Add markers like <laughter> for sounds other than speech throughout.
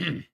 <clears throat>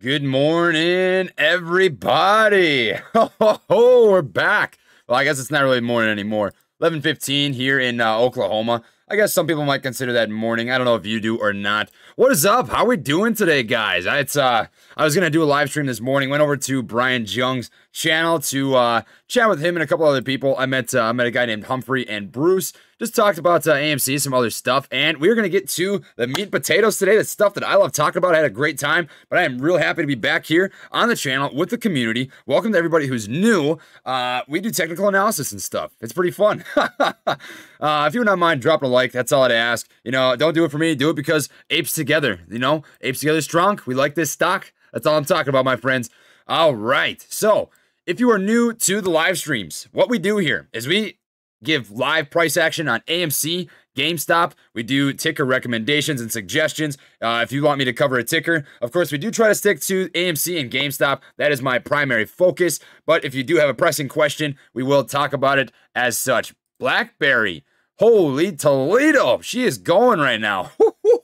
Good morning, everybody. <laughs> Ho, we're back. Well, I guess it's not really morning anymore. 11:15 here in uh, Oklahoma. I guess some people might consider that morning. I don't know if you do or not. What is up? How we doing today, guys? It's uh, I was gonna do a live stream this morning. Went over to Brian Jung's channel to uh, chat with him and a couple other people. I met uh, I met a guy named Humphrey and Bruce. Just talked about uh, AMC, some other stuff, and we're gonna get to the meat and potatoes today. The stuff that I love talking about. I had a great time, but I am real happy to be back here on the channel with the community. Welcome to everybody who's new. Uh, we do technical analysis and stuff. It's pretty fun. <laughs> uh, if you would not mind dropping a like, that's all I'd ask. You know, don't do it for me. Do it because apes together. You know, apes together strong. We like this stock. That's all I'm talking about, my friends. All right. So, if you are new to the live streams, what we do here is we give live price action on AMC, GameStop. We do ticker recommendations and suggestions. Uh, if you want me to cover a ticker, of course, we do try to stick to AMC and GameStop. That is my primary focus. But if you do have a pressing question, we will talk about it as such. Blackberry. Holy Toledo. She is going right now.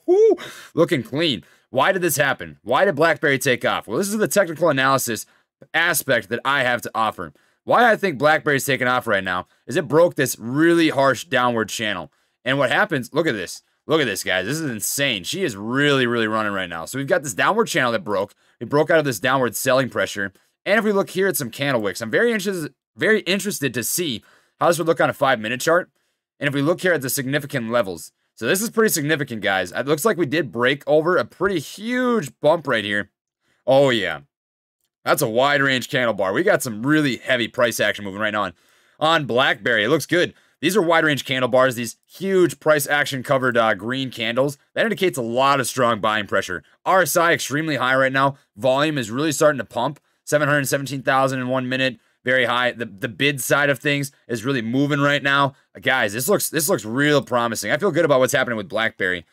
<laughs> Looking clean. Why did this happen? Why did BlackBerry take off? Well, this is the technical analysis aspect that I have to offer. Why I think BlackBerry's taking off right now is it broke this really harsh downward channel. And what happens, look at this. Look at this, guys. This is insane. She is really, really running right now. So we've got this downward channel that broke. We broke out of this downward selling pressure. And if we look here at some candle wicks, I'm very interested, very interested to see how this would look on a five minute chart. And if we look here at the significant levels, so this is pretty significant, guys. It looks like we did break over a pretty huge bump right here. Oh, yeah. That's a wide range candle bar. We got some really heavy price action moving right now on, on BlackBerry. It looks good. These are wide range candle bars, these huge price action covered uh, green candles. That indicates a lot of strong buying pressure. RSI extremely high right now. Volume is really starting to pump. 717,000 in one minute very high. The the bid side of things is really moving right now. Guys, this looks this looks real promising. I feel good about what's happening with BlackBerry.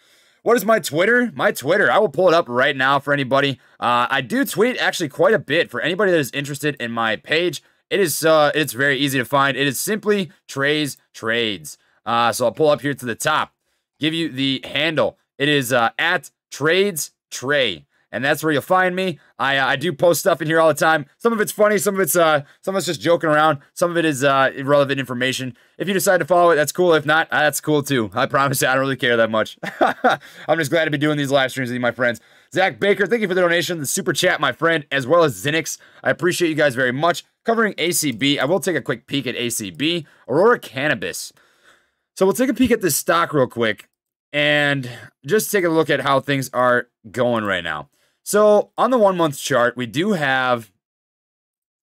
What is my Twitter? My Twitter, I will pull it up right now for anybody. Uh, I do tweet actually quite a bit for anybody that is interested in my page. It is uh, it's very easy to find. It is simply Trey's Trades. Uh, so I'll pull up here to the top, give you the handle. It is uh, at Trades Trey and that's where you'll find me. I uh, I do post stuff in here all the time. Some of it's funny, some of it's uh some of it's just joking around. Some of it is uh irrelevant information. If you decide to follow it, that's cool. If not, uh, that's cool too. I promise you, I don't really care that much. <laughs> I'm just glad to be doing these live streams with you, my friends. Zach Baker, thank you for the donation, the super chat, my friend, as well as Zinix. I appreciate you guys very much. Covering ACB, I will take a quick peek at ACB, Aurora Cannabis. So we'll take a peek at this stock real quick and just take a look at how things are going right now. So on the one month chart, we do have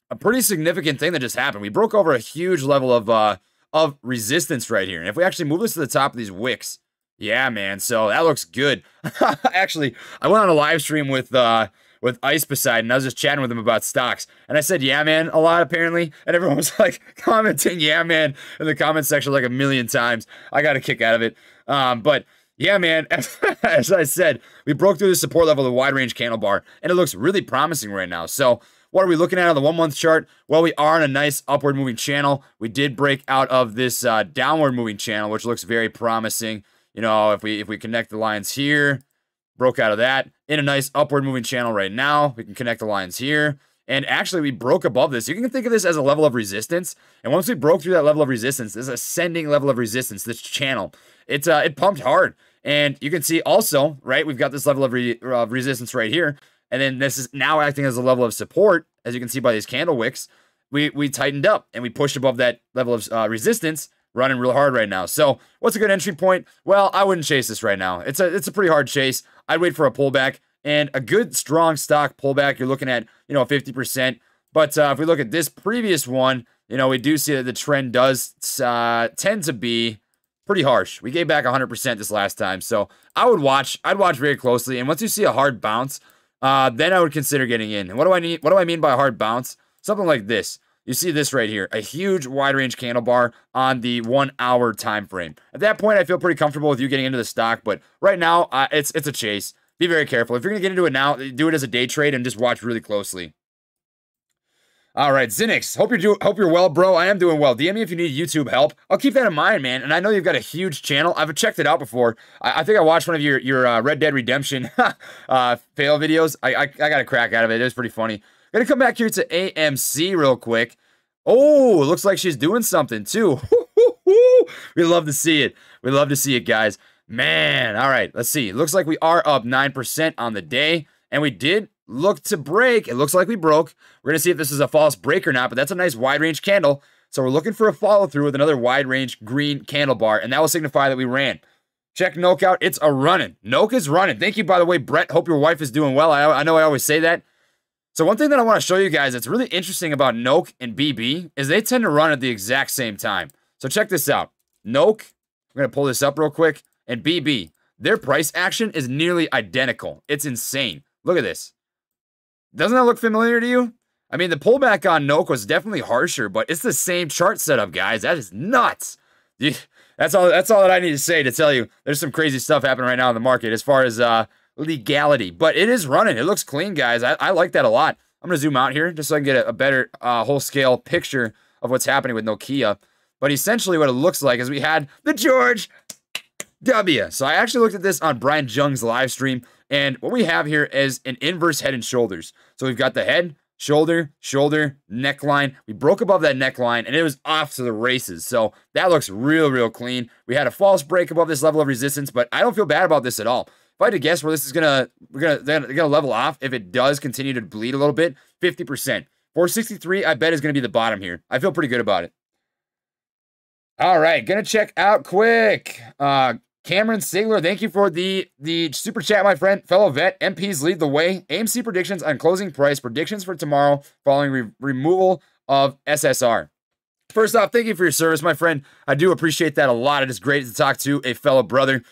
a pretty significant thing that just happened. We broke over a huge level of uh of resistance right here. And if we actually move this to the top of these wicks, yeah, man. So that looks good. <laughs> actually, I went on a live stream with uh with Ice Beside, and I was just chatting with him about stocks. And I said, yeah, man, a lot apparently. And everyone <laughs> was like commenting, yeah, man, in the comment section like a million times. I got a kick out of it. Um, but yeah, man, <laughs> as I said, we broke through the support level of the wide range candle bar, and it looks really promising right now. So, what are we looking at on the one month chart? Well, we are on a nice upward moving channel. We did break out of this uh, downward moving channel, which looks very promising. You know, if we if we connect the lines here, broke out of that in a nice upward moving channel right now. We can connect the lines here. And actually, we broke above this. You can think of this as a level of resistance. And once we broke through that level of resistance, this ascending level of resistance, this channel, it's uh, it pumped hard. And you can see also, right, we've got this level of re uh, resistance right here. And then this is now acting as a level of support, as you can see by these candle wicks. We, we tightened up and we pushed above that level of uh, resistance, running real hard right now. So what's a good entry point? Well, I wouldn't chase this right now. It's a, it's a pretty hard chase. I'd wait for a pullback and a good strong stock pullback. You're looking at, you know, 50%. But uh, if we look at this previous one, you know, we do see that the trend does uh, tend to be pretty harsh. We gave back 100% this last time. So I would watch. I'd watch very closely. And once you see a hard bounce, uh, then I would consider getting in. And what do I need? What do I mean by a hard bounce? Something like this. You see this right here, a huge wide range candle bar on the one hour time frame. At that point, I feel pretty comfortable with you getting into the stock. But right now, uh, it's it's a chase. Be very careful. If you're gonna get into it now, do it as a day trade and just watch really closely. All right, Zinix. Hope you're do hope you're well, bro. I am doing well. DM me if you need YouTube help. I'll keep that in mind, man. And I know you've got a huge channel. I've checked it out before. I, I think I watched one of your your uh, Red Dead Redemption <laughs> uh, fail videos. I, I I got a crack out of it. It was pretty funny. Gonna come back here to AMC real quick. Oh, looks like she's doing something too. <laughs> we love to see it. We love to see it, guys. Man, all right. Let's see. Looks like we are up nine percent on the day, and we did look to break. It looks like we broke. We're going to see if this is a false break or not, but that's a nice wide range candle. So we're looking for a follow through with another wide range green candle bar, and that will signify that we ran. Check Noke out. It's a running. Noke is running. Thank you, by the way, Brett. Hope your wife is doing well. I, I know I always say that. So one thing that I want to show you guys that's really interesting about Noke and BB is they tend to run at the exact same time. So check this out. Noke, I'm going to pull this up real quick, and BB, their price action is nearly identical. It's insane. Look at this. Doesn't that look familiar to you? I mean, the pullback on Noke was definitely harsher, but it's the same chart setup, guys. That is nuts. That's all. That's all that I need to say to tell you. There's some crazy stuff happening right now in the market as far as uh, legality, but it is running. It looks clean, guys. I, I like that a lot. I'm gonna zoom out here just so I can get a, a better uh, whole scale picture of what's happening with Nokia. But essentially, what it looks like is we had the George W. So I actually looked at this on Brian Jung's live stream. And what we have here is an inverse head and shoulders. So we've got the head, shoulder, shoulder, neckline. We broke above that neckline and it was off to the races. So that looks real, real clean. We had a false break above this level of resistance, but I don't feel bad about this at all. If I had to guess where this is gonna, we're gonna, they're gonna level off. If it does continue to bleed a little bit, 50%. 463, I bet is gonna be the bottom here. I feel pretty good about it. All right, gonna check out quick. Uh, Cameron Sigler, thank you for the the super chat, my friend. Fellow vet, MPs lead the way. AMC predictions on closing price, predictions for tomorrow following re removal of SSR. First off, thank you for your service, my friend. I do appreciate that a lot. It is great to talk to a fellow brother.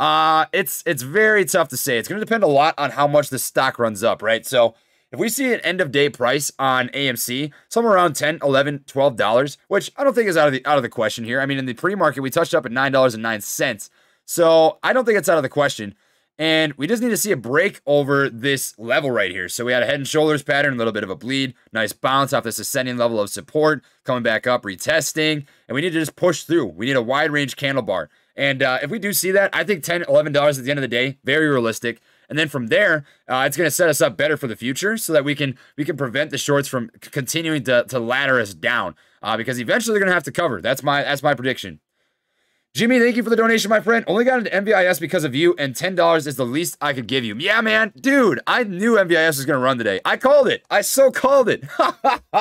Uh, it's it's very tough to say. It's going to depend a lot on how much the stock runs up, right? So if we see an end of day price on AMC somewhere around 10, 11, 12 dollars, which I don't think is out of the out of the question here. I mean, in the pre-market we touched up at $9.09. So I don't think it's out of the question. And we just need to see a break over this level right here. So we had a head and shoulders pattern, a little bit of a bleed, nice bounce off this ascending level of support, coming back up, retesting, and we need to just push through. We need a wide range candle bar. And uh, if we do see that, I think $10, $11 at the end of the day, very realistic. And then from there, uh, it's going to set us up better for the future, so that we can we can prevent the shorts from continuing to, to ladder us down. Uh, because eventually they're going to have to cover. That's my that's my prediction. Jimmy, thank you for the donation, my friend. Only got into MVIS because of you, and $10 is the least I could give you. Yeah, man. Dude, I knew MVIS was going to run today. I called it. I so called it. <laughs>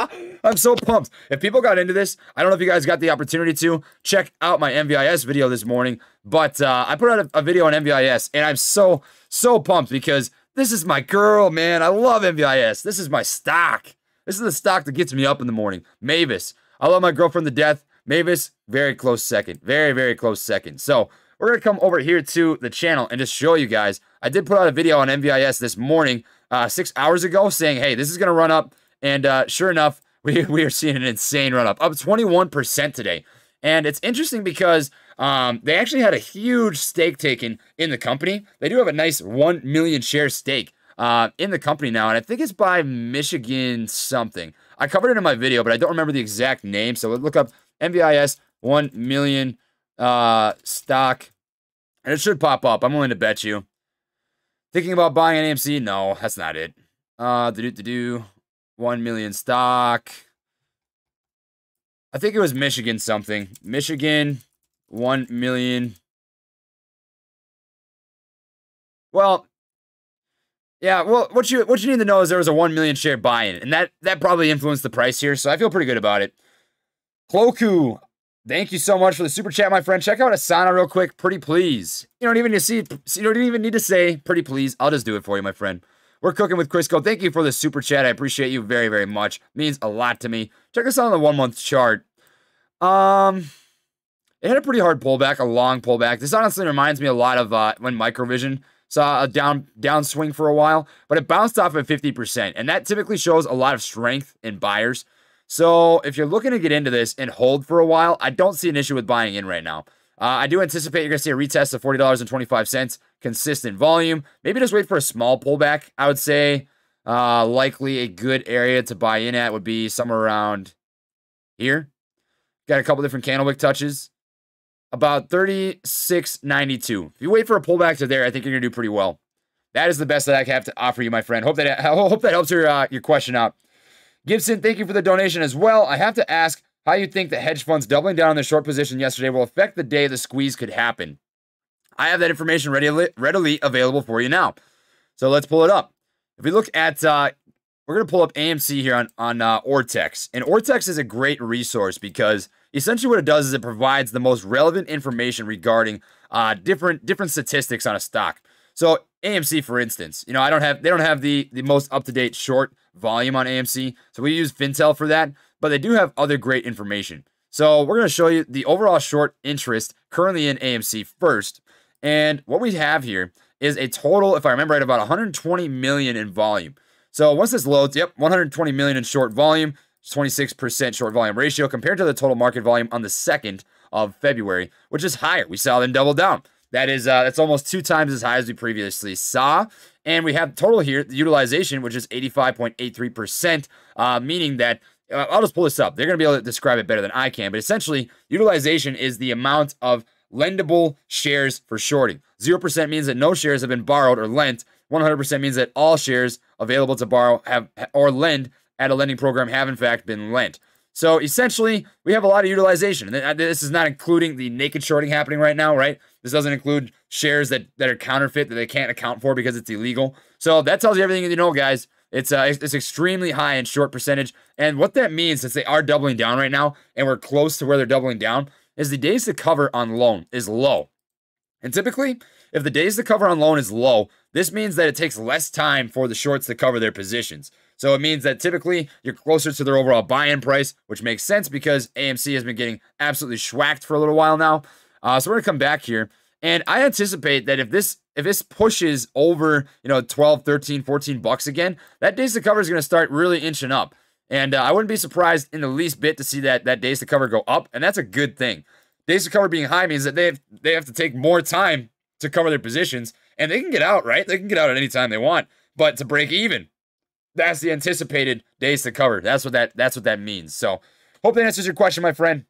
I'm so pumped. If people got into this, I don't know if you guys got the opportunity to check out my MVIS video this morning, but uh, I put out a, a video on MVIS, and I'm so, so pumped because this is my girl, man. I love MVIS. This is my stock. This is the stock that gets me up in the morning. Mavis. I love my girlfriend to death. Mavis, very close second. Very, very close second. So we're going to come over here to the channel and just show you guys. I did put out a video on MVIS this morning, uh, six hours ago, saying, hey, this is going to run up. And uh, sure enough, <laughs> we, we are seeing an insane run up, up 21% today. And it's interesting because um, they actually had a huge stake taken in the company. They do have a nice 1 million share stake uh, in the company now. And I think it's by Michigan something. I covered it in my video, but I don't remember the exact name. So look up MVIS, 1 million uh, stock. And it should pop up. I'm willing to bet you. Thinking about buying an AMC? No, that's not it. Uh, do do do 1 million stock. I think it was Michigan something. Michigan, 1 million. Well, yeah, well, what you what you need to know is there was a 1 million share buy-in, and that that probably influenced the price here, so I feel pretty good about it. Cloku, thank you so much for the super chat, my friend. Check out Asana real quick. Pretty please. You don't even need to see. You don't even need to say pretty please. I'll just do it for you, my friend. We're cooking with Crisco. Thank you for the super chat. I appreciate you very, very much. means a lot to me. Check us out on the one month chart. Um, it had a pretty hard pullback, a long pullback. This honestly reminds me a lot of uh, when Microvision saw a down downswing for a while, but it bounced off at 50%, and that typically shows a lot of strength in buyers. So if you're looking to get into this and hold for a while, I don't see an issue with buying in right now. Uh, I do anticipate you're going to see a retest of $40.25, consistent volume. Maybe just wait for a small pullback. I would say Uh, likely a good area to buy in at would be somewhere around here. Got a couple different candlewick touches. About 36.92. If you wait for a pullback to there, I think you're gonna do pretty well. That is the best that I have to offer you, my friend. Hope that <laughs> hope that helps your uh, your question out. Gibson, thank you for the donation as well. I have to ask how you think the hedge funds doubling down on their short position yesterday will affect the day the squeeze could happen. I have that information readily, readily available for you now. So let's pull it up. If we look at, uh, we're going to pull up AMC here on, on uh, Ortex. And Ortex is a great resource because essentially what it does is it provides the most relevant information regarding uh, different different statistics on a stock. So AMC, for instance, you know, I don't have they don't have the the most up to date short volume on AMC, so we use Fintel for that. But they do have other great information. So we're going to show you the overall short interest currently in AMC first. And what we have here is a total, if I remember right, about 120 million in volume. So once this loads, yep, 120 million in short volume, 26% short volume ratio compared to the total market volume on the 2nd of February, which is higher. We saw them double down. That is uh, that's almost two times as high as we previously saw. And we have total here, the utilization, which is 85.83%, uh, meaning that uh, I'll just pull this up. They're going to be able to describe it better than I can. But essentially, utilization is the amount of lendable shares for shorting. 0% means that no shares have been borrowed or lent. 100% means that all shares available to borrow have or lend at a lending program have in fact been lent. So essentially, we have a lot of utilization. This is not including the naked shorting happening right now, right? This doesn't include shares that, that are counterfeit that they can't account for because it's illegal. So that tells you everything you know, guys. It's uh, it's extremely high in short percentage, and what that means, since they are doubling down right now, and we're close to where they're doubling down, is the days to cover on loan is low. And typically, if the days to cover on loan is low, this means that it takes less time for the shorts to cover their positions. So it means that typically you're closer to their overall buy-in price, which makes sense because AMC has been getting absolutely schwacked for a little while now. Uh, so we're gonna come back here. And I anticipate that if this if this pushes over, you know, 12, 13, 14 bucks again, that days to cover is going to start really inching up. And uh, I wouldn't be surprised in the least bit to see that that days to cover go up, and that's a good thing. Days to cover being high means that they have they have to take more time to cover their positions, and they can get out, right? They can get out at any time they want, but to break even, that's the anticipated days to cover. That's what that that's what that means. So, hope that answers your question, my friend.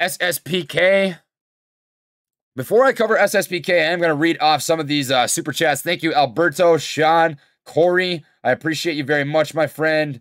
SSPK. Before I cover SSPK, I am going to read off some of these uh, super chats. Thank you, Alberto, Sean, Corey. I appreciate you very much, my friend.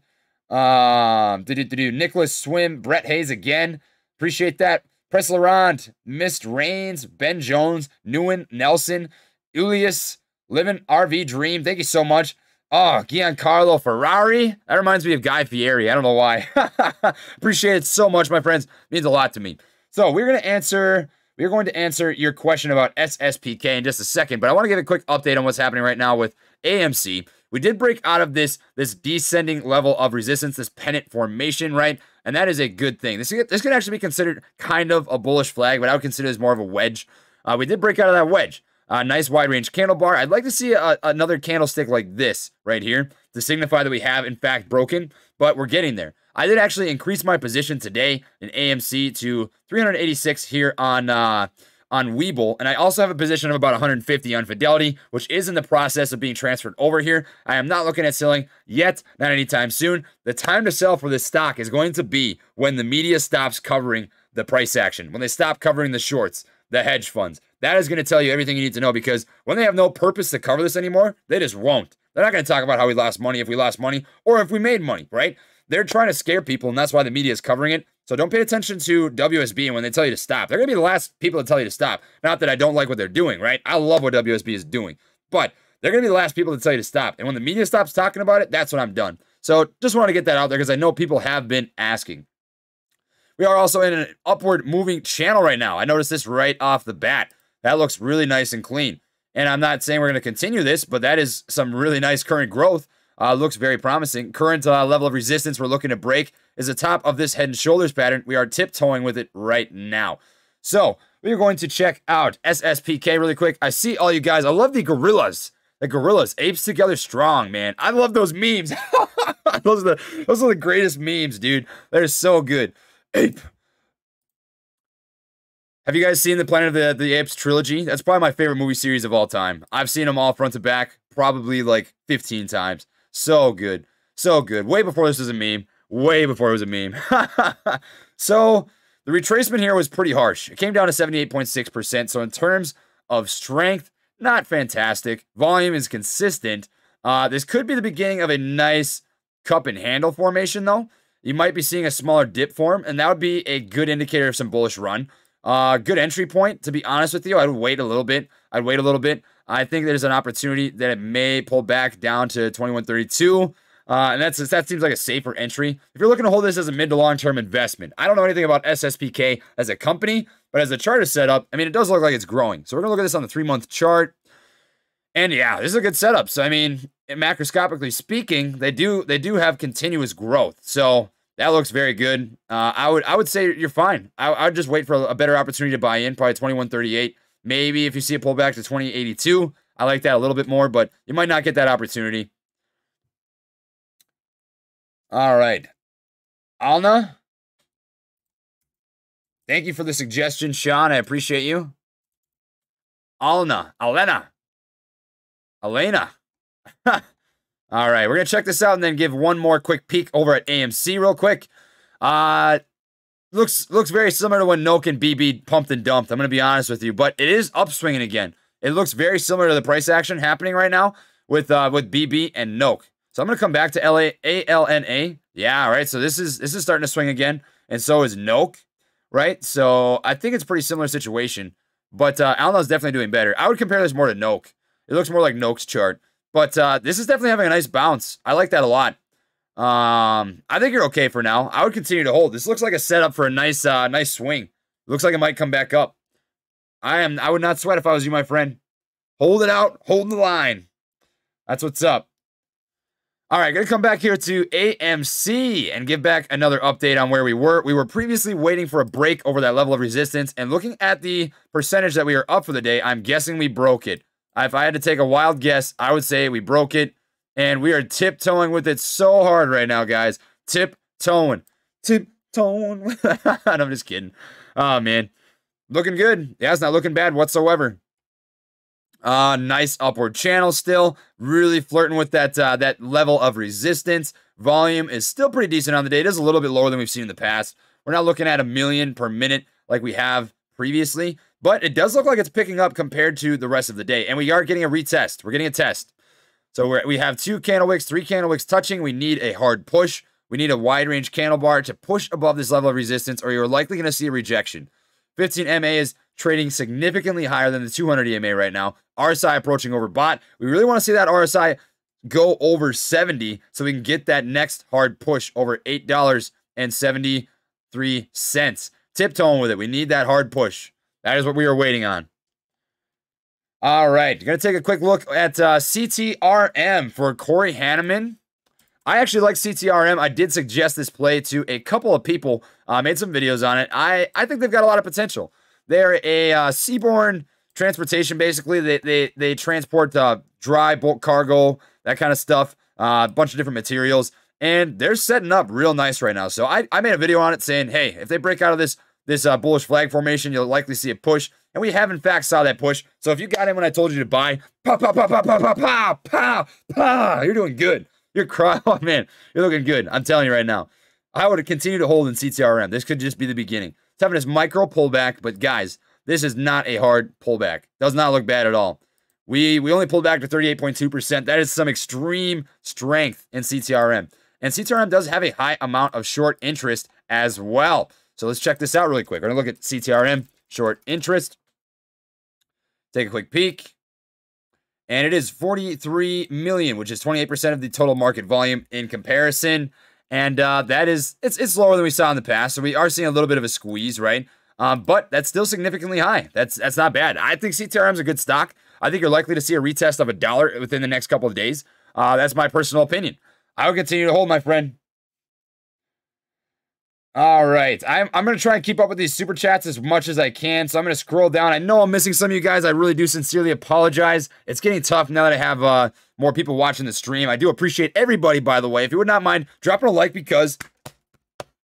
Um, do do Nicholas Swim, Brett Hayes again. Appreciate that. Press Laurent, Missed Rains, Ben Jones, Newen Nelson, Ulius, Living RV Dream. Thank you so much. Oh, Giancarlo Ferrari. That reminds me of Guy Fieri. I don't know why. <laughs> Appreciate it so much, my friends. Means a lot to me. So we're gonna answer. We're going to answer your question about SSPK in just a second, but I want to give a quick update on what's happening right now with AMC. We did break out of this this descending level of resistance, this pennant formation, right? And that is a good thing. This, this could actually be considered kind of a bullish flag, but I would consider this more of a wedge. Uh, we did break out of that wedge. Uh, nice wide range candle bar. I'd like to see a, another candlestick like this right here to signify that we have in fact broken, but we're getting there. I did actually increase my position today in AMC to 386 here on uh, on Webull. And I also have a position of about 150 on Fidelity, which is in the process of being transferred over here. I am not looking at selling yet, not anytime soon. The time to sell for this stock is going to be when the media stops covering the price action, when they stop covering the shorts, the hedge funds. That is going to tell you everything you need to know because when they have no purpose to cover this anymore, they just won't. They're not going to talk about how we lost money if we lost money or if we made money, right? They're trying to scare people, and that's why the media is covering it. So don't pay attention to WSB and when they tell you to stop. They're going to be the last people to tell you to stop. Not that I don't like what they're doing, right? I love what WSB is doing. But they're going to be the last people to tell you to stop. And when the media stops talking about it, that's when I'm done. So just want to get that out there because I know people have been asking. We are also in an upward moving channel right now. I noticed this right off the bat. That looks really nice and clean. And I'm not saying we're going to continue this, but that is some really nice current growth. Uh, looks very promising. Current uh, level of resistance we're looking to break is the top of this head and shoulders pattern. We are tiptoeing with it right now. So we're going to check out SSPK really quick. I see all you guys. I love the gorillas. The gorillas, apes together strong, man. I love those memes. <laughs> those are the those are the greatest memes, dude. They're so good. Ape. Have you guys seen the Planet of the, the Apes trilogy? That's probably my favorite movie series of all time. I've seen them all front to back, probably like 15 times. So good. So good. Way before this was a meme. Way before it was a meme. <laughs> so the retracement here was pretty harsh. It came down to 78.6%. So in terms of strength, not fantastic. Volume is consistent. Uh, this could be the beginning of a nice cup and handle formation, though. You might be seeing a smaller dip form, and that would be a good indicator of some bullish run. Uh, good entry point, to be honest with you. I'd wait a little bit. I'd wait a little bit. I think there's an opportunity that it may pull back down to 2132. Uh, and that's that seems like a safer entry. If you're looking to hold this as a mid to long term investment, I don't know anything about SSPK as a company, but as the chart is set up, I mean, it does look like it's growing. So we're gonna look at this on the three month chart. And yeah, this is a good setup. So I mean, macroscopically speaking, they do they do have continuous growth. So that looks very good. Uh, I would I would say you're fine. I, I would just wait for a better opportunity to buy in, probably 2138. Maybe if you see a pullback to 2082, I like that a little bit more, but you might not get that opportunity. All right. Alna, thank you for the suggestion, Sean. I appreciate you. Alna, Alena, Elena. <laughs> All right, we're gonna check this out and then give one more quick peek over at AMC real quick. Uh looks looks very similar to when Noke and BB pumped and dumped. I'm gonna be honest with you, but it is upswinging again. It looks very similar to the price action happening right now with uh with BB and Noke. So I'm gonna come back to LA ALNA. Yeah, right. So this is this is starting to swing again, and so is Noke, right? So I think it's pretty similar situation. But uh Alna's definitely doing better. I would compare this more to Noke. It looks more like Noke's chart. But uh, this is definitely having a nice bounce. I like that a lot. Um, I think you're okay for now. I would continue to hold. This looks like a setup for a nice, uh, nice swing. Looks like it might come back up. I am. I would not sweat if I was you, my friend. Hold it out. Hold the line. That's what's up. All right, gonna come back here to AMC and give back another update on where we were. We were previously waiting for a break over that level of resistance, and looking at the percentage that we are up for the day, I'm guessing we broke it. If I had to take a wild guess, I would say we broke it and we are tiptoeing with it so hard right now, guys. Tiptoeing. Tiptoeing. <laughs> I'm just kidding. Oh, man. Looking good. Yeah, it's not looking bad whatsoever. Uh, nice upward channel still. Really flirting with that uh, that level of resistance. Volume is still pretty decent on the day. It is a little bit lower than we've seen in the past. We're not looking at a million per minute like we have previously. But it does look like it's picking up compared to the rest of the day. And we are getting a retest. We're getting a test. So we have two candle wicks, three candle wicks touching. We need a hard push. We need a wide range candle bar to push above this level of resistance, or you're likely going to see a rejection. 15 MA is trading significantly higher than the 200 EMA right now. RSI approaching overbought. We really want to see that RSI go over 70 so we can get that next hard push over $8.73. Tiptoeing with it. We need that hard push. That is what we are waiting on. All right, going to take a quick look at uh, CTRM for Corey Hanneman. I actually like CTRM. I did suggest this play to a couple of people. Uh, made some videos on it. I, I think they've got a lot of potential. They're a uh, seaborne transportation, basically. They they, they transport uh, dry bulk cargo, that kind of stuff, uh, a bunch of different materials. And they're setting up real nice right now. So I, I made a video on it saying, hey, if they break out of this this uh, bullish flag formation, you'll likely see a push. And we have, in fact, saw that push. So if you got in when I told you to buy, pow, pow, pow, pow, pow, pow, pow, pow, pow, you're doing good. You're crying. <laughs> Oh, man, you're looking good. I'm telling you right now. I would continue to hold in CTRM. This could just be the beginning. It's having this micro pullback, but guys, this is not a hard pullback. Does not look bad at all. We we only pulled back to 38.2%. That is some extreme strength in CTRM. And CTRM does have a high amount of short interest as well. So let's check this out really quick. We're going to look at CTRM, short interest. Take a quick peek. And it is 43 million, which is 28% of the total market volume in comparison. And uh, that is, it's, it's lower than we saw in the past. So we are seeing a little bit of a squeeze, right? Um, but that's still significantly high. That's that's not bad. I think CTRM is a good stock. I think you're likely to see a retest of a dollar within the next couple of days. Uh, that's my personal opinion. I will continue to hold, my friend. All right. I'm, I'm going to try and keep up with these super chats as much as I can. So I'm going to scroll down. I know I'm missing some of you guys. I really do sincerely apologize. It's getting tough now that I have uh, more people watching the stream. I do appreciate everybody, by the way. If you would not mind dropping a like because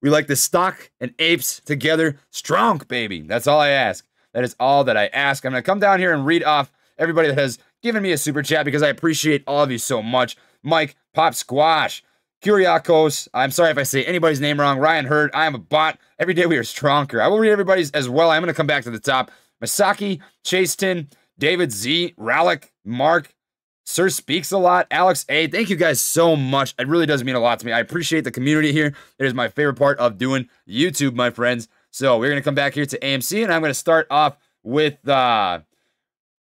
We like the stock and apes together strong, baby. That's all I ask. That is all that I ask. I'm going to come down here and read off everybody that has given me a super chat because I appreciate all of you so much. Mike, Pop Squash, Kyriakos, I'm sorry if I say anybody's name wrong. Ryan Hurd, I am a bot. Every day we are stronger. I will read everybody's as well. I'm going to come back to the top. Masaki, Chaseton, David Z, Ralik, Mark, Sir Speaks a Lot, Alex A. Thank you guys so much. It really does mean a lot to me. I appreciate the community here. It is my favorite part of doing YouTube, my friends. So we're going to come back here to AMC, and I'm going to start off with uh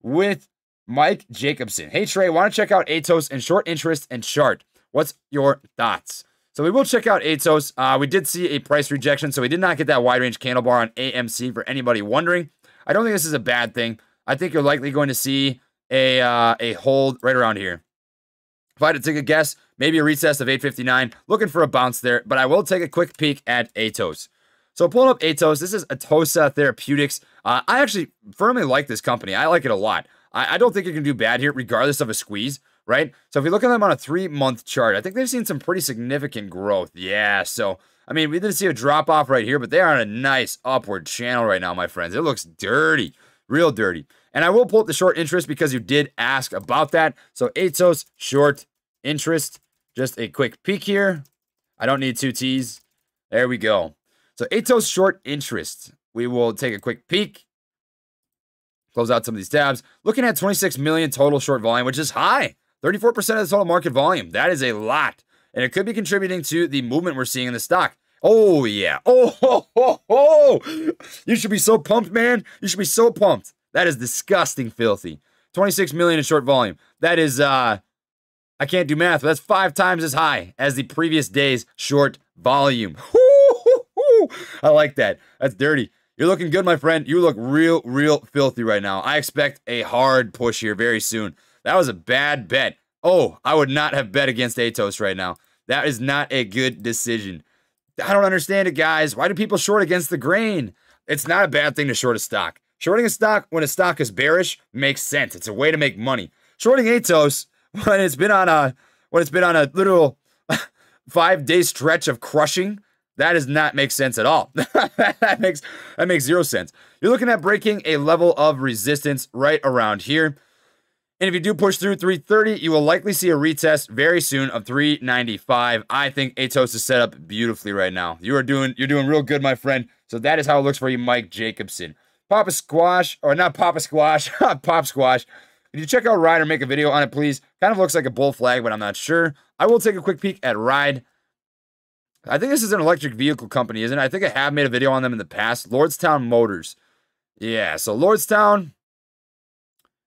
with Mike Jacobson. Hey Trey, want to check out Atos and short interest and chart. What's your thoughts? So we will check out Atos. Uh, we did see a price rejection, so we did not get that wide range candle bar on AMC for anybody wondering. I don't think this is a bad thing. I think you're likely going to see a uh, a hold right around here. If I had to take a guess, maybe a retest of 859. Looking for a bounce there, but I will take a quick peek at Atos. So pulling up Atos, this is Atossa Therapeutics. Uh, I actually firmly like this company. I like it a lot. I, I don't think it can do bad here, regardless of a squeeze right? So if you look at them on a three month chart, I think they've seen some pretty significant growth. Yeah. So, I mean, we didn't see a drop off right here, but they are on a nice upward channel right now, my friends. It looks dirty, real dirty. And I will pull up the short interest because you did ask about that. So Atos short interest, just a quick peek here. I don't need two T's. There we go. So Atos short interest. We will take a quick peek. Close out some of these tabs. Looking at 26 million total short volume, which is high. 34% of the total market volume. That is a lot. And it could be contributing to the movement we're seeing in the stock. Oh, yeah. <laughs> Oh, ho, ho, ho. You should be so pumped, man. You should be so pumped. That is disgusting filthy. 26 million in short volume. That is, uh, I can't do math, but that's five times as high as the previous day's short volume. <laughs> I like that. That's dirty. You're looking good, my friend. You look real, real filthy right now. I expect a hard push here very soon. That was a bad bet. Oh, I would not have bet against Atos right now. That is not a good decision. I don't understand it, guys. Why do people short against the grain? It's not a bad thing to short a stock. Shorting a stock when a stock is bearish makes sense. It's a way to make money. Shorting Atos <laughs> when it's been on a when it's been on a little <laughs> five day stretch of crushing, that does not make sense at all. <laughs> that makes that makes zero sense. You're looking at breaking a level of resistance right around here. And if you do push through 330, you will likely see a retest very soon of 395. I think Atos is set up beautifully right now. You are doing you're doing real good, my friend. So that is how it looks for you, Mike Jacobson. Papa Squash, or not Papa Squash, <laughs> Pop Squash. If you check out Ride or make a video on it, please. Kind of looks like a bull flag, but I'm not sure. I will take a quick peek at Ride. I think this is an electric vehicle company, isn't it? I think I have made a video on them in the past. Lordstown Motors. Yeah, so Lordstown.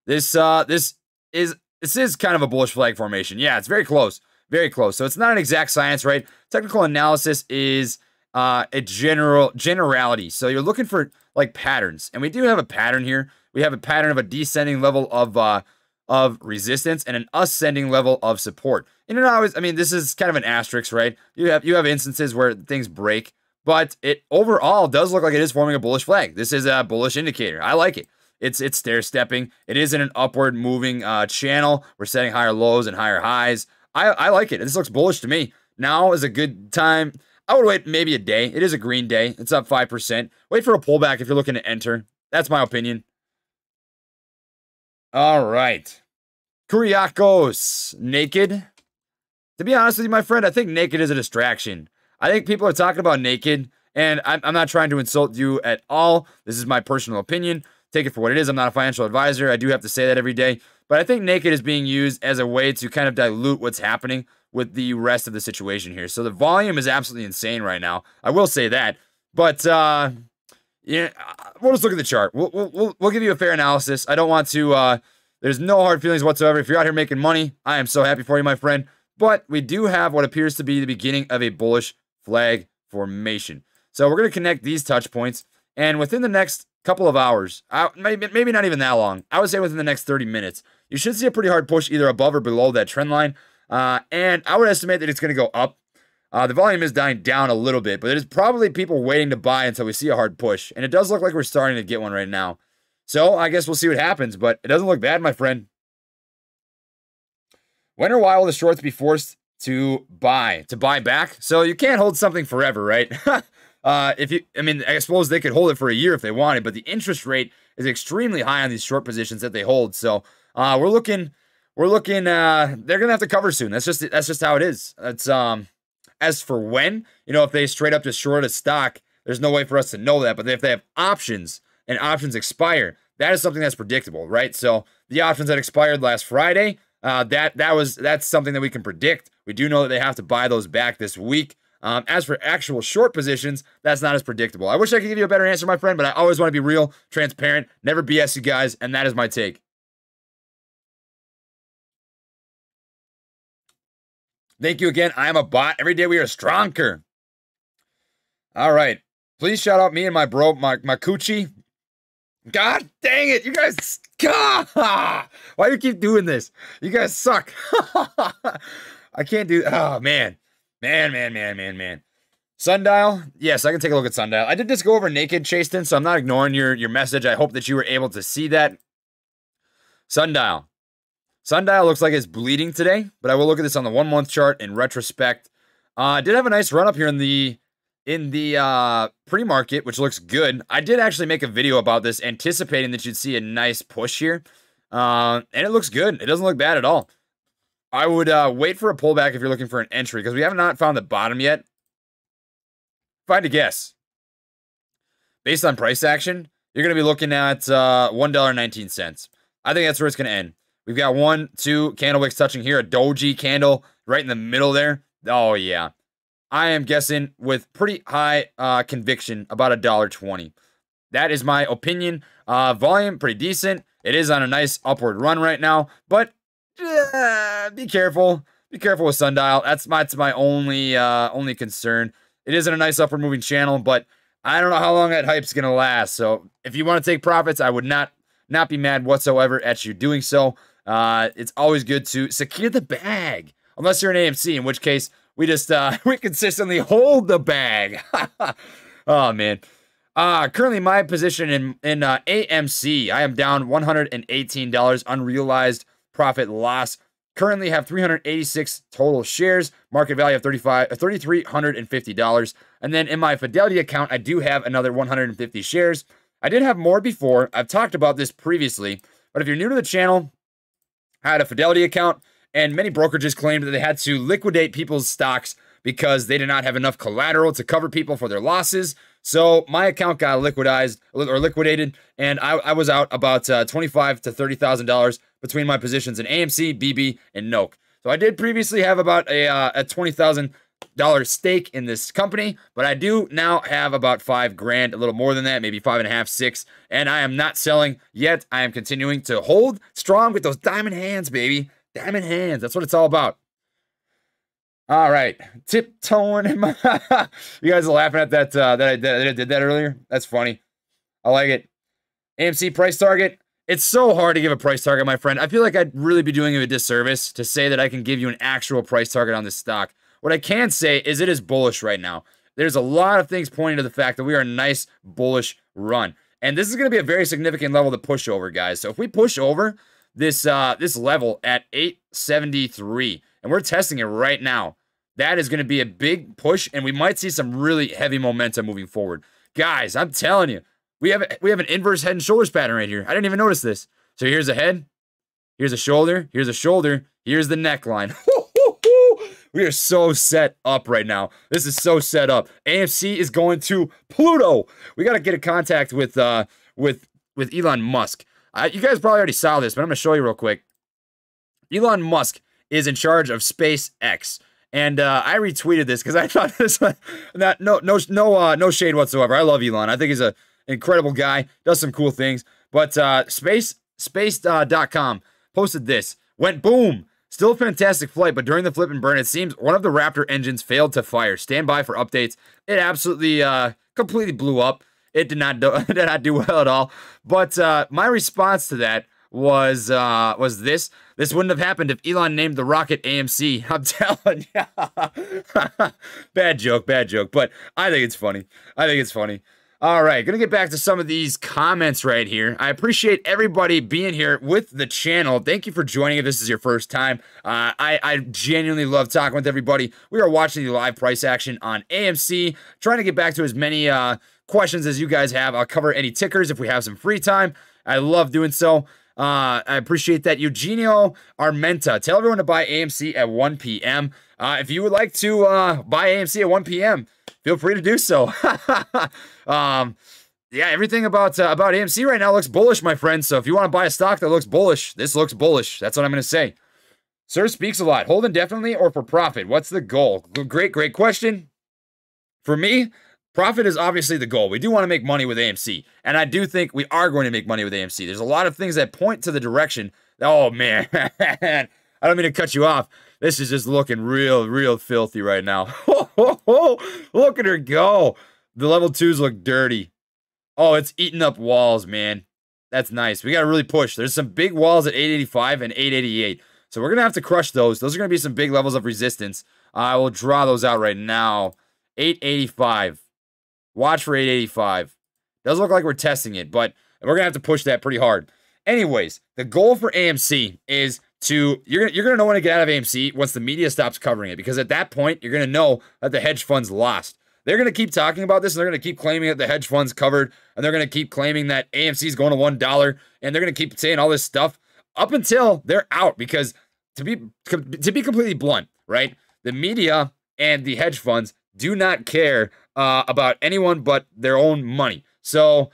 This uh this is this is kind of a bullish flag formation. Yeah, it's very close. Very close. So it's not an exact science, right? Technical analysis is uh, a general generality. So you're looking for like patterns, and we do have a pattern here. We have a pattern of a descending level of uh, of resistance and an ascending level of support. And know, always, I mean, this is kind of an asterisk, right? You have you have instances where things break, but it overall does look like it is forming a bullish flag. This is a bullish indicator. I like it. It's it's stair stepping. It is in an upward moving uh, channel. We're setting higher lows and higher highs. I, I like it. This looks bullish to me. Now is a good time. I would wait maybe a day. It is a green day. It's up 5%. Wait for a pullback if you're looking to enter. That's my opinion. All right. Kyriakos, naked. To be honest with you, my friend, I think naked is a distraction. I think people are talking about naked, and I'm, I'm not trying to insult you at all. This is my personal opinion. Take it for what it is. I'm not a financial advisor. I do have to say that every day. But I think naked is being used as a way to kind of dilute what's happening with the rest of the situation here. So the volume is absolutely insane right now. I will say that. But uh yeah, we'll just look at the chart. We'll, we'll, we'll give you a fair analysis. I don't want to, uh, there's no hard feelings whatsoever. If you're out here making money, I am so happy for you, my friend. But we do have what appears to be the beginning of a bullish flag formation. So we're going to connect these touch points. And within the next couple of hours, maybe, maybe not even that long, I would say within the next 30 minutes, you should see a pretty hard push either above or below that trend line. Uh, and I would estimate that it's going to go up. Uh, the volume is dying down a little bit, but it is probably people waiting to buy until we see a hard push. And it does look like we're starting to get one right now. So I guess we'll see what happens, but it doesn't look bad, my friend. When or why will the shorts be forced to buy, to buy back. So you can't hold something forever, right? <laughs> uh, if you, I mean, I suppose they could hold it for a year if they wanted, but the interest rate is extremely high on these short positions that they hold. So uh, we're looking, we're looking. Uh, they're gonna have to cover soon. That's just that's just how it is. That's um. As for when, you know, if they straight up just short a stock, there's no way for us to know that. But if they have options and options expire, that is something that's predictable, right? So the options that expired last Friday, uh, that that was that's something that we can predict. We do know that they have to buy those back this week. Um, as for actual short positions, that's not as predictable. I wish I could give you a better answer, my friend, but I always want to be real, transparent, never BS you guys, and that is my take. Thank you again. I am a bot. Every day we are stronger. All right. Please shout out me and my bro, my, my coochie. God dang it. You guys, God, why do you keep doing this? You guys suck. <laughs> I can't do, oh man. Man, man, man, man, man. Sundial, yes, I can take a look at Sundial. I did just go over naked, Chasten, so I'm not ignoring your, your message. I hope that you were able to see that. Sundial. Sundial looks like it's bleeding today, but I will look at this on the one month chart in retrospect. Uh, did have a nice run up here in the in the uh, pre-market, which looks good. I did actually make a video about this, anticipating that you'd see a nice push here, uh, and it looks good. It doesn't look bad at all. I would uh, wait for a pullback if you're looking for an entry because we have not found the bottom yet. Had to guess, based on price action, you're going to be looking at uh, $1.19. I think that's where it's going to end. We've got one, two candle wicks touching here, a doji candle right in the middle there. Oh, yeah. I am guessing with pretty high uh, conviction about a dollar twenty. That is my opinion. Uh, volume pretty decent. It is on a nice upward run right now, but uh, be careful. Be careful with sundial. That's my, that's my only uh, only concern. It isn't a nice upward moving channel, but I don't know how long that hype's gonna last. So if you want to take profits, I would not not be mad whatsoever at you doing so. Uh, it's always good to secure the bag, unless you're an AMC, in which case we just uh, <laughs> we consistently hold the bag. <laughs> oh man. Uh, currently my position in in uh, AMC, I am down $118 unrealized profit loss. Currently have 386 total shares, market value of 35 uh, $3350. And then in my Fidelity account, I do have another 150 shares. I did have more before. I've talked about this previously, but if you're new to the channel, I had a Fidelity account and many brokerages claimed that they had to liquidate people's stocks because they did not have enough collateral to cover people for their losses. So my account got liquidized or liquidated, and I, I was out about uh, twenty-five to thirty thousand dollars between my positions in AMC, BB, and NOK. So I did previously have about a uh, a twenty thousand dollar stake in this company, but I do now have about five grand, a little more than that, maybe five and a half, six, and I am not selling yet. I am continuing to hold strong with those diamond hands, baby. Diamond hands. That's what it's all about. All right, tiptoeing in my. <laughs> you guys are laughing at that uh, that I, that I did that earlier. That's funny. I like it. AMC price target. It's so hard to give a price target, my friend. I feel like I'd really be doing you a disservice to say that I can give you an actual price target on this stock. What I can say is it is bullish right now. There's a lot of things pointing to the fact that we are a nice bullish run. And this is going to be a very significant level to push over, guys. So if we push over, this uh this level at 873 and we're testing it right now. That is going to be a big push and we might see some really heavy momentum moving forward. Guys i'm telling you we have we have an inverse head and shoulders pattern right here. I didn't even notice this. So here's a head here's a shoulder here's a shoulder here's the neckline. <laughs> We are so set up right now. This is so set up. Amc is going to pluto. We got to get in contact with uh with with elon musk. You guys probably already saw this, but I'm going to show you real quick. Elon Musk is in charge of SpaceX. And uh, I retweeted this because I <laughs> thought this not no no no uh, no shade whatsoever. I love Elon. I think he's an incredible guy. Does some cool things. But uh, space space.com uh, posted this. Went boom. Still a fantastic flight, but during the flip and burn, it seems one of the Raptor engines failed to fire. Stand by for updates. It absolutely uh, completely blew up. It did not do, <laughs> did not do well at all. But uh, my response to that was uh, was this. This wouldn't have happened if Elon named the rocket AMC. <laughs> I'm telling you. <laughs> bad joke, bad joke. But I think it's funny. I think it's funny. All right, gonna get back to some of these comments right here. I appreciate everybody being here with the channel. Thank you for joining if this is your first time. Uh, I, I genuinely love talking with everybody. We are watching the live price action on AMC, trying to get back to as many uh, questions as you guys have. I'll cover any tickers if we have some free time. I love doing so. Uh, I appreciate that. Eugenio Armenta, tell everyone to buy AMC at 1 p.m. Uh, if you would like to uh, buy AMC at 1 p.m., feel free to do so. <laughs> um, yeah, everything about uh, about AMC right now looks bullish, my friends. So if you want to buy a stock that looks bullish, this looks bullish. That's what I'm going to say. Sir speaks a lot. Hold indefinitely or for profit? What's the goal? Great, great question. For me, profit is obviously the goal. We do want to make money with AMC, and I do think we are going to make money with AMC. There's a lot of things that point to the direction. Oh man, <laughs> I don't mean to cut you off. This is just looking real, real filthy right now. <laughs> Look at her go. The level twos look dirty. Oh, it's eating up walls, man. That's nice. We got to really push. There's some big walls at 885 and 888. So we're going to have to crush those. Those are going to be some big levels of resistance. I will draw those out right now. 885. Watch for 885. Does look like we're testing it, but we're to have to push that pretty hard. Anyways, the goal for AMC is to you're gonna you're gonna know when to get out of AMC once the media stops covering it because at that point you're gonna know that the hedge funds lost. They're gonna keep talking about this and they're gonna keep claiming that the hedge funds covered and they're gonna keep claiming that AMC is going to one dollar and they're gonna keep saying all this stuff up until they're out because to be to be completely blunt, right? The media and the hedge funds do not care uh, about anyone but their own money. So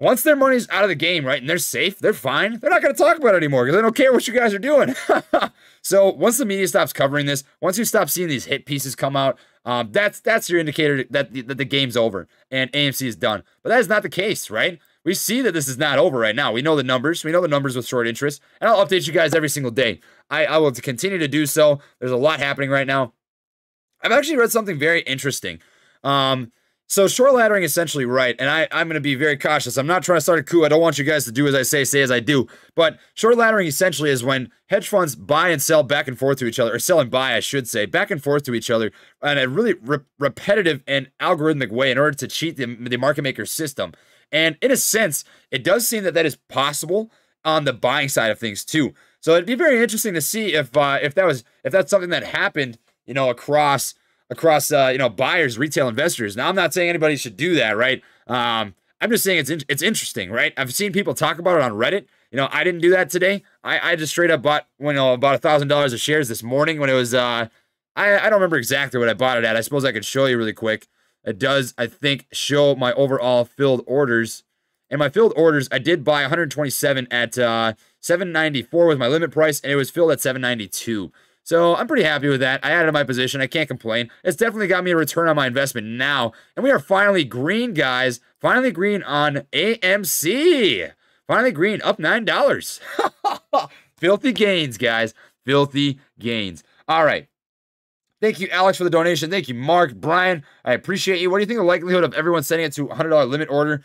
once their money's out of the game, right, and they're safe, they're fine. They're not going to talk about it anymore because they don't care what you guys are doing. <laughs> so once the media stops covering this, once you stop seeing these hit pieces come out, um, that's that's your indicator that the, that the game's over and AMC is done. But that is not the case, right? We see that this is not over right now. We know the numbers. We know the numbers with short interest, and I'll update you guys every single day. I, I will continue to do so. There's a lot happening right now. I've actually read something very interesting. Um, so short laddering essentially right, and I, I'm going to be very cautious. I'm not trying to start a coup. I don't want you guys to do as I say, say as I do. But short laddering essentially is when hedge funds buy and sell back and forth to each other, or sell and buy, I should say, back and forth to each other in a really re repetitive and algorithmic way in order to cheat the, the market maker system. And in a sense, it does seem that that is possible on the buying side of things too. So it'd be very interesting to see if uh, if that was if that's something that happened, you know, across across uh, you know buyers, retail investors. Now I'm not saying anybody should do that, right? Um, I'm just saying it's in, it's interesting, right? I've seen people talk about it on Reddit. You know, I didn't do that today. I, I just straight up bought you know about a thousand dollars of shares this morning when it was uh I, I don't remember exactly what I bought it at. I suppose I could show you really quick. It does, I think, show my overall filled orders. And my filled orders, I did buy 127 at uh, 794 with my limit price, and it was filled at 792. So I'm pretty happy with that. I added my position. I can't complain. It's definitely got me a return on my investment now. And we are finally green, guys. Finally green on AMC. Finally green, up $9. <laughs> Filthy gains, guys. Filthy gains. All right. Thank you, Alex, for the donation. Thank you, Mark, Brian. I appreciate you. What do you think the likelihood of everyone sending it to $100 limit order?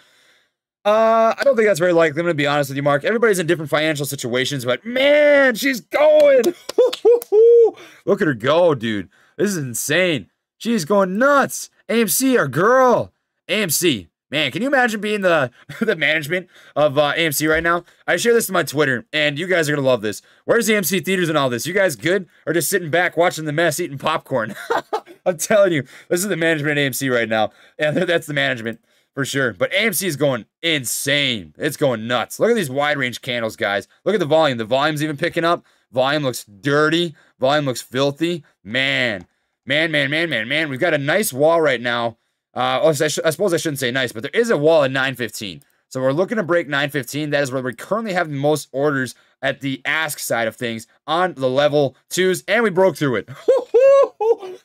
Uh, I don't think that's very likely. I'm gonna be honest with you, Mark. Everybody's in different financial situations, but man, she's going. <laughs> Look at her go, dude. This is insane. She's going nuts. AMC, our girl. AMC. Man, can you imagine being the <laughs> the management of uh, AMC right now? I share this to my Twitter, and you guys are gonna love this. Where's the AMC theaters and all this? You guys good, or just sitting back watching the mess, eating popcorn? <laughs> I'm telling you, this is the management at AMC right now, and that's the management for sure. But AMC is going insane. It's going nuts. Look at these wide range candles, guys. Look at the volume. The volume's even picking up. Volume looks dirty. Volume looks filthy. Man, man, man, man, man, man. We've got a nice wall right now. Uh, oh, I, I suppose I shouldn't say nice, but there is a wall at 915. So we're looking to break 915. That is where we currently have the most orders at the ask side of things on the level twos, and we broke through it. <laughs> <laughs>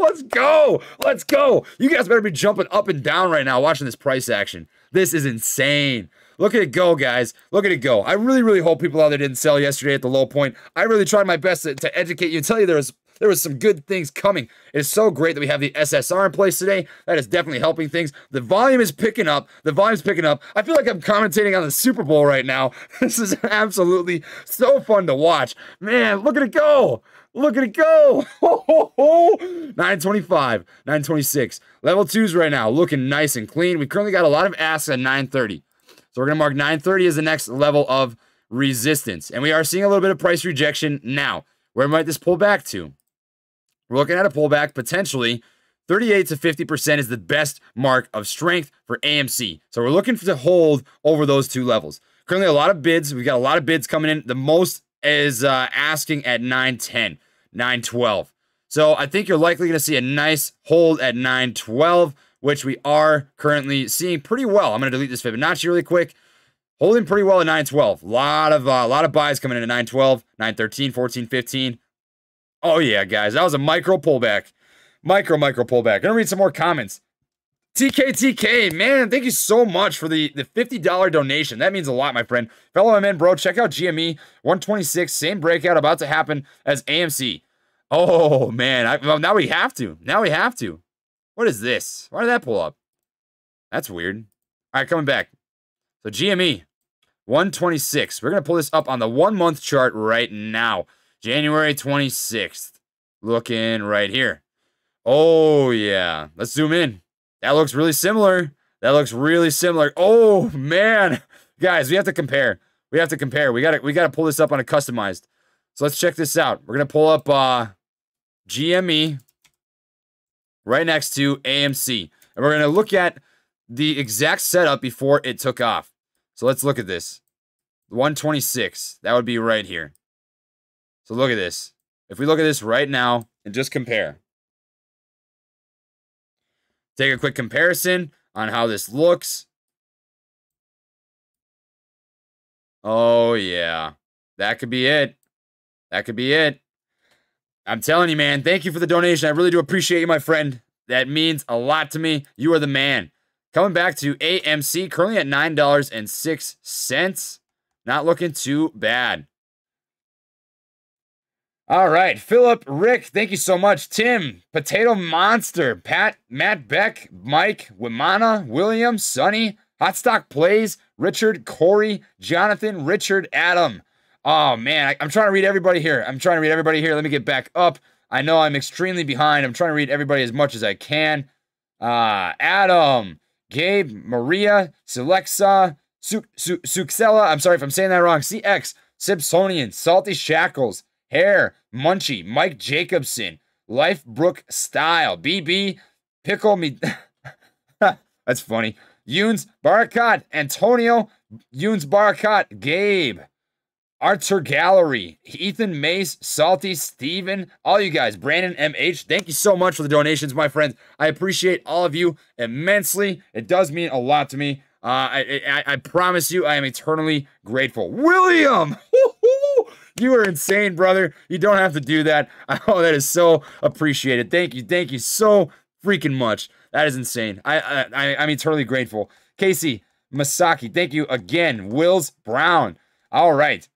let's go. Let's go. You guys better be jumping up and down right now watching this price action. This is insane. Look at it go, guys. Look at it go. I really, really hope people out there didn't sell yesterday at the low point. I really tried my best to, to educate you and tell you there was There was some good things coming. It is so great that we have the SSR in place today. That is definitely helping things. The volume is picking up. The volume is picking up. I feel like I'm commentating on the Super Bowl right now. <laughs> This is absolutely so fun to watch. Man, look at it go. Look at it go. <laughs> 925, 926. Level twos right now, looking nice and clean. We currently got a lot of asks at 930. So we're going to mark 930 as the next level of resistance. And we are seeing a little bit of price rejection now. Where might this pull back to? We're looking at a pullback potentially 38 to 50% is the best mark of strength for AMC. So we're looking to hold over those two levels. Currently, a lot of bids. We've got a lot of bids coming in. The most is uh, asking at 910, 912. So I think you're likely going to see a nice hold at 912, which we are currently seeing pretty well. I'm going to delete this Fibonacci really quick. Holding pretty well at 912. A lot of uh, a lot of buys coming in at 912, 913, 14, 15. Oh yeah, guys, that was a micro pullback. Micro micro pullback. Gonna read some more comments. TKTK, man, thank you so much for the, the $50 donation. That means a lot, my friend. Fellow men, bro, check out GME 126, same breakout about to happen as AMC. Oh, man, I, well, now we have to. Now we have to. What is this? Why did that pull up? That's weird. All right, coming back. So GME, 126. We're going to pull this up on the one month chart right now. January 26th. Looking right here. Oh, yeah. Let's zoom in. That looks really similar. That looks really similar. Oh, man. Guys, we have to compare. We have to compare. We got to we got to pull this up on a customized. So let's check this out. We're to pull up uh GME right next to AMC. And we're to look at the exact setup before it took off. So let's look at this. 126. That would be right here. So look at this. If we look at this right now and just compare. Take a quick comparison on how this looks. Oh, yeah. That could be it. That could be it. I'm telling you, man, thank you for the donation. I really do appreciate you, my friend. That means a lot to me. You are the man. Coming back to AMC, currently at $9.06. Not looking too bad. All right, Philip, Rick, thank you so much. Tim, Potato Monster, Pat, Matt Beck, Mike, Wimana, William, Sonny, Hotstock Plays, Richard, Corey, Jonathan, Richard, Adam. Oh man, I, am trying to read everybody here. I'm trying to read everybody here. Let me get back up. I know I'm extremely behind. I'm trying to read everybody as much as I can. Uh, Adam, Gabe, Maria, Selexa, Su- Su- Suxella, I'm sorry if I'm saying that wrong, CX, Simpsonian, Salty Shackles, Hair, Munchie, Mike Jacobson, Life Brook Style, BB, Pickle Me. <laughs> That's funny. Yunes, Barakat, Antonio, Yunes, Barakat, Gabe, Arthur Gallery, Ethan Mace, Salty, Steven, all you guys, Brandon MH, thank you so much for the donations, my friends. I appreciate all of you immensely. It does mean a lot to me. Uh, I, I, I promise you, I am eternally grateful. William, <laughs> you are insane, brother. You don't have to do that. <laughs> Oh, that is so appreciated. Thank you, thank you so freaking much. That is insane. I, I, I I'm eternally grateful. Casey Masaki, thank you again. Wills Brown. All right.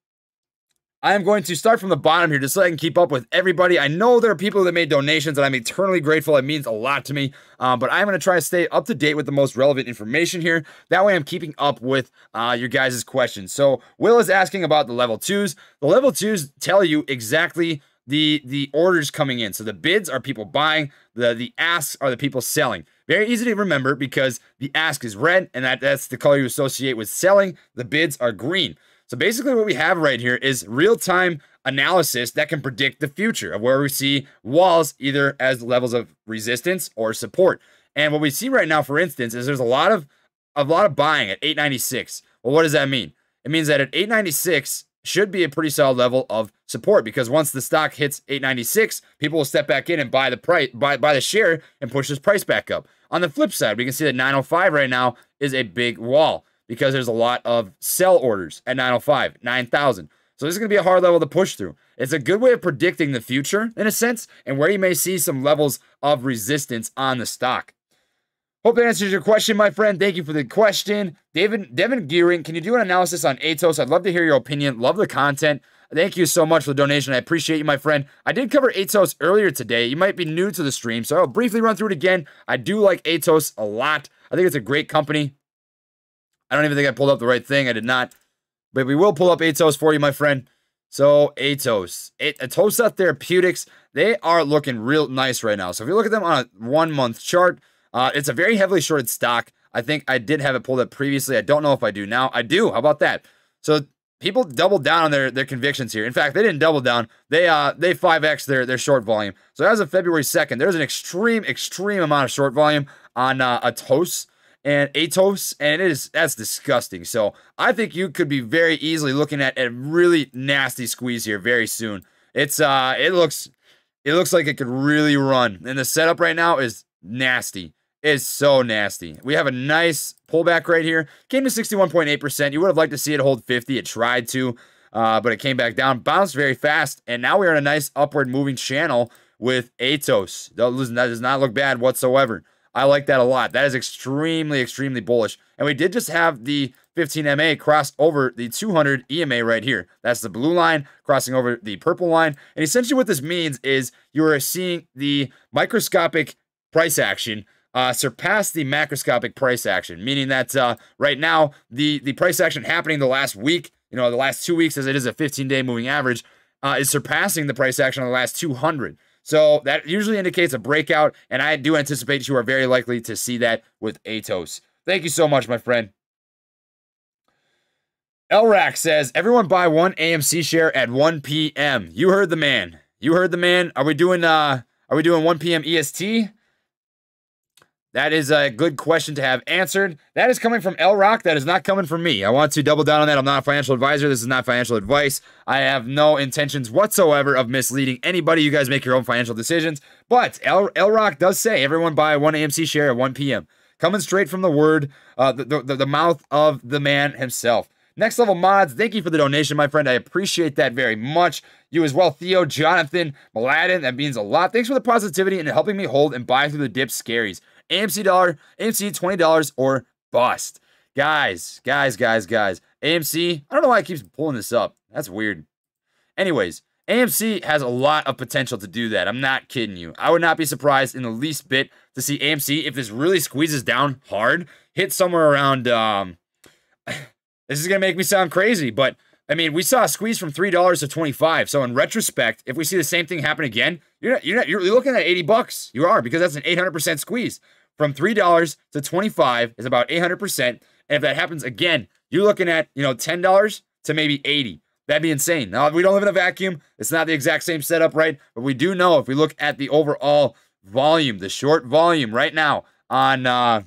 I am going to start from the bottom here just so I can keep up with everybody. I know there are people that made donations and I'm eternally grateful. It means a lot to me. Uh, but I'm going to try to stay up to date with the most relevant information here. That way I'm keeping up with uh, your guys' questions. So Will is asking about the level twos. The level twos tell you exactly the the orders coming in. So the bids are people buying, the the asks are the people selling. Very easy to remember because the ask is red and that, that's the color you associate with selling. The bids are green. So basically, what we have right here is real time analysis that can predict the future of where we see walls either as levels of resistance or support. And what we see right now, for instance, is there's a lot of a lot of buying at 896. Well, what does that mean? It means that at 896 should be a pretty solid level of support because once the stock hits 896, people will step back in and buy the price, buy, buy the share and push this price back up. On the flip side, we can see that 905 right now is a big wall because there's a lot of sell orders at 905, 9,000. So this is going to be a hard level to push through. It's a good way of predicting the future in a sense and where you may see some levels of resistance on the stock. Hope that answers your question, my friend. Thank you for the question. David Devin Gearing, can you do an analysis on Atos? I'd love to hear your opinion. Love the content. Thank you so much for the donation. I appreciate you, my friend. I did cover Atos earlier today. You might be new to the stream, so I'll briefly run through it again. I do like Atos a lot. I think it's a great company. I don't even think I pulled up the right thing. I did not. But we will pull up Atos for you, my friend. So Atos, Atossa Therapeutics, they are looking real nice right now. So if you look at them on a one month chart, uh, it's a very heavily shorted stock. I think I did have it pulled up previously. I don't know if I do now. I do. How about that? So people doubled down on their their convictions here. In fact, they didn't double down. They uh they 5x their their short volume. So as of February 2nd, there's an extreme extreme amount of short volume on uh, Atos and Atos, and it is that's disgusting. So I think you could be very easily looking at a really nasty squeeze here very soon. It's uh it looks it looks like it could really run. And the setup right now is nasty. It's so nasty. We have a nice pullback right here. Came to 61.8%. You would have liked to see it hold 50. It tried to, uh, but it came back down, bounced very fast, and now we are in a nice upward moving channel with Atos. That does not look bad whatsoever. I like that a lot. That is extremely, extremely bullish. And we did just have the 15MA cross over the 200 EMA right here. That's the blue line crossing over the purple line. And essentially what this means is you are seeing the microscopic price action uh, surpass the macroscopic price action, meaning that uh, right now the the price action happening the last week, you know, the last two weeks, as it is a 15 day moving average, uh, is surpassing the price action on the last 200. So that usually indicates a breakout, and I do anticipate you are very likely to see that with Atos. Thank you so much, my friend. L Rock says, everyone buy one AMC share at 1 p.m. You heard the man. You heard the man. Are we doing uh are we doing 1 p.m. EST? That is a good question to have answered. That is coming from L Rock. That is not coming from me. I want to double down on that. I'm not a financial advisor. This is not financial advice. I have no intentions whatsoever of misleading anybody. You guys make your own financial decisions. But L, L Rock does say everyone buy one AMC share at 1 p.m. Coming straight from the word, uh, the, the, the mouth of the man himself. Next level mods, thank you for the donation, my friend. I appreciate that very much. You as well, Theo, Jonathan, Mladen. That means a lot. Thanks for the positivity and helping me hold and buy through the dip scaries. AMC dollar, AMC $20 or bust. Guys, guys, guys, guys. AMC, I don't know why I keeps pulling this up. That's weird. Anyways, AMC has a lot of potential to do that. I'm not kidding you. I would not be surprised in the least bit to see AMC, if this really squeezes down hard, hit somewhere around. Um, this is going to make me sound crazy, but I mean, we saw a squeeze from $3 to 25. So in retrospect, if we see the same thing happen again, you're not, you're not, you're looking at 80 bucks. You are because that's an 800% squeeze from $3 to 25 is about 800%. And if that happens again, you're looking at, you know, $10 to maybe 80. That'd be insane. Now, we don't live in a vacuum. It's not the exact same setup, right? But we do know if we look at the overall volume, the short volume right now on uh,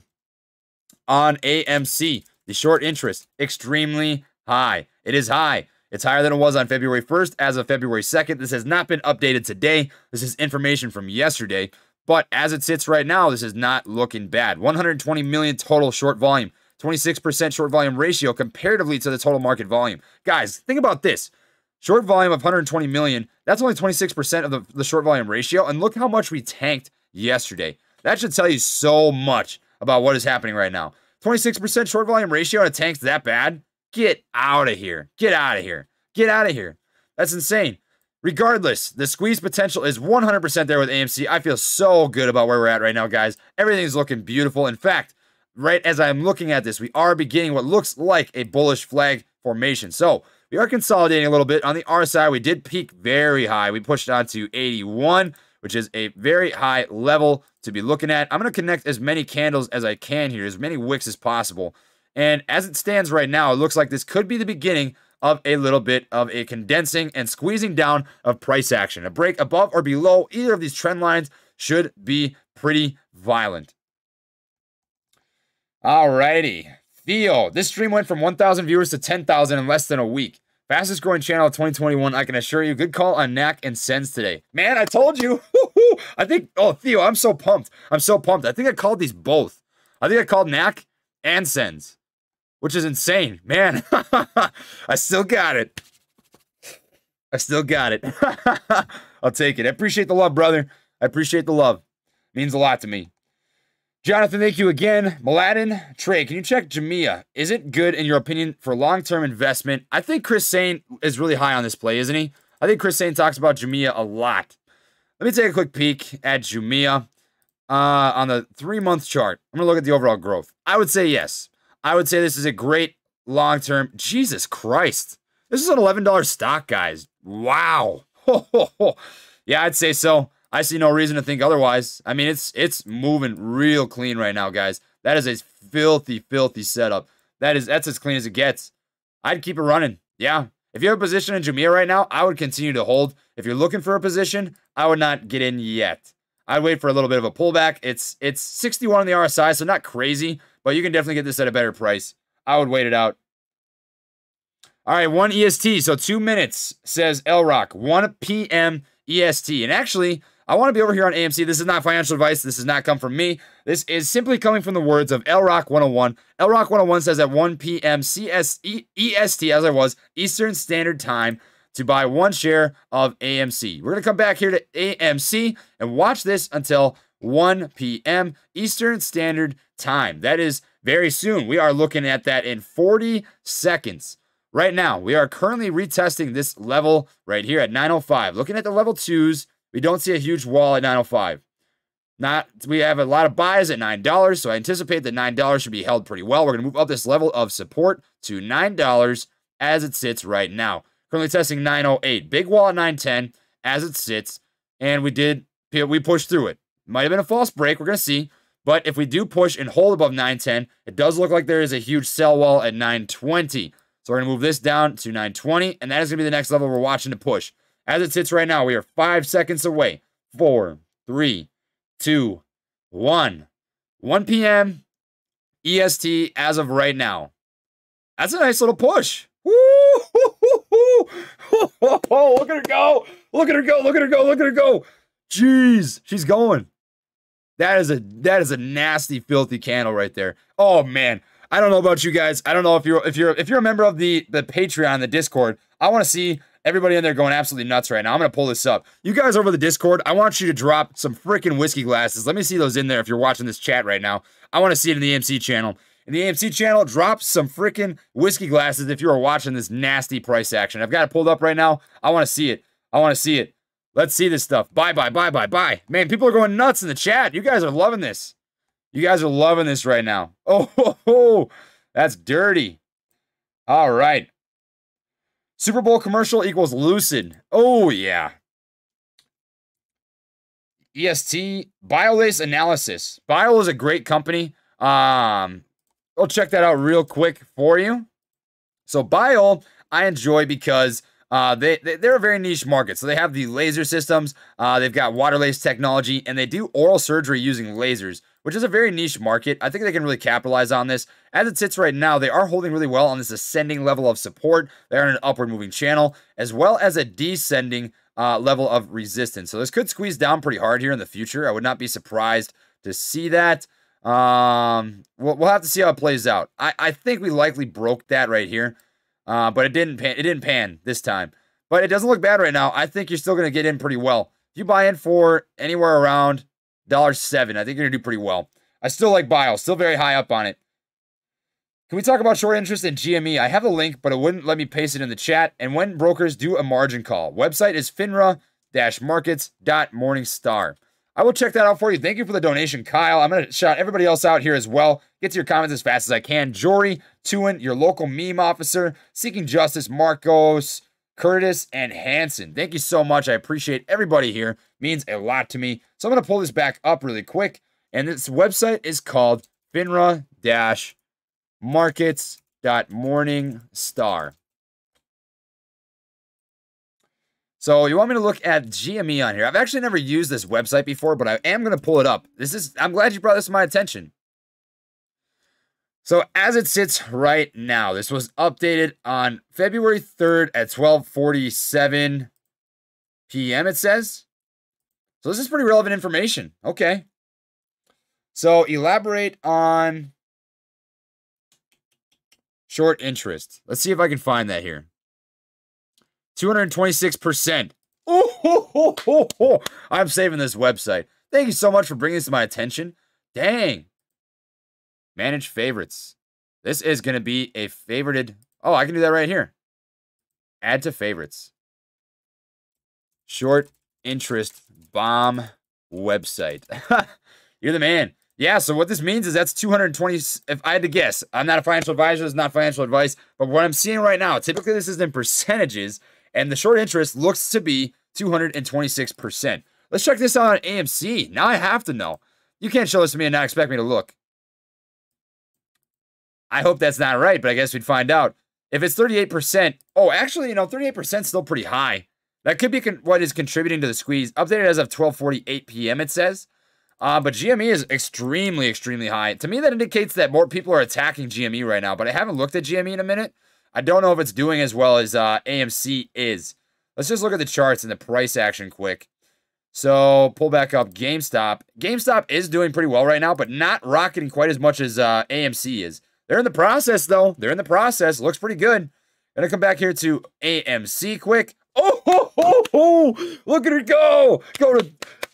on AMC, the short interest extremely high. It is high. It's higher than it was on February 1st as of February 2nd. This has not been updated today. This is information from yesterday. But as it sits right now, this is not looking bad. 120 million total short volume, 26% short volume ratio comparatively to the total market volume. Guys, think about this. Short volume of 120 million, that's only 26% of the, the short volume ratio. And look how much we tanked yesterday. That should tell you so much about what is happening right now. 26% short volume ratio and it tanks that bad? Get out of here. Get out of here. Get out of here. That's insane. Regardless, the squeeze potential is 100% there with AMC. I feel so good about where we're at right now, guys. Everything's looking beautiful. In fact, right as I'm looking at this, we are beginning what looks like a bullish flag formation. So we are consolidating a little bit. On the RSI, we did peak very high. We pushed on to 81, which is a very high level to be looking at. I'm going to connect as many candles as I can here, as many wicks as possible. And as it stands right now, it looks like this could be the beginning of a little bit of a condensing and squeezing down of price action. A break above or below either of these trend lines should be pretty violent. Alrighty. Theo, this stream went from 1,000 viewers to 10,000 in less than a week. Fastest growing channel of 2021. I can assure you. Good call on Knack and Sens today. Man, I told you. <laughs> I think, oh, Theo, I'm so pumped. I'm so pumped. I think I called these both. I think I called Knack and Sens which is insane. Man, <laughs> I still got it. I still got it. <laughs> I'll take it. I appreciate the love, brother. I appreciate the love. It means a lot to me. Jonathan, thank you again. Mladen, Trey, can you check Jamia? Is it good in your opinion for long-term investment? I think Chris Sain is really high on this play, isn't he? I think Chris Sain talks about Jamia a lot. Let me take a quick peek at Jamia uh, on the three-month chart. I'm going to look at the overall growth. I would say yes. I would say this is a great long-term. Jesus Christ. This is an $11 stock, guys. Wow. <laughs> yeah, I'd say so. I see no reason to think otherwise. I mean, it's it's moving real clean right now, guys. That is a filthy, filthy setup. That is that's as clean as it gets. I'd keep it running. Yeah. If you have a position in Jamia right now, I would continue to hold. If you're looking for a position, I would not get in yet. I'd wait for a little bit of a pullback. It's it's 61 on the RSI, so not crazy, but you can definitely get this at a better price. I would wait it out. All right, 1 EST, so two minutes, says L Rock. 1 p.m. EST. And actually, I want to be over here on AMC. This is not financial advice. This does not come from me. This is simply coming from the words of L Rock 101. L Rock 101 says at 1 p.m. CSE, EST, as I was, Eastern Standard Time, to buy one share of AMC. We're going to come back here to AMC and watch this until 1 p.m. Eastern Standard Time. That is very soon. We are looking at that in 40 seconds. Right now, we are currently retesting this level right here at 905. Looking at the level twos, we don't see a huge wall at 905. Not we have a lot of buys at nine dollars, so I anticipate that nine dollars should be held pretty well. We're gonna move up this level of support to nine dollars as it sits right now. Currently testing 908. Big wall at 910 as it sits, and we did we pushed through it. Might have been a false break. We're gonna see. But if we do push and hold above 910, it does look like there is a huge sell wall at 920. So we're gonna move this down to 920, and that is gonna be the next level we're watching to push. As it sits right now, we are five seconds away. Four, three, two, one. 1 p.m. EST as of right now. That's a nice little push. Woo! <laughs> look at her go. Look at her go. Look at her go. Look at her go. Jeez, she's going. That is a that is a nasty, filthy candle right there. Oh man. I don't know about you guys. I don't know if you're if you're if you're a member of the the Patreon, the Discord. I want to see Everybody in there going absolutely nuts right now. I'm going to pull this up. You guys over the Discord, I want you to drop some freaking whiskey glasses. Let me see those in there if you're watching this chat right now. I want to see it in the AMC channel. In the AMC channel, drop some freaking whiskey glasses if you are watching this nasty price action. I've got it pulled up right now. I want to see it. I want to see it. Let's see this stuff. Bye, bye, bye, bye, bye. Man, people are going nuts in the chat. You guys are loving this. You guys are loving this right now. <laughs> Oh, ho, ho. that's dirty. All right. Super Bowl commercial equals Lucid. Oh, yeah. EST, Biolase Analysis. Bio is a great company. Um, I'll check that out real quick for you. So Bio, I enjoy because uh, they, they are a very niche market. So they have the laser systems. Uh, they've got Waterlase technology, and they do oral surgery using lasers which is a very niche market. I think they can really capitalize on this. As it sits right now, they are holding really well on this ascending level of support. They're in an upward moving channel, as well as a descending uh, level of resistance. So this could squeeze down pretty hard here in the future. I would not be surprised to see that. Um, we'll, we'll have to see how it plays out. I, I think we likely broke that right here, uh, but it didn't pan, it didn't pan this time. But it doesn't look bad right now. I think you're still going to get in pretty well. If you buy in for anywhere around $1.07. I think you're to do pretty well. I still like Bio, still very high up on it. Can we talk about short interest in GME? I have a link, but it wouldn't let me paste it in the chat. And when brokers do a margin call, website is finra-markets.morningstar. I will check that out for you. Thank you for the donation, Kyle. I'm going to shout everybody else out here as well. Get to your comments as fast as I can. Jory, Tuin, your local meme officer, Seeking Justice, Marcos, Curtis, and Hanson. Thank you so much. I appreciate everybody here. Means a lot to me. So I'm going to pull this back up really quick. And this website is called finra-markets.morningstar. So you want me to look at GME on here? I've actually never used this website before, but I am going to pull it up. This is I'm glad you brought this to my attention. So as it sits right now, this was updated on February 3rd at 12:47 p.m. it says. So this is pretty relevant information. Okay. So elaborate on short interest. Let's see if I can find that here. 226%. Oh, <laughs> I'm saving this website. Thank you so much for bringing this to my attention. Dang. Manage favorites. This is going to be a favorited. Oh, I can do that right here. Add to favorites. Short interest bomb website. <laughs> You're the man. Yeah, so what this means is that's 220. If I had to guess, I'm not a financial advisor, it's not financial advice, but what I'm seeing right now, typically this is in percentages, and the short interest looks to be 226%. Let's check this out on AMC. Now I have to know. You can't show this to me and not expect me to look. I hope that's not right, but I guess we'd find out. If it's 38%, oh, actually, you know, 38% is still pretty high. That could be what is contributing to the squeeze. Updated as of 12:48 p.m. It says, uh, but GME is extremely, extremely high. To me, that indicates that more people are attacking GME right now. But I haven't looked at GME in a minute. I don't know if it's doing as well as uh, AMC is. Let's just look at the charts and the price action quick. So pull back up GameStop. GameStop is doing pretty well right now, but not rocketing quite as much as uh, AMC is. They're in the process, though. They're in the process. Looks pretty good. Gonna come back here to AMC quick. Oh, ho, ho, ho. look at it go. Go to,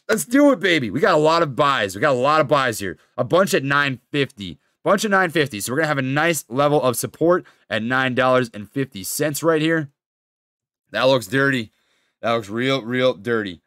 let's do it, baby. We got a lot of buys. We got a lot of buys here. A bunch at 950. Bunch of 950. So we're gonna have a nice level of support at $9.50 right here. That looks dirty. That looks real, real dirty.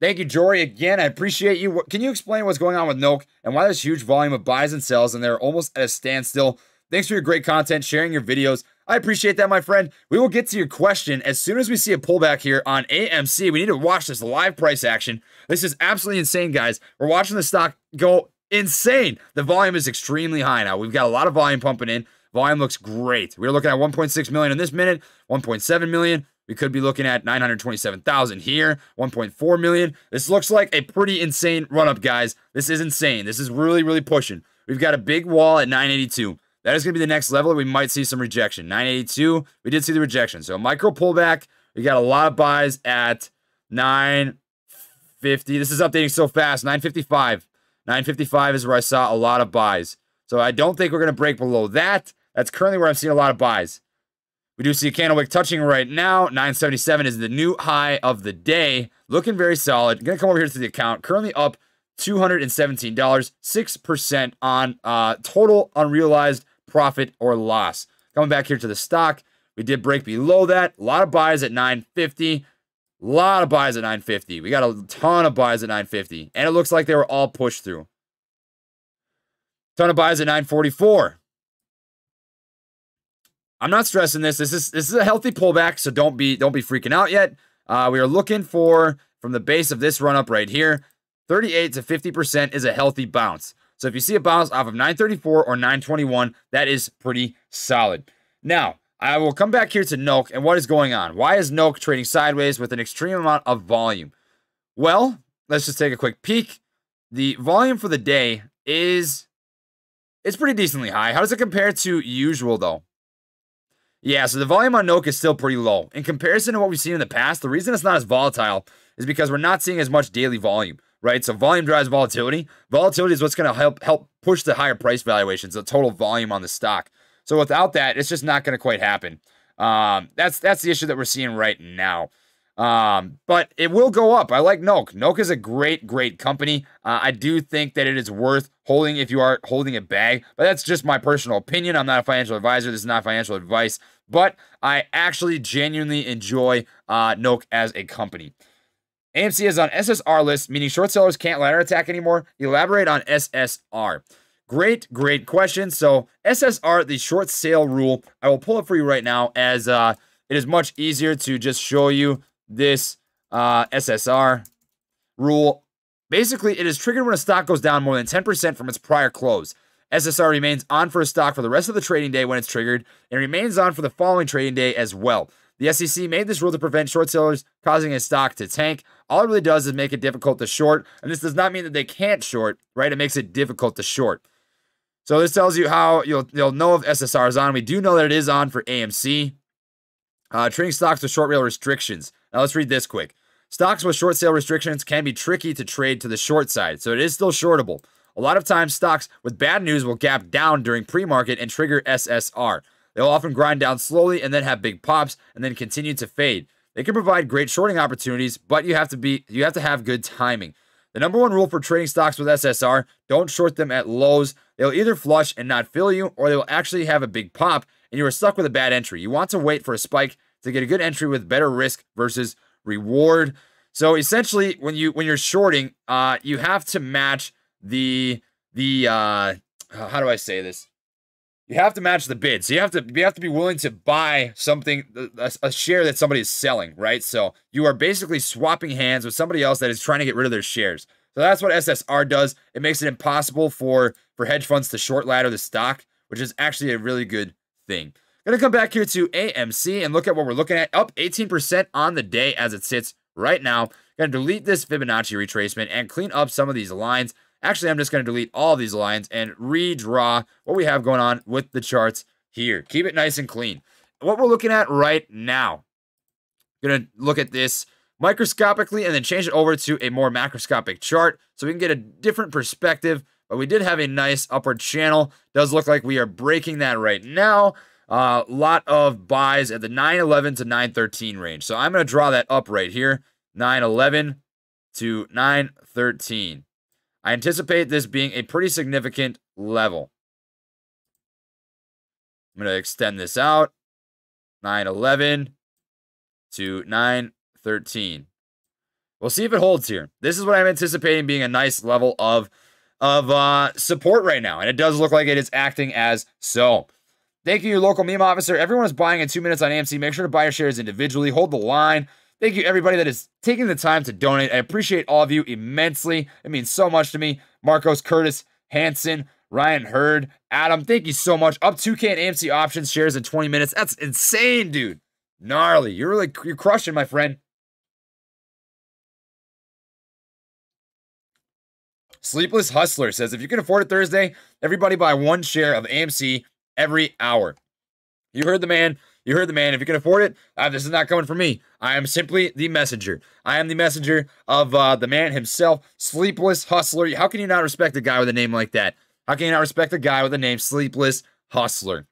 Thank you, Jory. Again, I appreciate you. Can you explain what's going on with Noke and why there's huge volume of buys and sells and they're almost at a standstill? Thanks for your great content, sharing your videos. I appreciate that, my friend. We will get to your question as soon as we see a pullback here on AMC. We need to watch this live price action. This is absolutely insane, guys. We're watching the stock go insane. The volume is extremely high now. We've got a lot of volume pumping in. Volume looks great. We're looking at 1.6 million in this minute, 1.7 million. We could be looking at 927,000 here, 1.4 million. This looks like a pretty insane run up, guys. This is insane. This is really, really pushing. We've got a big wall at 982. That is going to be the next level. We might see some rejection. 982, we did see the rejection. So micro pullback. We got a lot of buys at 950. This is updating so fast. 955. 955 is where I saw a lot of buys. So I don't think we're going to break below that. That's currently where I'm seeing a lot of buys. We do see a candle wick touching right now. 977 is the new high of the day. Looking very solid. Going to come over here to the account. Currently up $217, 6% on uh, total unrealized profit or loss. Coming back here to the stock, we did break below that. A lot of buys at 950. A lot of buys at 950. We got a ton of buys at 950. And it looks like they were all pushed through. Ton of buys at 944. I'm not stressing this. This is this is a healthy pullback, so don't be don't be freaking out yet. Uh, we are looking for from the base of this run up right here, 38 to 50% is a healthy bounce. So if you see a bounce off of 934 or 921, that is pretty solid. Now, I will come back here to Noke and what is going on. Why is Noke trading sideways with an extreme amount of volume? Well, let's just take a quick peek. The volume for the day is it's pretty decently high. How does it compare to usual though? Yeah, so the volume on Noke is still pretty low. In comparison to what we've seen in the past, the reason it's not as volatile is because we're not seeing as much daily volume right? So volume drives volatility. Volatility is what's going to help help push the higher price valuations, the total volume on the stock. So without that, it's just not going to quite happen. Um, that's that's the issue that we're seeing right now. Um, but it will go up. I like Noke. Noke is a great, great company. Uh, I do think that it is worth holding if you are holding a bag, but that's just my personal opinion. I'm not a financial advisor. This is not financial advice, but I actually genuinely enjoy uh, Noke as a company. AMC is on SSR list, meaning short sellers can't ladder attack anymore. Elaborate on SSR. Great, great question. So SSR, the short sale rule, I will pull it for you right now as uh, it is much easier to just show you this uh, SSR rule. Basically, it is triggered when a stock goes down more than 10% from its prior close. SSR remains on for a stock for the rest of the trading day when it's triggered and remains on for the following trading day as well. The SEC made this rule to prevent short sellers causing a stock to tank. All it really does is make it difficult to short. And this does not mean that they can't short, right? It makes it difficult to short. So this tells you how you'll you'll know if SSR is on. We do know that it is on for AMC. Uh, trading stocks with short rail restrictions. Now let's read this quick. Stocks with short sale restrictions can be tricky to trade to the short side, so it is still shortable. A lot of times, stocks with bad news will gap down during pre market and trigger SSR. They'll often grind down slowly and then have big pops and then continue to fade. They can provide great shorting opportunities, but you have to be you have to have good timing. The number one rule for trading stocks with SSR don't short them at lows. They'll either flush and not fill you, or they will actually have a big pop and you are stuck with a bad entry. You want to wait for a spike to get a good entry with better risk versus reward. So essentially, when you when you're shorting, uh, you have to match the the uh, how do I say this? You have to match the bid. So you have to you have to be willing to buy something a, a share that somebody is selling, right? So you are basically swapping hands with somebody else that is trying to get rid of their shares. So that's what SSR does. It makes it impossible for for hedge funds to short ladder the stock, which is actually a really good thing. Gonna come back here to AMC and look at what we're looking at. Up 18% on the day as it sits right now. Gonna delete this Fibonacci retracement and clean up some of these lines. Actually, I'm just going to delete all these lines and redraw what we have going on with the charts here. Keep it nice and clean. What we're looking at right now, going to look at this microscopically and then change it over to a more macroscopic chart so we can get a different perspective. But we did have a nice upward channel. Does look like we are breaking that right now. A uh, lot of buys at the 911 to 913 range. So I'm going to draw that up right here. 911 to 913. I anticipate this being a pretty significant level. I'm going to extend this out. 911 to 913. We'll see if it holds here. This is what I'm anticipating being a nice level of, of uh, support right now. And it does look like it is acting as so. Thank you, local meme officer. Everyone is buying in two minutes on AMC. Make sure to buy your shares individually. Hold the line. Thank you, everybody that is taking the time to donate. I appreciate all of you immensely. It means so much to me. Marcos, Curtis, Hanson, Ryan Hurd, Adam, thank you so much. Up 2K and AMC options shares in 20 minutes. That's insane, dude. Gnarly. You're really you're crushing, my friend. Sleepless Hustler says if you can afford it Thursday, everybody buy one share of AMC every hour. You heard the man. You heard the man. If you can afford it, uh, this is not coming from me. I am simply the messenger. I am the messenger of uh, the man himself, Sleepless Hustler. How can you not respect a guy with a name like that? How can you not respect a guy with a name Sleepless Hustler?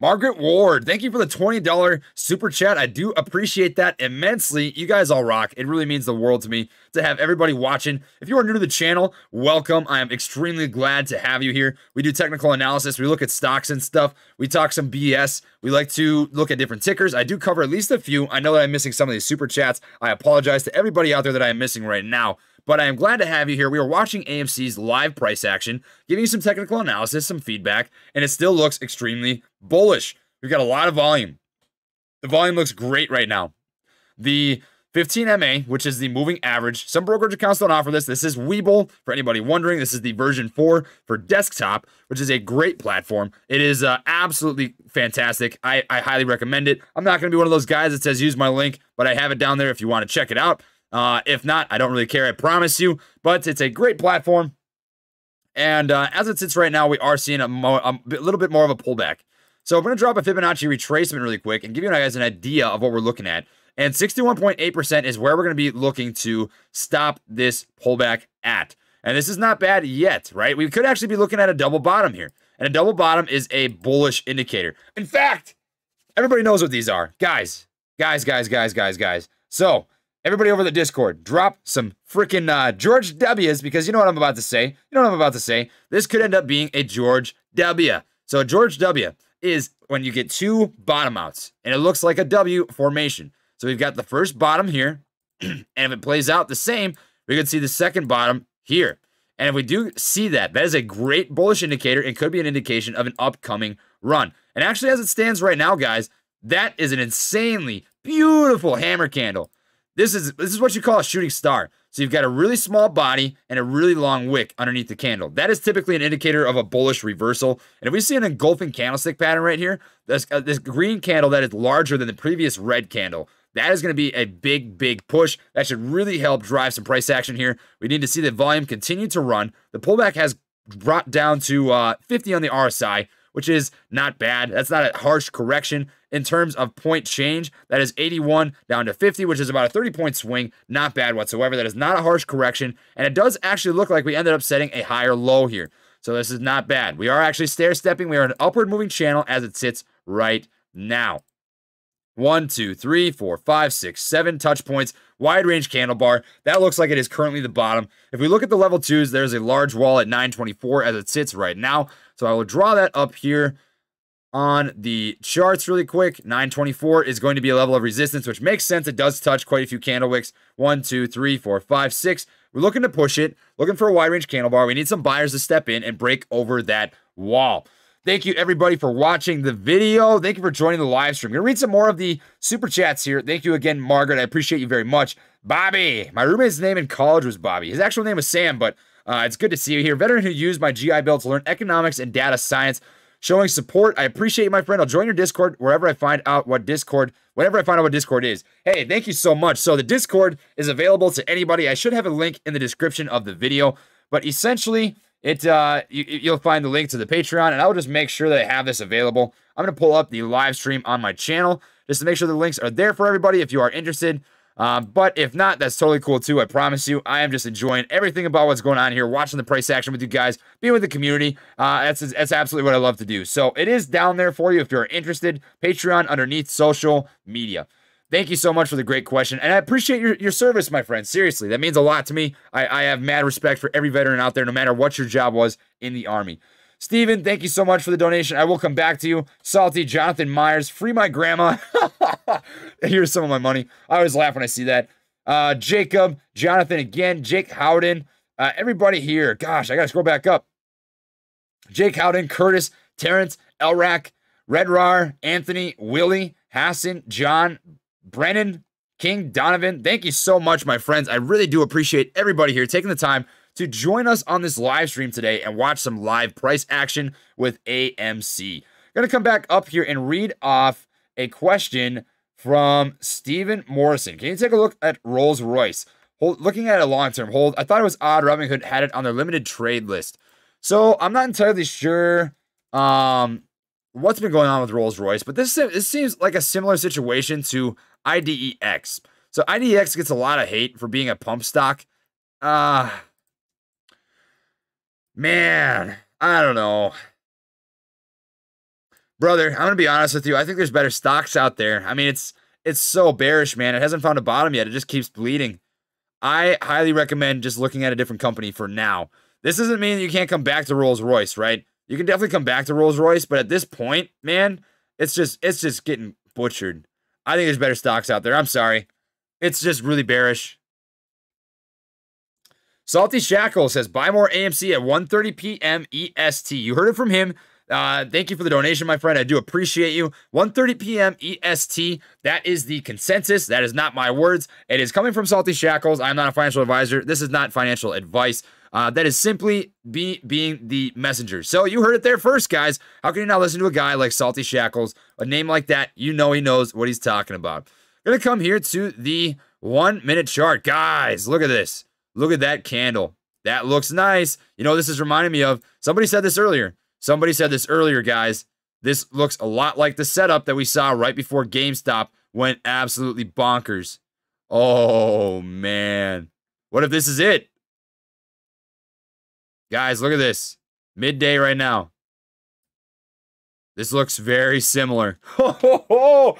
Margaret Ward, thank you for the $20 super chat. I do appreciate that immensely. You guys all rock. It really means the world to me to have everybody watching. If you are new to the channel, welcome. I am extremely glad to have you here. We do technical analysis. We look at stocks and stuff. We talk some BS. We like to look at different tickers. I do cover at least a few. I know that I'm missing some of these super chats. I apologize to everybody out there that I am missing right now but I am glad to have you here. We are watching AMC's live price action, giving you some technical analysis, some feedback, and it still looks extremely bullish. We've got a lot of volume. The volume looks great right now. The 15MA, which is the moving average. Some brokerage accounts don't offer this. This is Webull. For anybody wondering, this is the version 4 for desktop, which is a great platform. It is uh, absolutely fantastic. I, I highly recommend it. I'm not going to be one of those guys that says use my link, but I have it down there if you want to check it out. Uh, if not, I don't really care, I promise you. But it's a great platform. And uh, as it sits right now, we are seeing a, mo- a little bit more of a pullback. So I'm going to drop a Fibonacci retracement really quick and give you guys an idea of what we're looking at. And 61.8% is where we're going to be looking to stop this pullback at. And this is not bad yet, right? We could actually be looking at a double bottom here. And a double bottom is a bullish indicator. In fact, everybody knows what these are. Guys, guys, guys, guys, guys, guys. So Everybody over the Discord, drop some freaking uh, George W's because you know what I'm about to say. You know what I'm about to say. This could end up being a George W. So George W is when you get two bottom outs and it looks like a W formation. So we've got the first bottom here, <clears throat> and if it plays out the same, we could see the second bottom here. And if we do see that, that is a great bullish indicator. It could be an indication of an upcoming run. And actually, as it stands right now, guys, that is an insanely beautiful hammer candle. This is this is what you call a shooting star. So you've got a really small body and a really long wick underneath the candle. That is typically an indicator of a bullish reversal. And if we see an engulfing candlestick pattern right here, this, uh, this green candle that is larger than the previous red candle, that is going to be a big, big push. That should really help drive some price action here. We need to see the volume continue to run. The pullback has brought down to uh, 50 on the RSI, which is not bad. That's not a harsh correction in terms of point change. That is 81 down to 50, which is about a 30 point swing. Not bad whatsoever. That is not a harsh correction. And it does actually look like we ended up setting a higher low here. So this is not bad. We are actually stair stepping. We are an upward moving channel as it sits right now. One, two, three, four, five, six, seven touch points. Wide range candle bar. That looks like it is currently the bottom. If we look at the level twos, there's a large wall at 924 as it sits right now. So I will draw that up here on the charts really quick. 924 is going to be a level of resistance, which makes sense. It does touch quite a few candle wicks. One, two, three, four, five, six. We're looking to push it, looking for a wide range candle bar. We need some buyers to step in and break over that wall. Thank you everybody for watching the video. Thank you for joining the live stream. I'm gonna read some more of the super chats here. Thank you again, Margaret. I appreciate you very much. Bobby, my roommate's name in college was Bobby. His actual name was Sam, but uh, it's good to see you here. Veteran who used my GI Bill to learn economics and data science showing support. I appreciate you, my friend. I'll join your Discord wherever I find out what Discord, whenever I find out what Discord is. Hey, thank you so much. So the Discord is available to anybody. I should have a link in the description of the video, but essentially, it uh, you, will find the link to the Patreon, and I'll just make sure that I have this available. I'm gonna pull up the live stream on my channel just to make sure the links are there for everybody if you are interested. Um, but if not, that's totally cool too. I promise you, I am just enjoying everything about what's going on here, watching the price action with you guys, being with the community. Uh, that's that's absolutely what I love to do. So it is down there for you if you're interested. Patreon underneath social media. Thank you so much for the great question. And I appreciate your, your service, my friend. Seriously, that means a lot to me. I, I have mad respect for every veteran out there, no matter what your job was in the Army. Steven, thank you so much for the donation. I will come back to you. Salty, Jonathan Myers, free my grandma. <laughs> Here's some of my money. I always laugh when I see that. Uh, Jacob, Jonathan again, Jake Howden, uh, everybody here. Gosh, I got to scroll back up. Jake Howden, Curtis, Terrence, L Rock, Redrar, Anthony, Willie, Hassan, John, Brennan, King, Donovan. Thank you so much, my friends. I really do appreciate everybody here taking the time to join us on this live stream today and watch some live price action with AMC. Gonna come back up here and read off a question from Stephen Morrison. Can you take a look at Rolls Royce? Hold, looking at a long term hold, I thought it was odd Robinhood had it on their limited trade list. So I'm not entirely sure um, what's been going on with Rolls Royce, but this, this seems like a similar situation to IDEX. So IDEX gets a lot of hate for being a pump stock. Uh, Man, I don't know. Brother, I'm to be honest with you. I think there's better stocks out there. I mean, it's it's so bearish, man. It hasn't found a bottom yet. It just keeps bleeding. I highly recommend just looking at a different company for now. This doesn't mean you can't come back to Rolls-Royce, right? You can definitely come back to Rolls-Royce, but at this point, man, it's just it's just getting butchered. I think there's better stocks out there. I'm sorry. It's just really bearish. Salty Shackle says, buy more AMC at 1.30 p.m. EST. You heard it from him. Uh, thank you for the donation, my friend. I do appreciate you. 1.30 p.m. EST. That is the consensus. That is not my words. It is coming from Salty Shackles. I'm not a financial advisor. This is not financial advice. Uh, that is simply be, being the messenger. So you heard it there first, guys. How can you not listen to a guy like Salty Shackles? A name like that, you know he knows what he's talking about. Gonna come here to the one minute chart. Guys, look at this. Look at that candle. That looks nice. You know, this is reminding me of somebody said this earlier. Somebody said this earlier, guys. This looks a lot like the setup that we saw right before GameStop went absolutely bonkers. Oh, man. What if this is it? Guys, look at this. Midday right now. This looks very similar. <laughs> oh,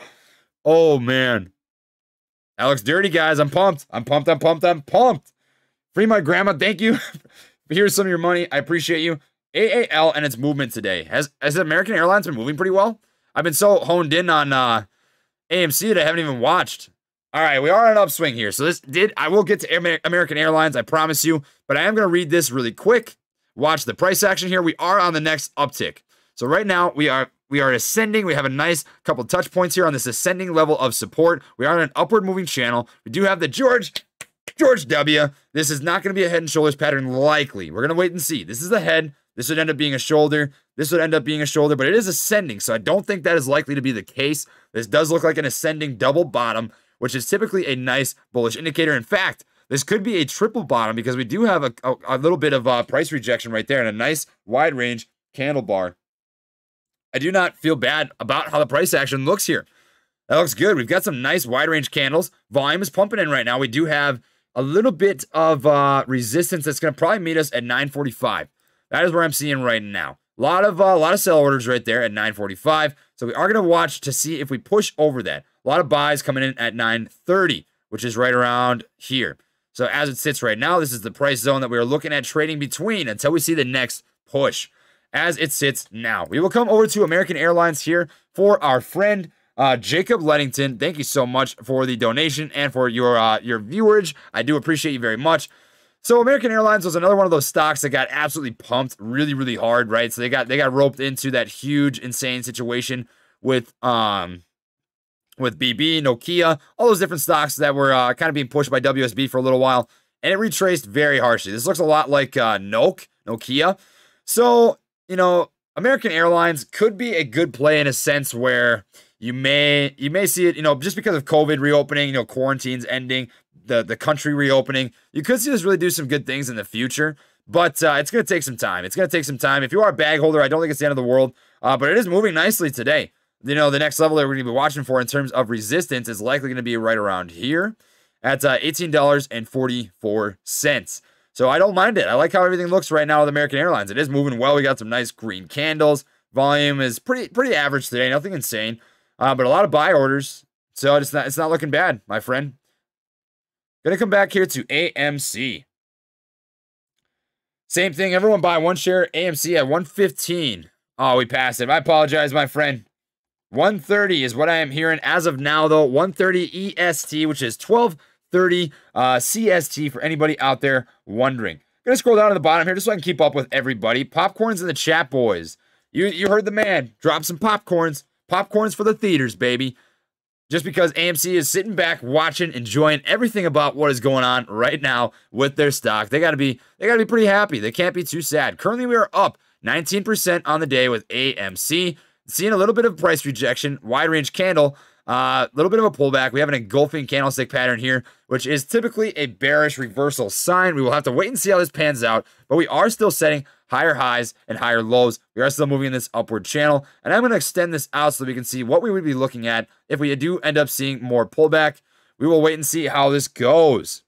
man. That looks dirty, guys. I'm pumped. I'm pumped. I'm pumped. I'm pumped. Free my grandma. Thank you. <laughs> Here's some of your money. I appreciate you. AAL and its movement today. Has has American Airlines been moving pretty well? I've been so honed in on uh, AMC that I haven't even watched. All right, we are on an upswing here. So this did I will get to American Airlines, I promise you, but I am going to read this really quick. Watch the price action here. We are on the next uptick. So right now we are we are ascending. We have a nice couple touch points here on this ascending level of support. We are on an upward moving channel. We do have the George George W. This is not going to be a head and shoulders pattern, likely. We're going to wait and see. This is the head. This would end up being a shoulder. This would end up being a shoulder, but it is ascending, so I don't think that is likely to be the case. This does look like an ascending double bottom, which is typically a nice bullish indicator. In fact, this could be a triple bottom because we do have a, a, a little bit of uh, price rejection right there and a nice wide range candle bar. I do not feel bad about how the price action looks here. That looks good. We've got some nice wide range candles. Volume is pumping in right now. We do have a little bit of uh, resistance that's going to probably meet us at 945. That is where I'm seeing right now. A lot of uh, a lot of sell orders right there at 945. So we are going to watch to see if we push over that. A lot of buys coming in at 930, which is right around here. So as it sits right now, this is the price zone that we are looking at trading between until we see the next push. As it sits now, we will come over to American Airlines here for our friend uh, Jacob Leddington. Thank you so much for the donation and for your uh, your viewage. I do appreciate you very much. So American Airlines was another one of those stocks that got absolutely pumped really, really hard, right? So they got they got roped into that huge, insane situation with um with BB, Nokia, all those different stocks that were uh, kind of being pushed by WSB for a little while, and it retraced very harshly. This looks a lot like uh, Noke, Nokia. So you know, American Airlines could be a good play in a sense where you may you may see it, you know, just because of COVID reopening, you know, quarantines ending, the the country reopening, you could see this really do some good things in the future. But uh, it's going to take some time. It's going to take some time. If you are a bag holder, I don't think it's the end of the world. Uh, but it is moving nicely today. You know, the next level that we're going to be watching for in terms of resistance is likely going to be right around here at uh, $18.44. So I don't mind it. I like how everything looks right now with American Airlines. It is moving well. We got some nice green candles. Volume is pretty pretty average today. Nothing insane, uh, but a lot of buy orders. So it's not it's not looking bad, my friend. Gonna come back here to AMC. Same thing. Everyone buy one share. AMC at 115. Oh, we passed it. I apologize, my friend. 130 is what I am hearing as of now, though. 130 EST, which is 1230 uh, CST for anybody out there wondering. Gonna scroll down to the bottom here just so I can keep up with everybody. Popcorns in the chat, boys. You you heard the man. Drop some popcorns. Popcorns for the theaters, baby just because AMC is sitting back, watching, enjoying everything about what is going on right now with their stock. They got to be they got to be pretty happy. They can't be too sad. Currently, we are up 19% on the day with AMC, seeing a little bit of price rejection, wide range candle. A uh, little bit of a pullback. We have an engulfing candlestick pattern here, which is typically a bearish reversal sign. We will have to wait and see how this pans out, but we are still setting higher highs and higher lows. We are still moving in this upward channel, and I'm going to extend this out so we can see what we would be looking at if we do end up seeing more pullback. We will wait and see how this goes.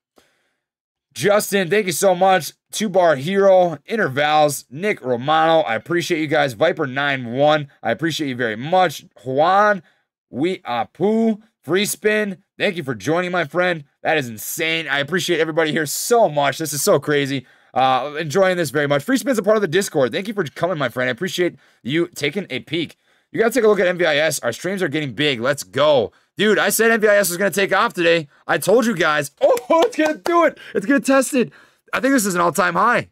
Justin, thank you so much. Two Bar Hero, Intervals, Nick Romano. I appreciate you guys. Viper91, I appreciate you very much. Juan, we are poo. free spin. Thank you for joining, my friend. That is insane. I appreciate everybody here so much. This is so crazy. Uh, enjoying this very much. Free spin's a part of the Discord. Thank you for coming, my friend. I appreciate you taking a peek. You gotta take a look at MVIS. Our streams are getting big. Let's go. Dude, I said MVIS was gonna take off today. I told you guys. <laughs> Oh, it's gonna do it. It's gonna test it. I think this is an all-time high.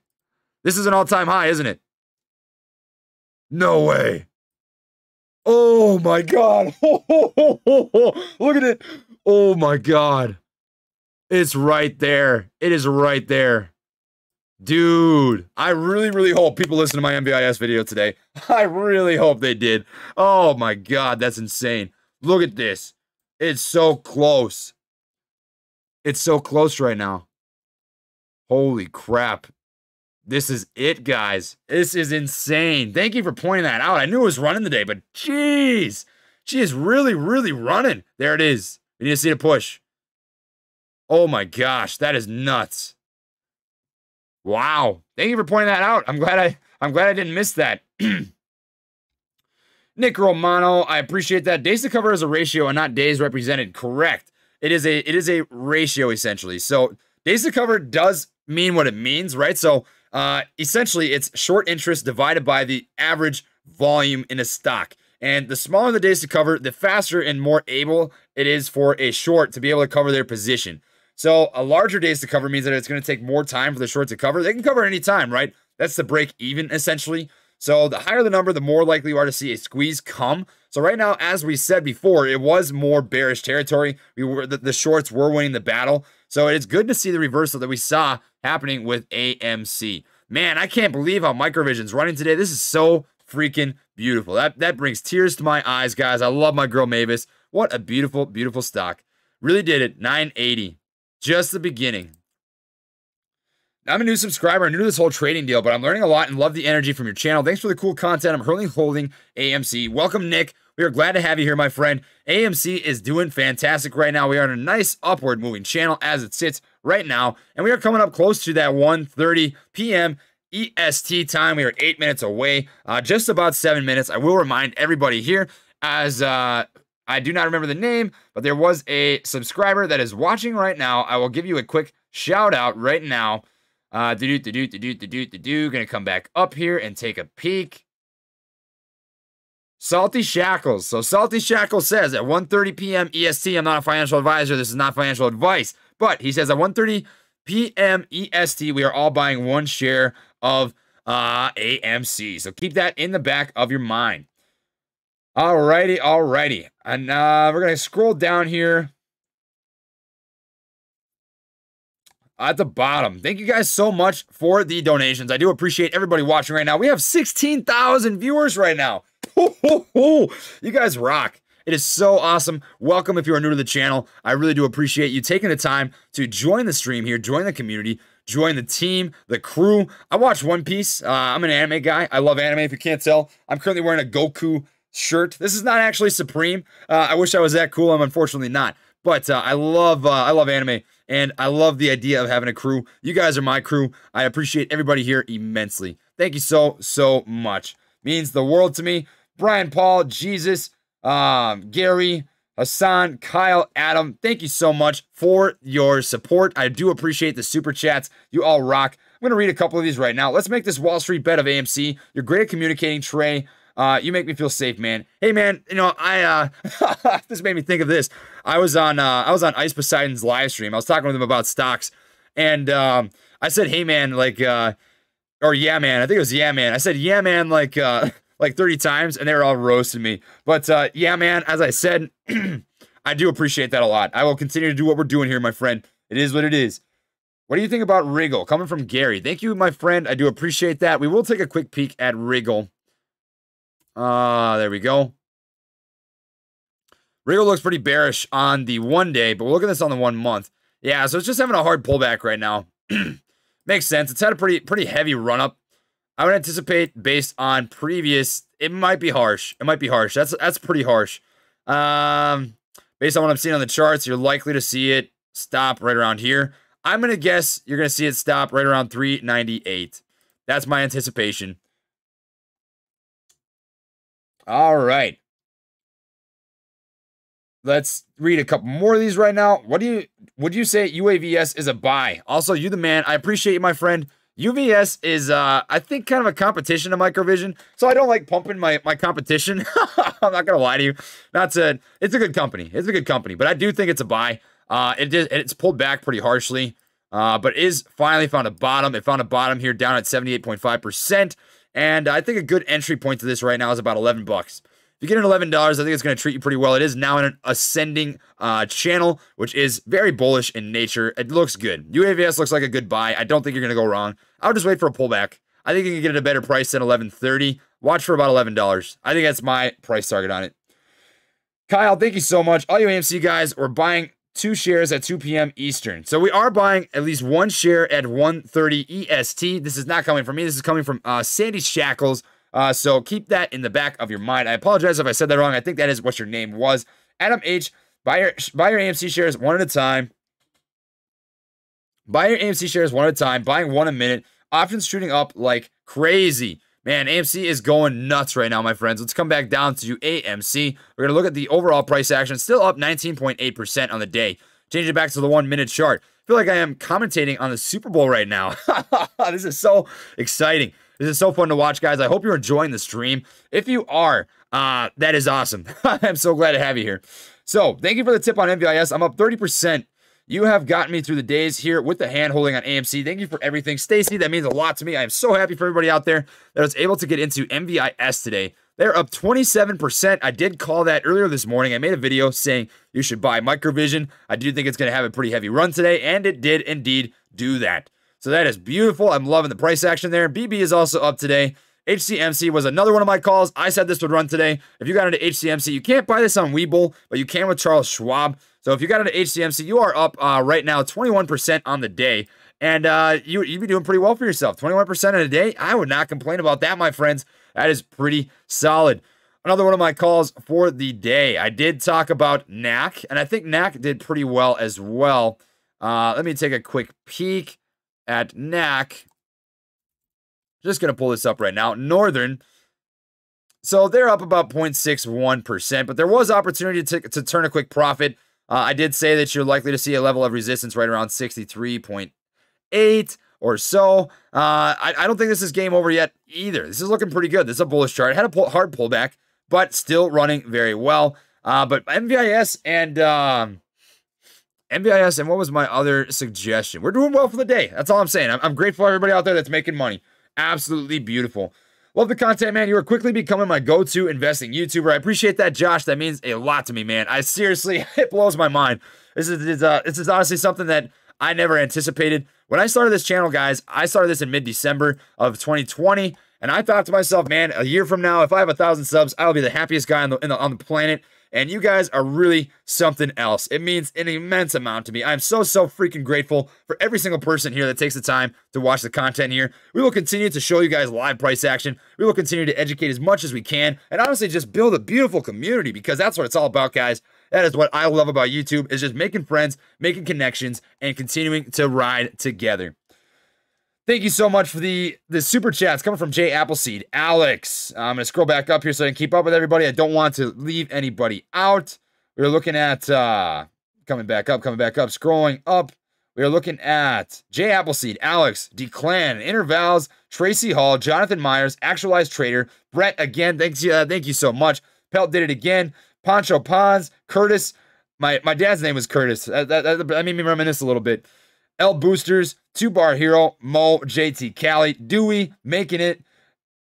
This is an all-time high, isn't it? No way. Oh my god. <laughs> Look at it. Oh my god. It's right there. It is right there. Dude, I really, really hope people listen to my MVIS video today. <laughs> I really hope they did. Oh my god, that's insane. Look at this. It's so close. It's so close right now. Holy crap. This is it, guys. This is insane. Thank you for pointing that out. I knew it was running today, but jeez. She is really, really running. There it is. We need to see the push. Oh my gosh, that is nuts. Wow. Thank you for pointing that out. I'm glad I I'm glad I didn't miss that. <clears throat> Nick Romano, I appreciate that. Days to cover is a ratio and not days represented. Correct. It is a it is a ratio essentially. So days to cover does mean what it means, right? So uh, essentially, it's short interest divided by the average volume in a stock. And the smaller the days to cover, the faster and more able it is for a short to be able to cover their position. So a larger days to cover means that it's going to take more time for the short to cover. They can cover any time, right? That's the break even essentially. So the higher the number, the more likely you are to see a squeeze come. So right now, as we said before, it was more bearish territory. We were the, the shorts were winning the battle. So it's good to see the reversal that we saw happening with AMC. Man, I can't believe how Microvision's running today. This is so freaking beautiful. That that brings tears to my eyes, guys. I love my girl Mavis. What a beautiful, beautiful stock. Really did it. 980. Just the beginning. I'm a new subscriber, new to this whole trading deal, but I'm learning a lot and love the energy from your channel. Thanks for the cool content. I'm currently holding AMC. Welcome, Nick. We are glad to have you here, my friend. AMC is doing fantastic right now. We are in a nice upward moving channel as it sits right now, and we are coming up close to that 1:30 p.m. EST time. We are eight minutes away, uh, just about seven minutes. I will remind everybody here as uh, I do not remember the name, but there was a subscriber that is watching right now. I will give you a quick shout out right now. Uh, do do do do do do do do. Gonna come back up here and take a peek. Salty Shackles. So Salty Shackles says at 1:30 p.m. EST. I'm not a financial advisor. This is not financial advice, but he says at 1:30 p.m. EST, we are all buying one share of uh, AMC. So keep that in the back of your mind. Alrighty, alrighty. And uh, we're to scroll down here. At the bottom. Thank you guys so much for the donations. I do appreciate everybody watching right now. We have 16,000 viewers right now. You guys rock. It is so awesome. Welcome if you are new to the channel. I really do appreciate you taking the time to join the stream here, join the community, join the team, the crew. I watch One Piece. Uh, I'm an anime guy. I love anime if you can't tell. I'm currently wearing a Goku shirt. This is not actually Supreme. Uh, I wish I was that cool. I'm unfortunately not. But uh, I love uh, I love anime and I love the idea of having a crew. You guys are my crew. I appreciate everybody here immensely. Thank you so so much. Means the world to me. Brian Paul, Jesus, um, Gary, Hassan, Kyle, Adam, thank you so much for your support. I do appreciate the super chats. You all rock. I'm going to read a couple of these right now. Let's make this Wall Street bet of AMC. You're great at communicating, Trey. Uh, you make me feel safe, man. Hey, man, you know, I, uh, <laughs> this made me think of this. I was on, uh, I was on Ice Poseidon's live stream. I was talking with him about stocks. And, um, I said, hey, man, like, uh, or yeah, man, I think it was yeah, man. I said, yeah, man, like, uh, <laughs> like 30 times and they were all roasting me. But uh, yeah, man, as I said, <clears throat> I do appreciate that a lot. I will continue to do what we're doing here, my friend. It is what it is. What do you think about Wriggle? Coming from Gary. Thank you, my friend. I do appreciate that. We will take a quick peek at Wriggle. Uh, there we go. Wriggle looks pretty bearish on the one day, but look at this on the one month. Yeah, so it's just having a hard pullback right now. <clears throat> Makes sense. It's had a pretty pretty heavy run up. I would anticipate based on previous, it might be harsh. It might be harsh. That's that's pretty harsh. Um, based on what I'm seeing on the charts, you're likely to see it stop right around here. I'm gonna guess you're gonna see it stop right around 398. That's my anticipation. All right. Let's read a couple more of these right now. What do you would you say UAVS is a buy? Also, you the man. I appreciate you, my friend. UVS is, uh, I think, kind of a competition to Microvision. So I don't like pumping my, my competition. <laughs> I'm not to lie to you. That's a, it's a good company. It's a good company, but I do think it's a buy. Uh, it did, it's pulled back pretty harshly, uh, but is finally found a bottom. It found a bottom here down at 78.5%. And I think a good entry point to this right now is about 11 bucks. If you get an $11, I think it's going to treat you pretty well. It is now in an ascending uh, channel, which is very bullish in nature. It looks good. UAVS looks like a good buy. I don't think you're going to go wrong. I would just wait for a pullback. I think you can get it a better price than 11.30. Watch for about $11. I think that's my price target on it. Kyle, thank you so much. All you AMC guys, we're buying two shares at 2 p.m. Eastern. So we are buying at least one share at 1.30 EST. This is not coming from me. This is coming from uh, Sandy Shackles. Uh, so keep that in the back of your mind. I apologize if I said that wrong. I think that is what your name was. Adam H. Buy your, buy your AMC shares one at a time. Buy your AMC shares one at a time. Buying one a minute. Options shooting up like crazy. Man, AMC is going nuts right now, my friends. Let's come back down to AMC. We're going to look at the overall price action. Still up 19.8% on the day. Change it back to the one minute chart. I feel like I am commentating on the Super Bowl right now. <laughs> this is so exciting. This is so fun to watch, guys. I hope you're enjoying the stream. If you are, uh, that is awesome. <laughs> I'm so glad to have you here. So, thank you for the tip on MVIS. I'm up 30%. You have gotten me through the days here with the hand holding on AMC. Thank you for everything. Stacy, that means a lot to me. I am so happy for everybody out there that was able to get into MVIS today. They're up 27%. I did call that earlier this morning. I made a video saying you should buy Microvision. I do think it's going to have a pretty heavy run today, and it did indeed do that. So that is beautiful. I'm loving the price action there. BB is also up today. HCMC was another one of my calls. I said this would run today. If you got into HCMC, you can't buy this on Webull, but you can with Charles Schwab. So if you got into HCMC, you are up uh, right now 21% on the day. And uh, you, you'd be doing pretty well for yourself. 21% in a day. I would not complain about that, my friends. That is pretty solid. Another one of my calls for the day. I did talk about NAK, and I think NAK did pretty well as well. Uh, let me take a quick peek at NAK. Just going to pull this up right now. Northern So they're up about 0.61%, but there was opportunity to, to turn a quick profit. Uh, I did say that you're likely to see a level of resistance right around 63.8 or so. Uh, I, I, don't think this is game over yet either. This is looking pretty good. This is a bullish chart. It had a pull, hard pullback, but still running very well. Uh, but MVIS and um, MVIS and what was my other suggestion? We're doing well for the day. That's all I'm saying. I'm, I'm grateful for everybody out there that's making money. Absolutely beautiful. Love the content, man. You are quickly becoming my go-to investing YouTuber. I appreciate that, Josh. That means a lot to me, man. I seriously, <laughs> it blows my mind. This is, uh, this is honestly something that I never anticipated. When I started this channel, guys, I started this in mid-December of 2020, and I thought to myself, man, a year from now, if I have a thousand subs, I'll be the happiest guy on the, the on the planet. And you guys are really something else. It means an immense amount to me. I'm so, so freaking grateful for every single person here that takes the time to watch the content here. We will continue to show you guys live price action. We will continue to educate as much as we can and honestly just build a beautiful community because that's what it's all about, guys. That is what I love about YouTube is just making friends, making connections, and continuing to ride together. Thank you so much for the the super chats coming from Jay Appleseed. Alex, I'm to scroll back up here so I can keep up with everybody. I don't want to leave anybody out. We are looking at uh coming back up, coming back up, scrolling up. We are looking at Jay Appleseed, Alex, Declan, Intervals, Tracy Hall, Jonathan Myers, Actualized Trader, Brett again. Thanks, uh, thank you so much. Pelt did it again. Poncho Pons, Curtis. My my dad's name was Curtis. That, that, that, that made me reminisce a little bit. L Boosters, Two Bar Hero, Mo, JT Cali, Dewey, Making It,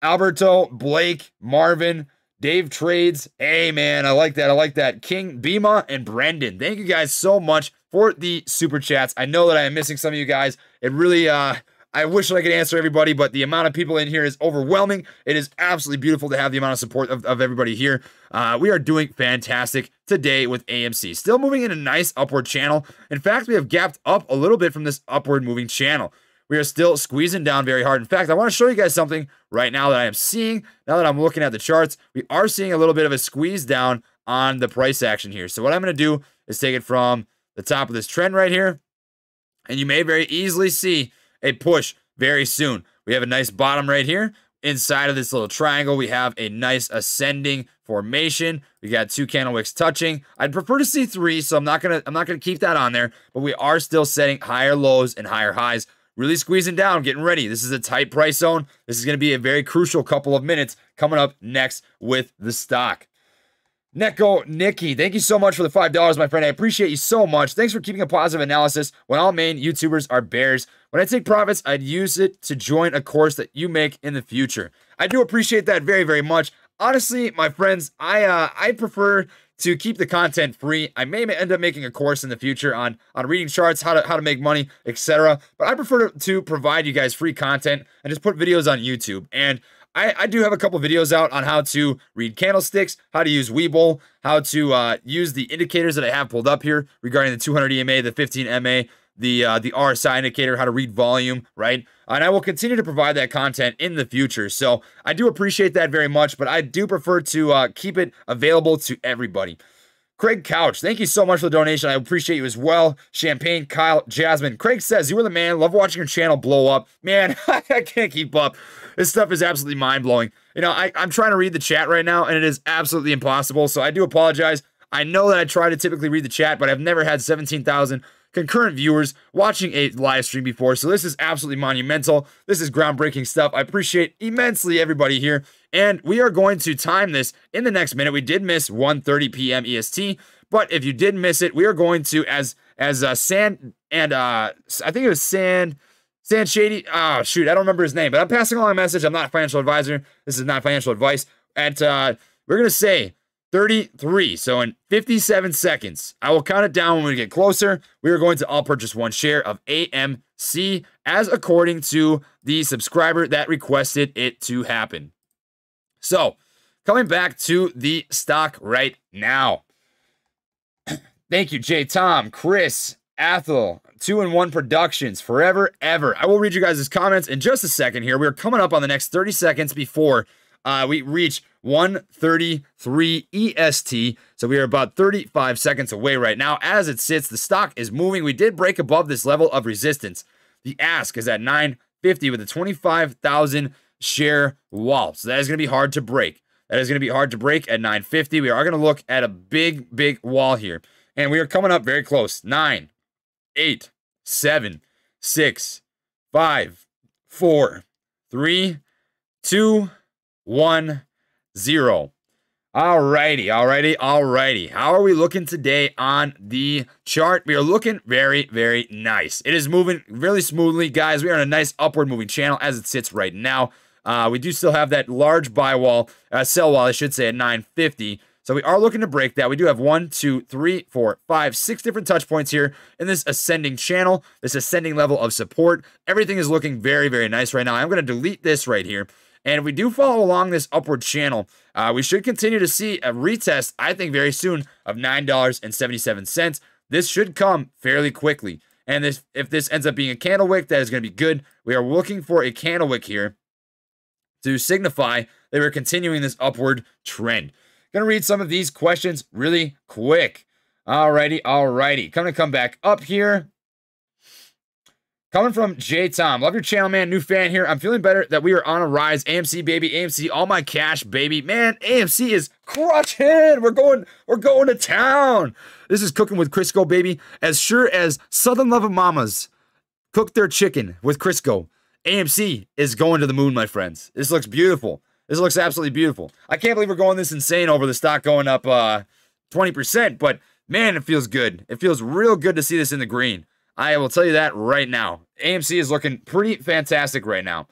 Alberto, Blake, Marvin, Dave Trades. Hey, man, I like that. I like that. King, Bima, and Brendan. Thank you guys so much for the super chats. I know that I am missing some of you guys. It really, uh, I wish I could answer everybody, but the amount of people in here is overwhelming. It is absolutely beautiful to have the amount of support of, of everybody here. Uh, we are doing fantastic today with AMC. Still moving in a nice upward channel. In fact, we have gapped up a little bit from this upward moving channel. We are still squeezing down very hard. In fact, I want to show you guys something right now that I am seeing. Now that I'm looking at the charts, we are seeing a little bit of a squeeze down on the price action here. So what I'm going to do is take it from the top of this trend right here. And you may very easily see a push very soon. We have a nice bottom right here. Inside of this little triangle, we have a nice ascending formation. We got two candle wicks touching. I'd prefer to see three, so I'm not gonna I'm not gonna keep that on there. But we are still setting higher lows and higher highs. Really squeezing down, getting ready. This is a tight price zone. This is to be a very crucial couple of minutes coming up next with the stock. Neko Nikki, thank you so much for the $5, my friend. I appreciate you so much. Thanks for keeping a positive analysis when all main YouTubers are bears. When I take profits, I'd use it to join a course that you make in the future. I do appreciate that very, very much. Honestly, my friends, I uh, I prefer to keep the content free. I may end up making a course in the future on on reading charts, how to how to make money, etc. But I prefer to, to provide you guys free content and just put videos on YouTube. And I, I do have a couple videos out on how to read candlesticks, how to use Webull, how to uh, use the indicators that I have pulled up here regarding the 200 EMA, the 15 MA, the uh, the RSI indicator, how to read volume, right? And I will continue to provide that content in the future. So I do appreciate that very much, but I do prefer to uh, keep it available to everybody. Craig Couch, thank you so much for the donation. I appreciate you as well. Champagne, Kyle, Jasmine. Craig says, You are the man. Love watching your channel blow up. Man, <laughs> I can't keep up. This stuff is absolutely mind blowing. You know, I, I'm trying to read the chat right now, and it is absolutely impossible. So I do apologize. I know that I try to typically read the chat, but I've never had 17,000 concurrent viewers watching a live stream before. So this is absolutely monumental. This is groundbreaking stuff. I appreciate immensely everybody here. And we are going to time this in the next minute. We did miss 1:30 p.m. EST, but if you did miss it, we are going to as as uh, Sand and uh I think it was Sand Sand Shady. Oh shoot, I don't remember his name, but I'm passing along a message. I'm not a financial advisor. This is not financial advice. And uh, we're gonna say 33. So in 57 seconds, I will count it down when we get closer. We are going to all purchase one share of AMC as according to the subscriber that requested it to happen. So coming back to the stock right now. <clears throat> Thank you, Jay, Tom, Chris, Athel, two and one productions, forever, ever. I will read you guys' comments in just a second here. We're coming up on the next 30 seconds before uh, we reach 133 EST. So we are about 35 seconds away right now. As it sits, the stock is moving. We did break above this level of resistance. The ask is at 950 with a 25,000 share wall. So that is going to be hard to break. That is going to be hard to break at 950. We are going to look at a big, big wall here. And we are coming up very close. Nine, eight, seven, six, five, four, three, two, one, zero. Alrighty, alrighty, alrighty. How are we looking today on the chart? We are looking very, very nice. It is moving really smoothly, guys. We are on a nice upward moving channel as it sits right now. Uh, we do still have that large buy wall, uh, sell wall, I should say, at 950. So we are looking to break that. We do have one, two, three, four, five, six different touch points here in this ascending channel, this ascending level of support. Everything is looking very, very nice right now. I'm going to delete this right here. And if we do follow along this upward channel, uh, we should continue to see a retest, I think, very soon of $9.77. This should come fairly quickly. And this, if this ends up being a candle wick, that is going to be good. We are looking for a candle wick here to signify that we're continuing this upward trend. Gonna read some of these questions really quick. Alrighty, alrighty. Gonna come back up here. Coming from J Tom. Love your channel, man. New fan here. I'm feeling better that we are on a rise. AMC, baby. AMC, all my cash, baby. Man, AMC is crushing. We're going, we're going to town. This is cooking with Crisco, baby. As sure as Southern Love of Mamas cook their chicken with Crisco. AMC is going to the moon, my friends. This looks beautiful. This looks absolutely beautiful. I can't believe we're going this insane over the stock going up uh, 20%, but man, it feels good. It feels real good to see this in the green. I will tell you that right now. AMC is looking pretty fantastic right now.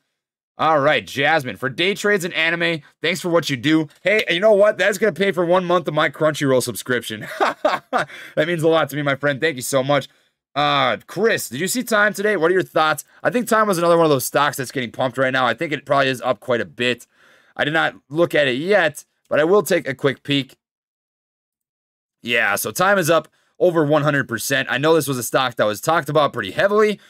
All right, Jasmine, for day trades and anime, thanks for what you do. Hey, you know what? That's going to pay for one month of my Crunchyroll subscription. <laughs> that means a lot to me, my friend. Thank you so much. Uh, Chris, did you see Time today? What are your thoughts? I think Time was another one of those stocks that's getting pumped right now. I think it probably is up quite a bit. I did not look at it yet, but I will take a quick peek. Yeah, so Time is up over 100%. I know this was a stock that was talked about pretty heavily,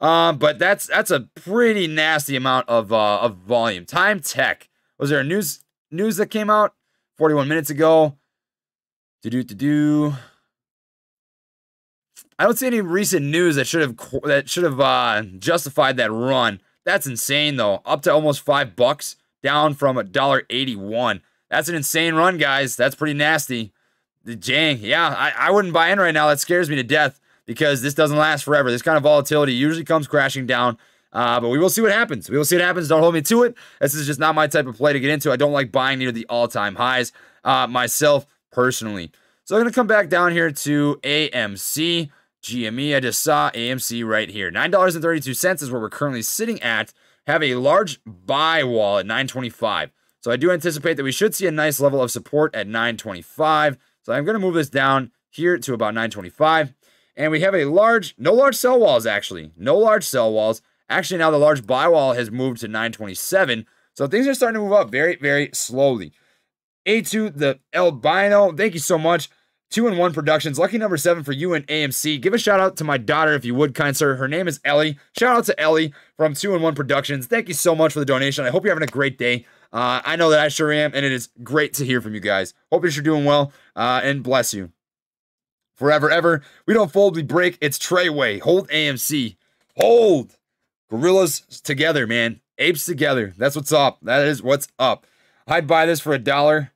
um, but that's that's a pretty nasty amount of uh, of volume. Time Tech. Was there a news news that came out 41 minutes ago? To do to do. I don't see any recent news that should have that should have uh, justified that run. That's insane though. Up to almost five bucks, down from a dollar eighty-one. That's an insane run, guys. That's pretty nasty. Jang, yeah, I, I wouldn't buy in right now. That scares me to death because this doesn't last forever. This kind of volatility usually comes crashing down. Uh, but we will see what happens. We will see what happens. Don't hold me to it. This is just not my type of play to get into. I don't like buying near the all-time highs uh, myself personally. So I'm going to come back down here to AMC. GME, I just saw AMC right here. $9.32 is where we're currently sitting at. Have a large buy wall at 925. So I do anticipate that we should see a nice level of support at 925. So I'm going to move this down here to about 925. And we have a large, no large sell walls actually. No large sell walls. Actually, now the large buy wall has moved to 927. So things are starting to move up very, very slowly. A2, the albino, thank you so much. Two and one productions. Lucky number seven for you and AMC. Give a shout out to my daughter, if you would, kind sir. Her name is Ellie. Shout out to Ellie from Two and One Productions. Thank you so much for the donation. I hope you're having a great day. Uh, I know that I sure am, and it is great to hear from you guys. Hope you're doing well, uh, and bless you. Forever, ever. We don't fold, we break. It's Treyway. Hold AMC. Hold. Gorillas together, man. Apes together. That's what's up. That is what's up. I'd buy this for a dollar.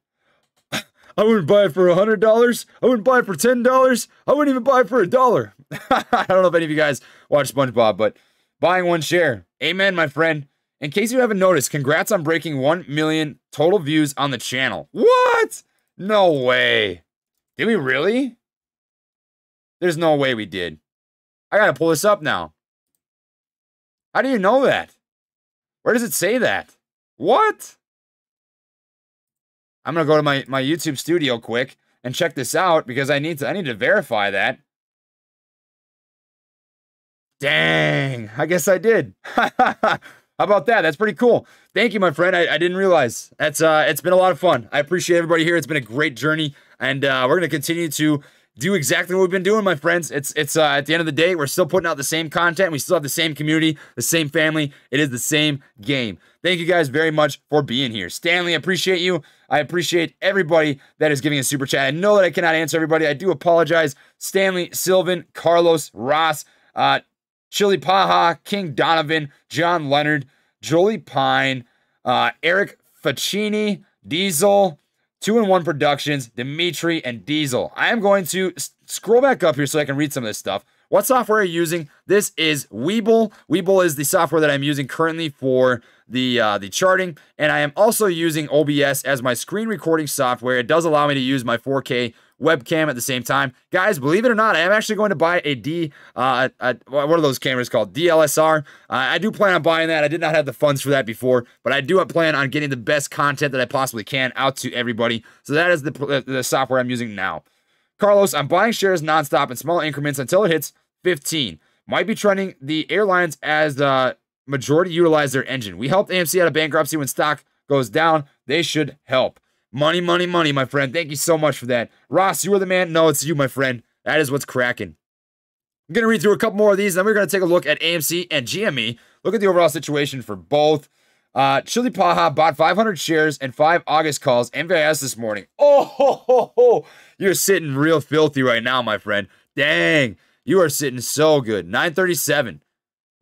I wouldn't buy it for a hundred dollars. I wouldn't buy it for ten dollars. I wouldn't even buy it for a dollar. <laughs> I don't know if any of you guys watch SpongeBob, but buying one share. Amen, my friend. In case you haven't noticed, congrats on breaking 1 million total views on the channel. What? No way. Did we really? There's no way we did. I gotta pull this up now. How do you know that? Where does it say that? What? I'm gonna go to my, my YouTube studio quick and check this out because I need to I need to verify that. Dang, I guess I did. <laughs> How about that? That's pretty cool. Thank you, my friend. I, I didn't realize. That's uh it's been a lot of fun. I appreciate everybody here. It's been a great journey. And uh, we're gonna continue to do exactly what we've been doing, my friends. It's it's uh, at the end of the day, we're still putting out the same content. We still have the same community, the same family. It is the same game. Thank you guys very much for being here. Stanley, appreciate you. I appreciate everybody that is giving a super chat. I know that I cannot answer everybody. I do apologize. Stanley, Sylvan, Carlos, Ross, uh, Chili Paha, King Donovan, John Leonard, Jolie Pine, uh, Eric Facchini, Diesel, two and one productions, Dimitri, and Diesel. I am going to scroll back up here so I can read some of this stuff. What software are you using? This is Webull. Webull is the software that I'm using currently for the uh, the charting, and I am also using OBS as my screen recording software. It does allow me to use my 4K webcam at the same time. Guys, believe it or not, I am actually going to buy a D, uh, a, what are those cameras called? DLSR. Uh, I do plan on buying that. I did not have the funds for that before, but I do plan on getting the best content that I possibly can out to everybody. So that is the, the software I'm using now. Carlos, I'm buying shares nonstop in small increments until it hits 15. Might be trending the airlines as the majority utilize their engine. We helped AMC out of bankruptcy when stock goes down. They should help. Money, money, money, my friend. Thank you so much for that. Ross, you are the man. No, it's you, my friend. That is what's cracking. I'm going to read through a couple more of these, and then we're going to take a look at AMC and GME. Look at the overall situation for both. Uh, Chili Paha bought 500 shares and five August calls. MVS this morning. Oh, <laughs> ho, ho, ho. you're sitting real filthy right now, my friend. Dang, you are sitting so good. 937.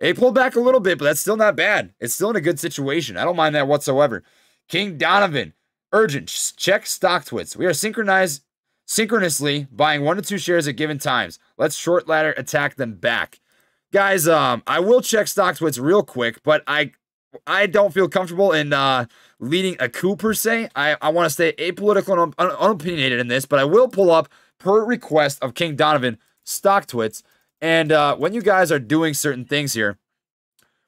It pulled back a little bit, but that's still not bad. It's still in a good situation. I don't mind that whatsoever. King Donovan Urgent. Check StockTwits. We are synchronized synchronously buying one to two shares at given times. Let's short ladder attack them back. Guys, um, I will check StockTwits real quick, but I I don't feel comfortable in uh, leading a coup per se. I, I want to stay apolitical and un- unopinionated in this, but I will pull up per request of King Donovan StockTwits. And uh, when you guys are doing certain things here,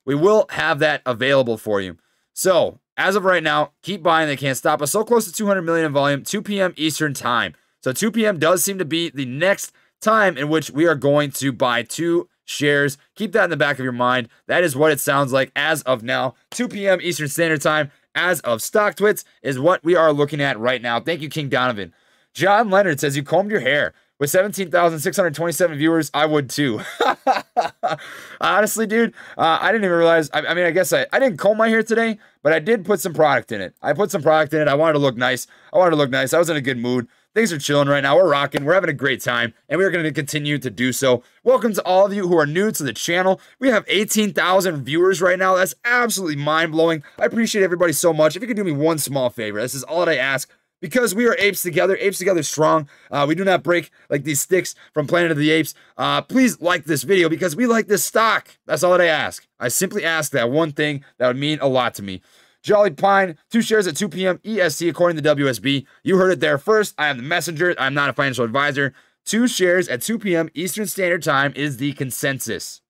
we will have that available for you. So as of right now, keep buying. They can't stop us. So close to 200 million in volume, 2 p.m. Eastern time. So 2 p.m. does seem to be the next time in which we are going to buy two shares. Keep that in the back of your mind. That is what it sounds like as of now. 2 p.m. Eastern Standard Time, as of StockTwits, is what we are looking at right now. Thank you, King Donovan. John Leonard says you combed your hair. With 17,627 viewers, I would too. <laughs> Honestly, dude, uh, I didn't even realize. I, I mean, I guess I, I didn't comb my hair today, but I did put some product in it. I put some product in it. I wanted to look nice. I wanted to look nice. I was in a good mood. Things are chilling right now. We're rocking. We're having a great time, and we're going to continue to do so. Welcome to all of you who are new to the channel. We have 18,000 viewers right now. That's absolutely mind blowing. I appreciate everybody so much. If you could do me one small favor, this is all that I ask because we are apes together, apes together strong. Uh, we do not break like these sticks from Planet of the Apes. Uh, please like this video because we like this stock. That's all that I ask. I simply ask that one thing that would mean a lot to me. Jolly Pine, two shares at 2 p.m. EST according to WSB. You heard it there first. I am the messenger. I'm not a financial advisor. Two shares at 2 p.m. Eastern Standard Time is the consensus.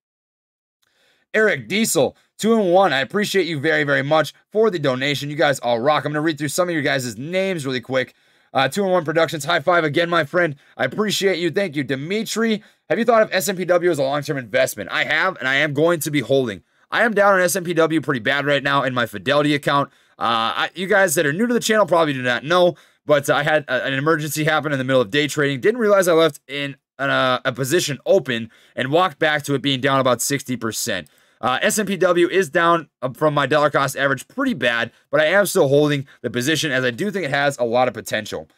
Eric Diesel, two and one. I appreciate you very, very much for the donation. You guys all rock. I'm going to read through some of your guys' names really quick. Uh, two and one productions. High five again, my friend. I appreciate you. Thank you. Dimitri, have you thought of SMPW as a long term investment? I have, and I am going to be holding. I am down on SMPW pretty bad right now in my Fidelity account. Uh, I, you guys that are new to the channel probably do not know, but I had a, an emergency happen in the middle of day trading. Didn't realize I left in an, uh, a position open and walked back to it being down about 60%. Uh, SMPW is down from my dollar cost average pretty bad, but I am still holding the position as I do think it has a lot of potential.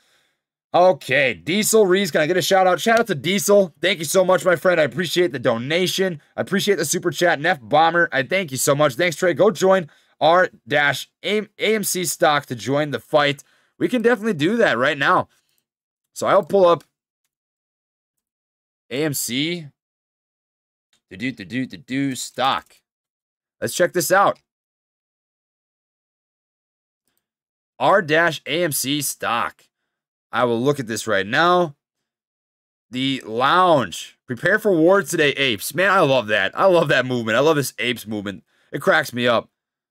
Okay, Diesel Reese, can I get a shout out? Shout out to Diesel. Thank you so much, my friend. I appreciate the donation. I appreciate the super chat. Neff Bomber, I thank you so much. Thanks, Trey. Go join R dash AMC stock to join the fight. We can definitely do that right now. So I'll pull up AMC to do to do to do stock. Let's check this out. R dash AMC stock. I will look at this right now. The lounge. Prepare for war today, apes. Man, I love that. I love that movement. I love this apes movement. It cracks me up.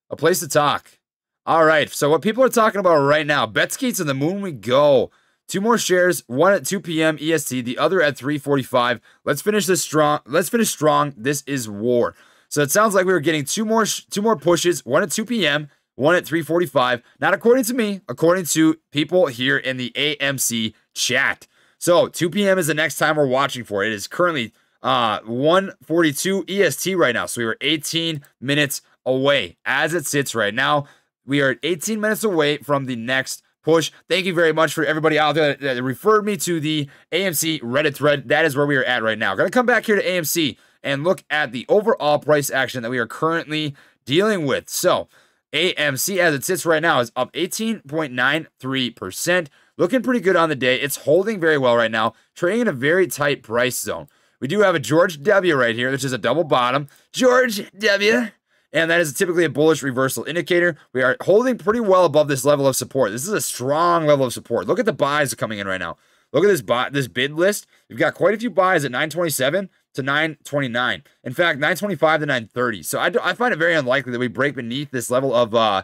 A place to talk. All right. So what people are talking about right now, Betsky to the moon we go. Two more shares, one at 2 p.m. EST, the other at 3:45. Let's finish this strong. Let's finish strong. This is war. So it sounds like we were getting two more two more pushes, one at 2 p.m., one at 3:45. Not according to me, according to people here in the AMC chat. So 2 p.m. is the next time we're watching for. It is currently uh 1:42 EST right now. So we were 18 minutes away as it sits right now. We are 18 minutes away from the next push. Thank you very much for everybody out there that referred me to the AMC Reddit thread. That is where we are at right now. Gonna come back here to AMC and look at the overall price action that we are currently dealing with. So AMC, as it sits right now, is up 18.93%. Looking pretty good on the day. It's holding very well right now, trading in a very tight price zone. We do have a George W right here, which is a double bottom. George W. And that is typically a bullish reversal indicator. We are holding pretty well above this level of support. This is a strong level of support. Look at the buys coming in right now. Look at this buy, this bid list. We've got quite a few buys at 927 to 929. In fact, 925 to 930. So I, do, I find it very unlikely that we break beneath this level of uh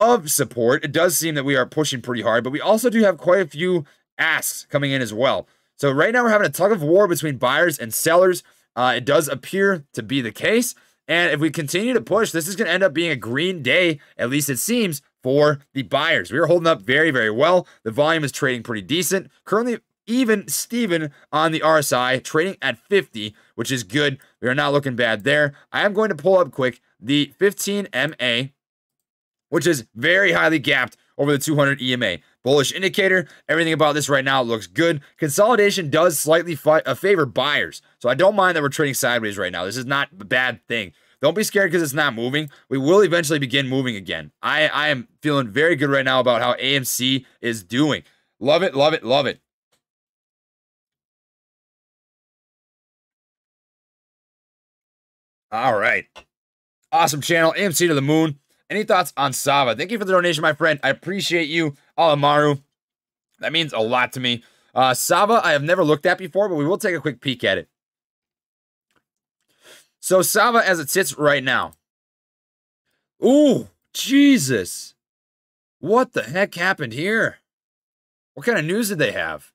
of support. It does seem that we are pushing pretty hard, but we also do have quite a few asks coming in as well. So right now we're having a tug of war between buyers and sellers. Uh, it does appear to be the case. And if we continue to push, this is going to end up being a green day, at least it seems, for the buyers. We are holding up very, very well. The volume is trading pretty decent. Currently, even Steven on the RSI trading at 50, which is good. We are not looking bad there. I am going to pull up quick the 15 MA, which is very highly gapped over the 200 EMA. Bullish indicator. Everything about this right now looks good. Consolidation does slightly fi- uh, favor buyers. So I don't mind that we're trading sideways right now. This is not a bad thing. Don't be scared because it's not moving. We will eventually begin moving again. I, I am feeling very good right now about how AMC is doing. Love it, love it, love it. All right. Awesome channel. AMC to the moon. Any thoughts on Sava? Thank you for the donation, my friend. I appreciate you, Alamaru. That means a lot to me. Uh, Sava, I have never looked at before, but we will take a quick peek at it. So Sava, as it sits right now. Ooh, Jesus. What the heck happened here? What kind of news did they have?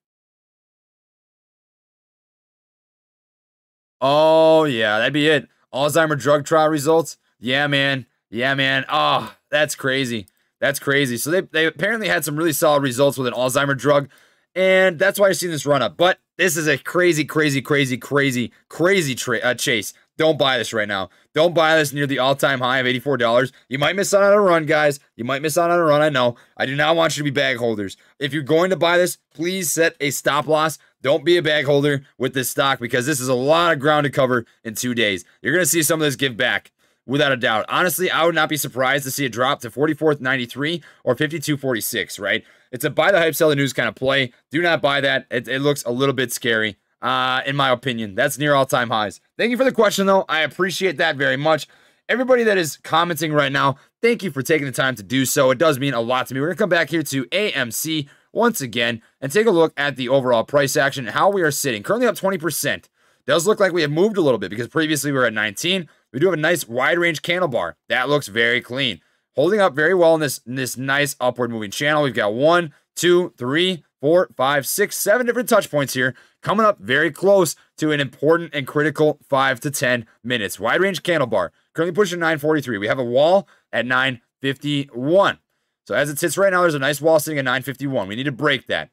Oh, yeah, that'd be it. Alzheimer drug trial results. Yeah, man. Yeah, man. Oh, that's crazy. That's crazy. So they, they apparently had some really solid results with an Alzheimer drug, and that's why you're seeing this run up. But this is a crazy, crazy, crazy, crazy, crazy uh, chase. Don't buy this right now. Don't buy this near the all-time high of $84. You might miss out on a run, guys. You might miss out on a run. I know. I do not want you to be bag holders. If you're going to buy this, please set a stop loss. Don't be a bag holder with this stock because this is a lot of ground to cover in two days. You're going to see some of this give back without a doubt. Honestly, I would not be surprised to see it drop to 44th 93 or 52.46, right? It's a buy the hype, sell the news kind of play. Do not buy that. It, it looks a little bit scary, uh, in my opinion. That's near all time highs. Thank you for the question, though. I appreciate that very much. Everybody that is commenting right now, thank you for taking the time to do so. It does mean a lot to me. We're going to come back here to AMC once again and take a look at the overall price action and how we are sitting. Currently up 20%. Does look like we have moved a little bit because previously we were at 19. We do have a nice wide range candle bar. That looks very clean. Holding up very well in this, in this nice upward moving channel. We've got one, two, three, four, five, six, seven different touch points here. Coming up very close to an important and critical five to 10 minutes. Wide range candle bar. Currently pushing 943. We have a wall at 951. So as it sits right now, there's a nice wall sitting at 951. We need to break that.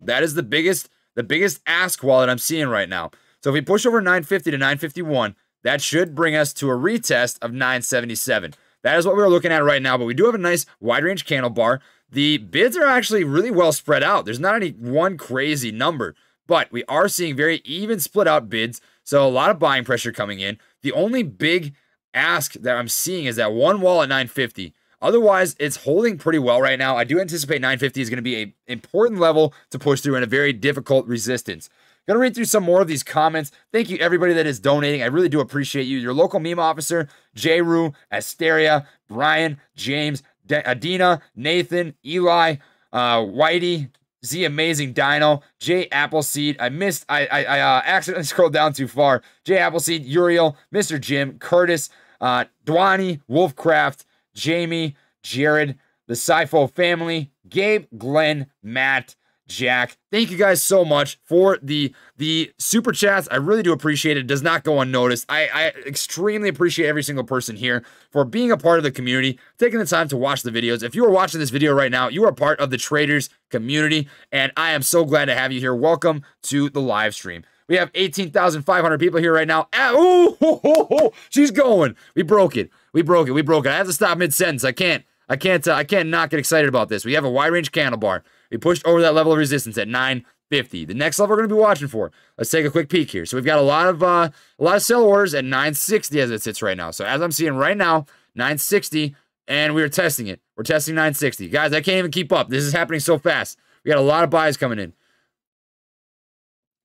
That is the biggest, the biggest ask wall that I'm seeing right now. So if we push over 950 to 951, that should bring us to a retest of 977. That is what we're looking at right now, but we do have a nice wide range candle bar. The bids are actually really well spread out. There's not any one crazy number, but we are seeing very even split out bids. So a lot of buying pressure coming in. The only big ask that I'm seeing is that one wall at 950. Otherwise, it's holding pretty well right now. I do anticipate 950 is going to be an important level to push through in a very difficult resistance. Gonna read through some more of these comments. Thank you everybody that is donating. I really do appreciate you. Your local meme officer, J. Rue, Asteria, Brian, James, De- Adina, Nathan, Eli, uh, Whitey, Z Amazing Dino, J Appleseed. I missed, I I, I uh, accidentally <laughs> scrolled down too far. J Appleseed, Uriel, Mr. Jim, Curtis, uh, Dwani, Wolfcraft, Jamie, Jared, the Sifo family, Gabe, Glenn, Matt, Jack. Thank you guys so much for the the super chats. I really do appreciate it. does not go unnoticed. I, I extremely appreciate every single person here for being a part of the community, taking the time to watch the videos. If you are watching this video right now, you are part of the traders community, and I am so glad to have you here. Welcome to the live stream. We have 18,500 people here right now. Ah, ooh, <laughs> ho, ho, ho. she's going. We broke it. We broke it. We broke it. I have to stop mid sentence. I can't. I can't. Uh, I can't not get excited about this. We have a wide range candle bar. We pushed over that level of resistance at 950. The next level we're going to be watching for. Let's take a quick peek here. So we've got a lot of uh, a lot of sell orders at 960 as it sits right now. So as I'm seeing right now, 960 and we are testing it. We're testing 960. Guys, I can't even keep up. This is happening so fast. We got a lot of buys coming in.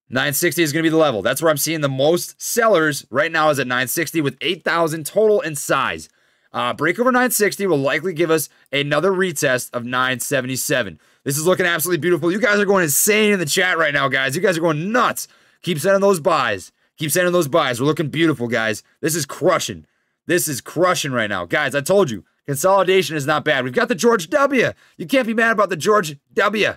960 is going to be the level. That's where I'm seeing the most sellers right now is at 960 with 8,000 total in size. Uh, break over 960 will likely give us another retest of 977. This is looking absolutely beautiful. You guys are going insane in the chat right now, guys. You guys are going nuts. Keep sending those buys. Keep sending those buys. We're looking beautiful, guys. This is crushing. This is crushing right now. Guys, I told you, consolidation is not bad. We've got the George W. You can't be mad about the George W.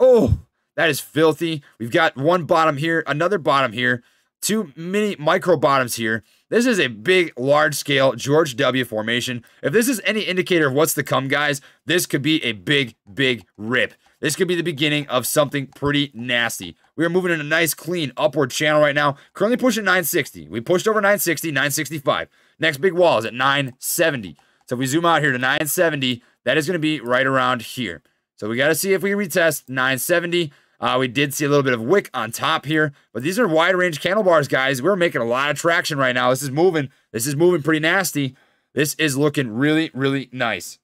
Oh, that is filthy. We've got one bottom here, another bottom here, two mini micro bottoms here. This is a big, large scale George W formation. If this is any indicator of what's to come, guys, this could be a big, big rip. This could be the beginning of something pretty nasty. We are moving in a nice, clean, upward channel right now. Currently pushing 960. We pushed over 960, 965. Next big wall is at 970. So if we zoom out here to 970, that is going to be right around here. So we got to see if we retest 970. Uh, we did see a little bit of wick on top here, but these are wide range candle bars, guys. We're making a lot of traction right now. This is moving. This is moving pretty nasty. This is looking really, really nice.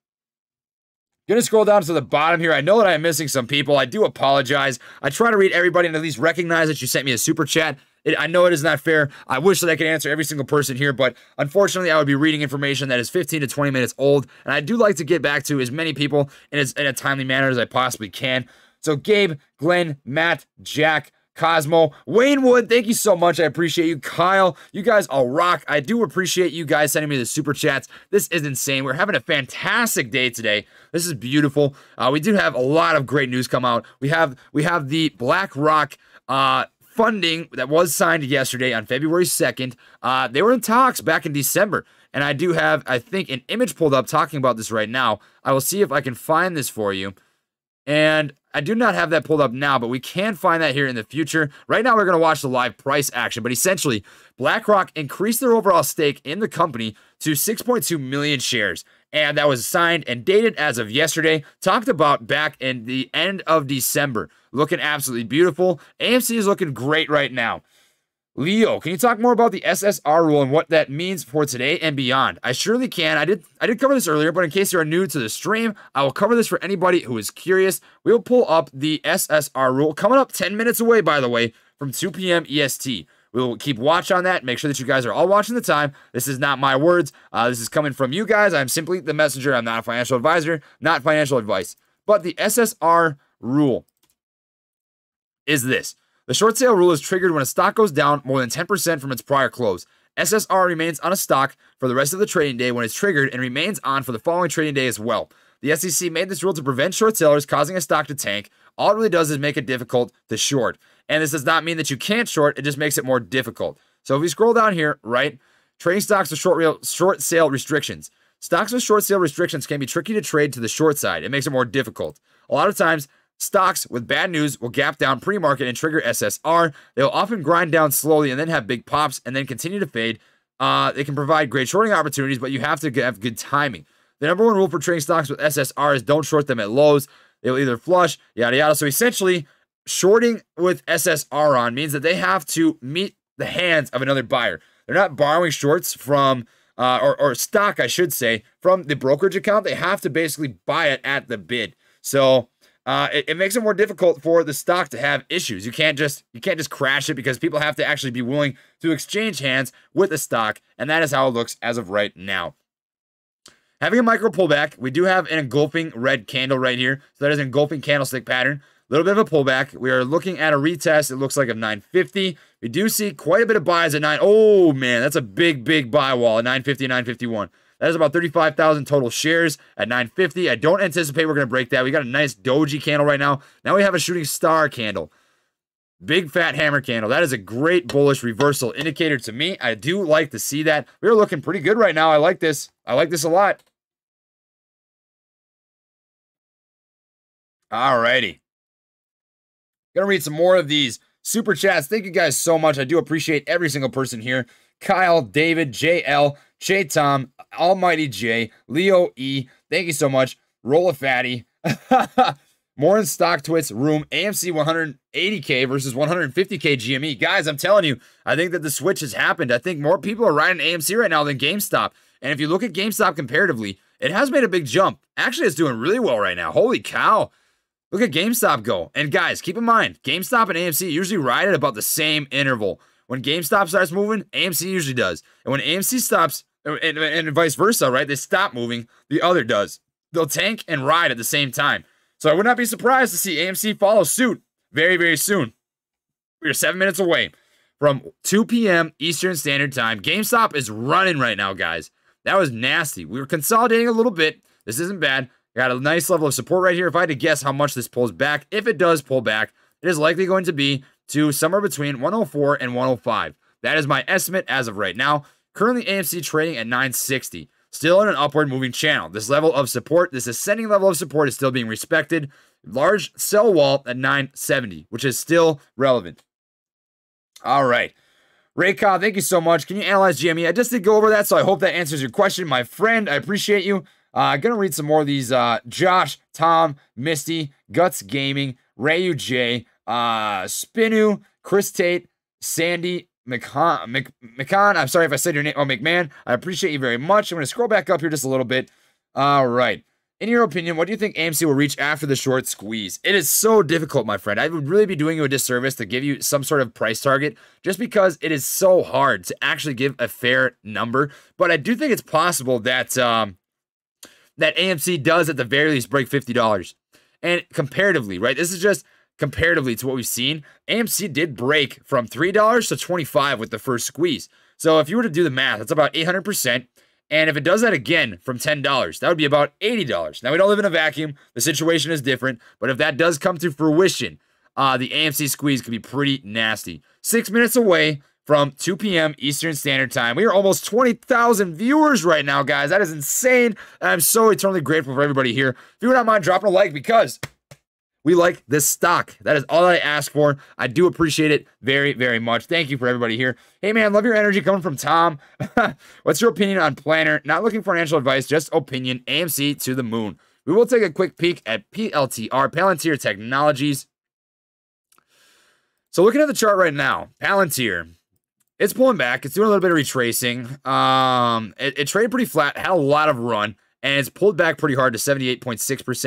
Gonna scroll down to the bottom here. I know that I'm missing some people. I do apologize. I try to read everybody and at least recognize that you sent me a super chat. It, I know it is not fair. I wish that I could answer every single person here, but unfortunately, I would be reading information that is 15 to 20 minutes old, and I do like to get back to as many people in, as, in a timely manner as I possibly can. So, Gabe, Glenn, Matt, Jack, Cosmo, Wayne Wood, thank you so much. I appreciate you. Kyle, you guys all rock. I do appreciate you guys sending me the super chats. This is insane. We're having a fantastic day today. This is beautiful. Uh, we do have a lot of great news come out. We have we have the BlackRock uh, funding that was signed yesterday on February 2nd. Uh, they were in talks back in December. And I do have, I think, an image pulled up talking about this right now. I will see if I can find this for you. And I do not have that pulled up now, but we can find that here in the future. Right now, we're going to watch the live price action. But essentially, BlackRock increased their overall stake in the company to 6.2 million shares. And that was signed and dated as of yesterday, talked about back in the end of December. Looking absolutely beautiful. AMC is looking great right now. Leo, can you talk more about the SSR rule and what that means for today and beyond? I surely can. I did I did cover this earlier, but in case you are new to the stream, I will cover this for anybody who is curious. We will pull up the SSR rule coming up 10 minutes away, by the way, from 2 p.m. EST. We will keep watch on that. Make sure that you guys are all watching the time. This is not my words. Uh, this is coming from you guys. I'm simply the messenger. I'm not a financial advisor, not financial advice. But the SSR rule is this. The short sale rule is triggered when a stock goes down more than 10% from its prior close. SSR remains on a stock for the rest of the trading day when it's triggered and remains on for the following trading day as well. The SEC made this rule to prevent short sellers causing a stock to tank. All it really does is make it difficult to short. And this does not mean that you can't short, it just makes it more difficult. So if we scroll down here, right, trading stocks with short, real, short sale restrictions. Stocks with short sale restrictions can be tricky to trade to the short side. It makes it more difficult. A lot of times, Stocks with bad news will gap down pre market and trigger SSR. They will often grind down slowly and then have big pops and then continue to fade. Uh, they can provide great shorting opportunities, but you have to have good timing. The number one rule for trading stocks with SSR is don't short them at lows. They'll either flush, yada yada. So essentially, shorting with SSR on means that they have to meet the hands of another buyer. They're not borrowing shorts from, uh, or, or stock, I should say, from the brokerage account. They have to basically buy it at the bid. So uh, it, it, makes it more difficult for the stock to have issues. You can't just you can't just crash it because people have to actually be willing to exchange hands with the stock, and that is how it looks as of right now. Having a micro pullback, we do have an engulfing red candle right here. So that is an engulfing candlestick pattern. A little bit of a pullback. We are looking at a retest. It looks like a 950. We do see quite a bit of buys at 9. Oh, man, that's a big, big buy wall at 950, 951. That is about 35,000 total shares at 950. I don't anticipate we're going to break that. We got a nice doji candle right now. Now we have a shooting star candle. Big fat hammer candle. That is a great bullish reversal indicator to me. I do like to see that. We're looking pretty good right now. I like this. I like this a lot. All righty. Gonna read some more of these super chats. Thank you guys so much. I do appreciate every single person here. Kyle, David, JL, J Tom, Almighty J, Leo E. Thank you so much. Roll a fatty. <laughs> More in StockTwits room AMC 180k versus 150k GME. Guys, I'm telling you, I think that the switch has happened. I think more people are riding AMC right now than GameStop. And if you look at GameStop comparatively, it has made a big jump. Actually, it's doing really well right now. Holy cow. Look at GameStop go. And guys, keep in mind, GameStop and AMC usually ride at about the same interval. When GameStop starts moving, AMC usually does. And when AMC stops, and, and vice versa, right? They stop moving, the other does. They'll tank and ride at the same time. So I would not be surprised to see AMC follow suit very, very soon. We are seven minutes away from 2 p.m. Eastern Standard Time. GameStop is running right now, guys. That was nasty. We were consolidating a little bit. This isn't bad. Got a nice level of support right here. If I had to guess how much this pulls back, if it does pull back, it is likely going to be to somewhere between 104 and 105. That is my estimate as of right now. Currently, AMC trading at 960. Still in an upward moving channel. This level of support, this ascending level of support is still being respected. Large sell wall at 970, which is still relevant. All right. Ray Cobb, thank you so much. Can you analyze GME? I just did go over that, so I hope that answers your question. My friend, I appreciate you. I'm uh, going to read some more of these. Uh, Josh, Tom, Misty, Guts Gaming, Rayu J, uh, Spinu, Chris Tate, Sandy, McCon, McCon, I'm sorry if I said your name. Oh, McMahon, I appreciate you very much. I'm going to scroll back up here just a little bit. All right. In your opinion, what do you think AMC will reach after the short squeeze? It is so difficult, my friend. I would really be doing you a disservice to give you some sort of price target just because it is so hard to actually give a fair number. But I do think it's possible that um, that AMC does at the very least break $50. And comparatively, right? This is just comparatively to what we've seen. AMC did break from $3 to 25 with the first squeeze. So if you were to do the math, that's about 800%. And if it does that again from $10, that would be about $80. Now, we don't live in a vacuum. The situation is different. But if that does come to fruition, uh, the AMC squeeze could be pretty nasty. Six minutes away from 2 p.m. Eastern Standard Time. We are almost 20,000 viewers right now, guys. That is insane. And I'm so eternally grateful for everybody here. If you would not mind dropping a like because we like this stock. That is all I ask for. I do appreciate it very, very much. Thank you for everybody here. Hey, man, love your energy coming from Tom. <laughs> What's your opinion on Planner? Not looking for financial advice, just opinion. AMC to the moon. We will take a quick peek at PLTR, Palantir Technologies. So looking at the chart right now, Palantir, it's pulling back. It's doing a little bit of retracing. Um, it, it traded pretty flat, had a lot of run, and it's pulled back pretty hard to 78.6%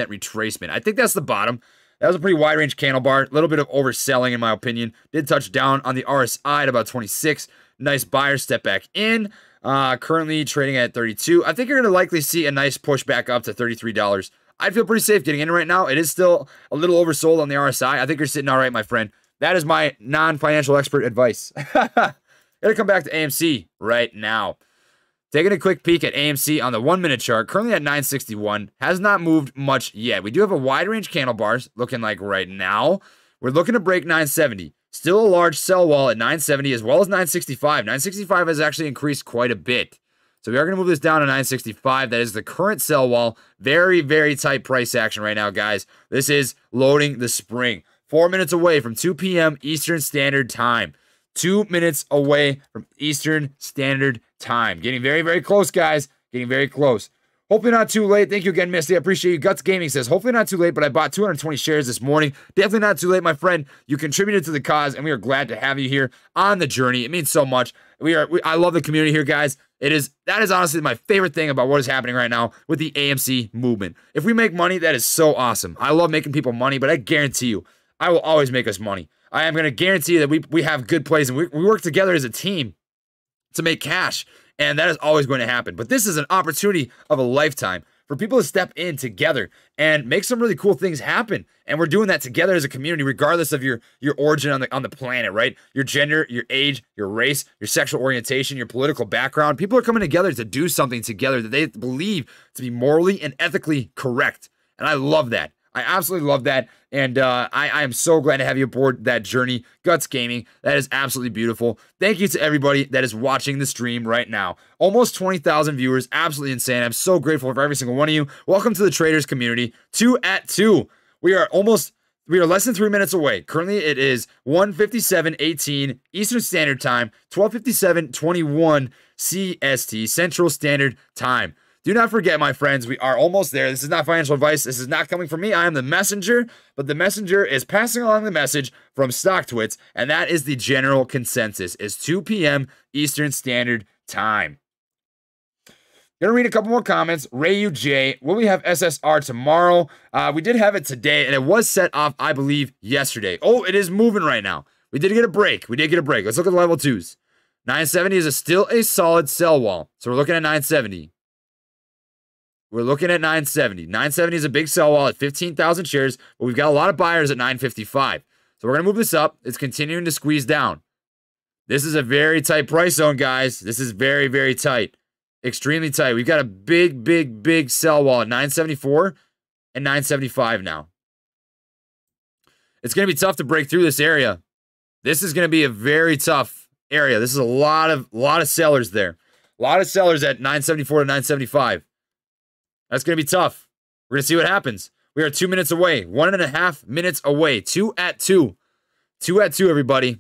retracement. I think that's the bottom. That was a pretty wide range candle bar. A little bit of overselling, in my opinion. Did touch down on the RSI at about 26. Nice buyer step back in. Uh, currently trading at 32. I think you're going to likely see a nice push back up to $33. I'd feel pretty safe getting in right now. It is still a little oversold on the RSI. I think you're sitting all right, my friend. That is my non financial expert advice. <laughs> Gonna come back to AMC right now. Taking a quick peek at AMC on the one minute chart, currently at 961, has not moved much yet. We do have a wide range candle bars looking like right now. We're looking to break 970. Still a large sell wall at 970 as well as 965. 965 has actually increased quite a bit. So we are going to move this down to 965. That is the current sell wall. Very, very tight price action right now, guys. This is loading the spring. Four minutes away from 2 p.m. Eastern Standard Time two minutes away from Eastern Standard Time. Getting very, very close, guys. Getting very close. Hopefully not too late. Thank you again, Misty. I appreciate you. Guts Gaming says, hopefully not too late, but I bought 220 shares this morning. Definitely not too late, my friend. You contributed to the cause, and we are glad to have you here on the journey. It means so much. We are. We, I love the community here, guys. It is that is honestly my favorite thing about what is happening right now with the AMC movement. If we make money, that is so awesome. I love making people money, but I guarantee you, I will always make us money. I am going to guarantee you that we, we have good plays and we, we work together as a team to make cash. And that is always going to happen. But this is an opportunity of a lifetime for people to step in together and make some really cool things happen. And we're doing that together as a community, regardless of your your origin on the on the planet, right? Your gender, your age, your race, your sexual orientation, your political background. People are coming together to do something together that they believe to be morally and ethically correct. And I love that. I absolutely love that. And uh, I, I am so glad to have you aboard that journey. Guts Gaming, that is absolutely beautiful. Thank you to everybody that is watching the stream right now. Almost 20,000 viewers, absolutely insane. I'm so grateful for every single one of you. Welcome to the traders community. Two at two. We are almost we are less than three minutes away. Currently, it is 157.18 Eastern Standard Time, 1257.21 CST, Central Standard Time. Do not forget, my friends, we are almost there. This is not financial advice. This is not coming from me. I am the messenger, but the messenger is passing along the message from StockTwits, and that is the general consensus is 2 p.m. Eastern Standard Time. Gonna read a couple more comments. Ray J. Will we have SSR tomorrow? Uh, we did have it today, and it was set off, I believe, yesterday. Oh, it is moving right now. We did get a break. We did get a break. Let's look at the level twos. 970 is a, still a solid sell wall. So we're looking at 970. We're looking at 970. 970 is a big sell wall at 15,000 shares, but we've got a lot of buyers at 955. So we're going to move this up. It's continuing to squeeze down. This is a very tight price zone, guys. This is very, very tight. Extremely tight. We've got a big, big, big sell wall at 974 and 975 now. It's going to be tough to break through this area. This is going to be a very tough area. This is a lot of lot of sellers there. A lot of sellers at 974 to 975. That's going to be tough. We're going to see what happens. We are two minutes away, one and a half minutes away. Two at two. Two at two, everybody.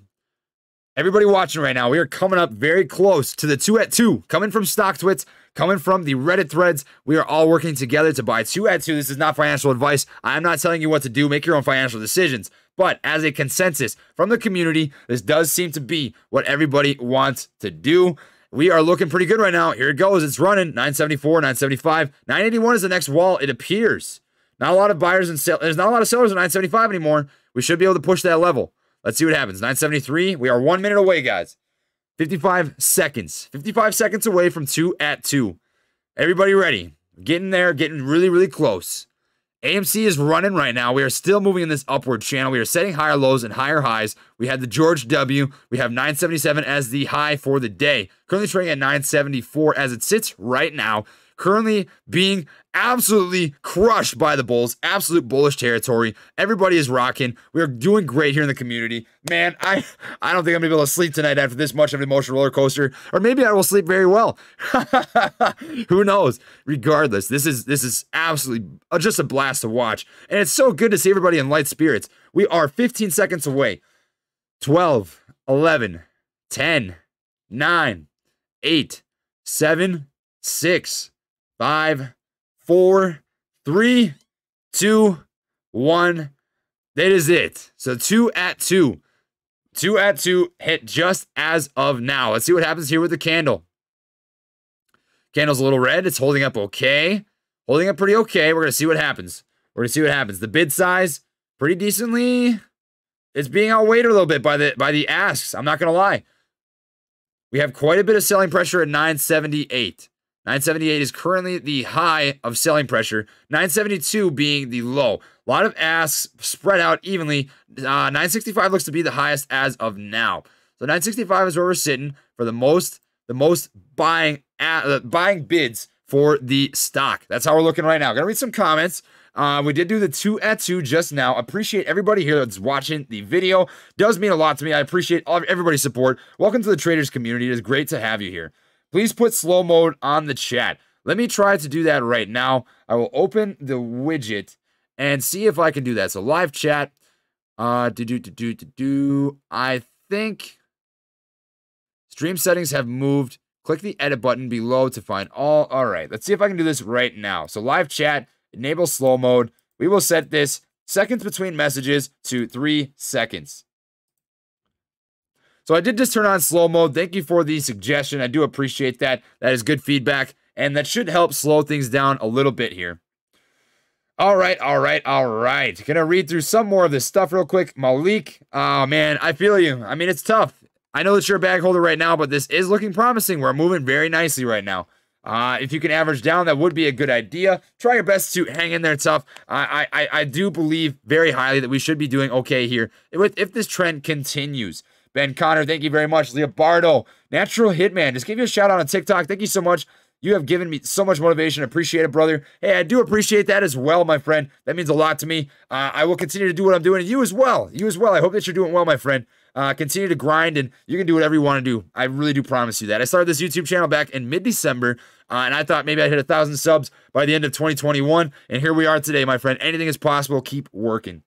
Everybody watching right now, we are coming up very close to the two at two. Coming from StockTwits, coming from the Reddit threads, we are all working together to buy two at two. This is not financial advice. I am not telling you what to do. Make your own financial decisions. But as a consensus from the community, this does seem to be what everybody wants to do. We are looking pretty good right now. Here it goes. It's running 974, 975. 981 is the next wall, it appears. Not a lot of buyers and sellers. There's not a lot of sellers at 975 anymore. We should be able to push that level. Let's see what happens. 973. We are one minute away, guys. 55 seconds. 55 seconds away from two at two. Everybody ready? Getting there, getting really, really close. AMC is running right now. We are still moving in this upward channel. We are setting higher lows and higher highs. We had the George W. We have 977 as the high for the day. Currently trading at 974 as it sits right now currently being absolutely crushed by the Bulls. Absolute bullish territory. Everybody is rocking. We are doing great here in the community. Man, I I don't think I'm gonna be able to sleep tonight after this much of an emotional roller coaster. Or maybe I will sleep very well. <laughs> Who knows? Regardless, this is this is absolutely uh, just a blast to watch. And it's so good to see everybody in light spirits. We are 15 seconds away. 12, 11, 10, 9, 8, 7, 6, five, four, three, two, one. That is it. So two at two. Two at two hit just as of now. Let's see what happens here with the candle. Candle's a little red. It's holding up okay. Holding up pretty okay. We're going to see what happens. We're going to see what happens. The bid size, pretty decently. It's being outweighed a little bit by the by the asks. I'm not going to lie. We have quite a bit of selling pressure at 978. 978 is currently the high of selling pressure, 972 being the low. A lot of asks spread out evenly. Uh, 965 looks to be the highest as of now. So 965 is where we're sitting for the most the most buying uh, buying bids for the stock. That's how we're looking right now. Gonna read some comments. Uh, we did do the two at two just now. Appreciate everybody here that's watching the video. Does mean a lot to me. I appreciate all everybody's support. Welcome to the traders community. It is great to have you here please put slow mode on the chat. Let me try to do that right now. I will open the widget and see if I can do that. So live chat. Uh, do do do do do do. I think stream settings have moved. Click the edit button below to find all. All right, let's see if I can do this right now. So live chat, enable slow mode. We will set this seconds between messages to three seconds. So I did just turn on slow mode. Thank you for the suggestion. I do appreciate that. That is good feedback, and that should help slow things down a little bit here. All right, all right, all right. Gonna read through some more of this stuff real quick. Malik, oh man, I feel you. I mean, it's tough. I know that you're a bag holder right now, but this is looking promising. We're moving very nicely right now. Uh, if you can average down, that would be a good idea. Try your best to hang in there tough. I, I, I do believe very highly that we should be doing okay here if, if this trend continues. Ben Connor, thank you very much. Leobardo, Natural Hitman, just give you a shout out on TikTok. Thank you so much. You have given me so much motivation. Appreciate it, brother. Hey, I do appreciate that as well, my friend. That means a lot to me. Uh, I will continue to do what I'm doing. And you as well. You as well. I hope that you're doing well, my friend. Uh, continue to grind and you can do whatever you want to do. I really do promise you that. I started this YouTube channel back in mid December uh, and I thought maybe I'd hit a thousand subs by the end of 2021. And here we are today, my friend. Anything is possible. Keep working.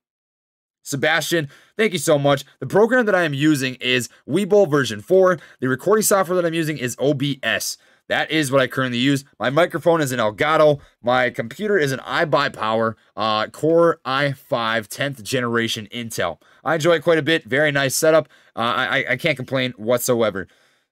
Sebastian, thank you so much. The program that I am using is Webull version 4. The recording software that I'm using is OBS. That is what I currently use. My microphone is an Elgato. My computer is an iBuyPower uh, Core i5 10th generation Intel. I enjoy it quite a bit. Very nice setup. Uh, I, I can't complain whatsoever.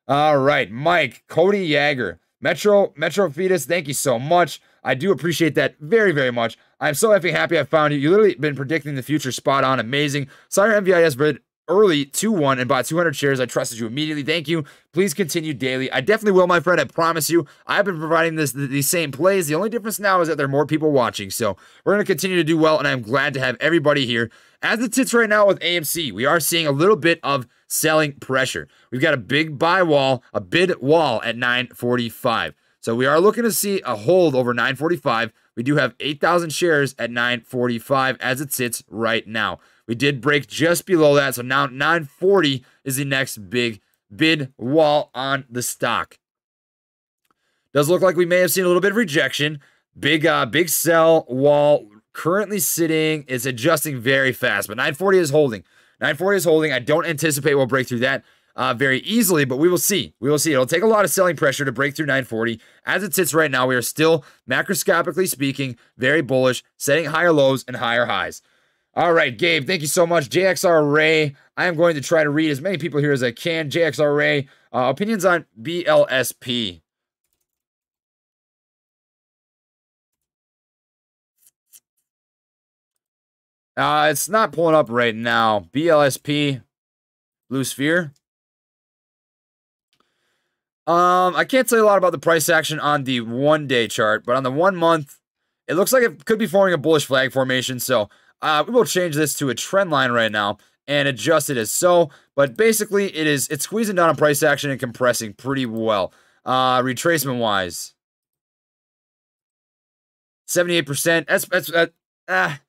All right, Mike, Cody Yeager. Metro, Metro Fetus, thank you so much. I do appreciate that very, very much. I'm so effing happy I found you. You literally been predicting the future spot on. Amazing. Sire MVIS bid early 2-1 and bought 200 shares. I trusted you immediately. Thank you. Please continue daily. I definitely will, my friend. I promise you. I've been providing this these same plays. The only difference now is that there are more people watching. So we're going to continue to do well, and I'm glad to have everybody here. As it sits right now with AMC, we are seeing a little bit of selling pressure. We've got a big buy wall, a bid wall at 945. So we are looking to see a hold over 945. We do have 8,000 shares at 945 as it sits right now. We did break just below that. So now 940 is the next big bid wall on the stock. Does look like we may have seen a little bit of rejection. Big uh big sell wall currently sitting it's adjusting very fast, but 940 is holding. 940 is holding. I don't anticipate we'll break through that uh, very easily, but we will see. We will see. It'll take a lot of selling pressure to break through 940. As it sits right now, we are still, macroscopically speaking, very bullish, setting higher lows and higher highs. All right, Gabe, thank you so much. JXR Ray, I am going to try to read as many people here as I can. JXR Ray, uh, opinions on BLSP. Uh, it's not pulling up right now. BLSP, Blue Sphere. Um, I can't tell you a lot about the price action on the one day chart, but on the one month, it looks like it could be forming a bullish flag formation. So uh, we will change this to a trend line right now and adjust it as so. But basically, it is it's squeezing down on price action and compressing pretty well. Uh, retracement wise, seventy eight percent. That's that's that. Ah,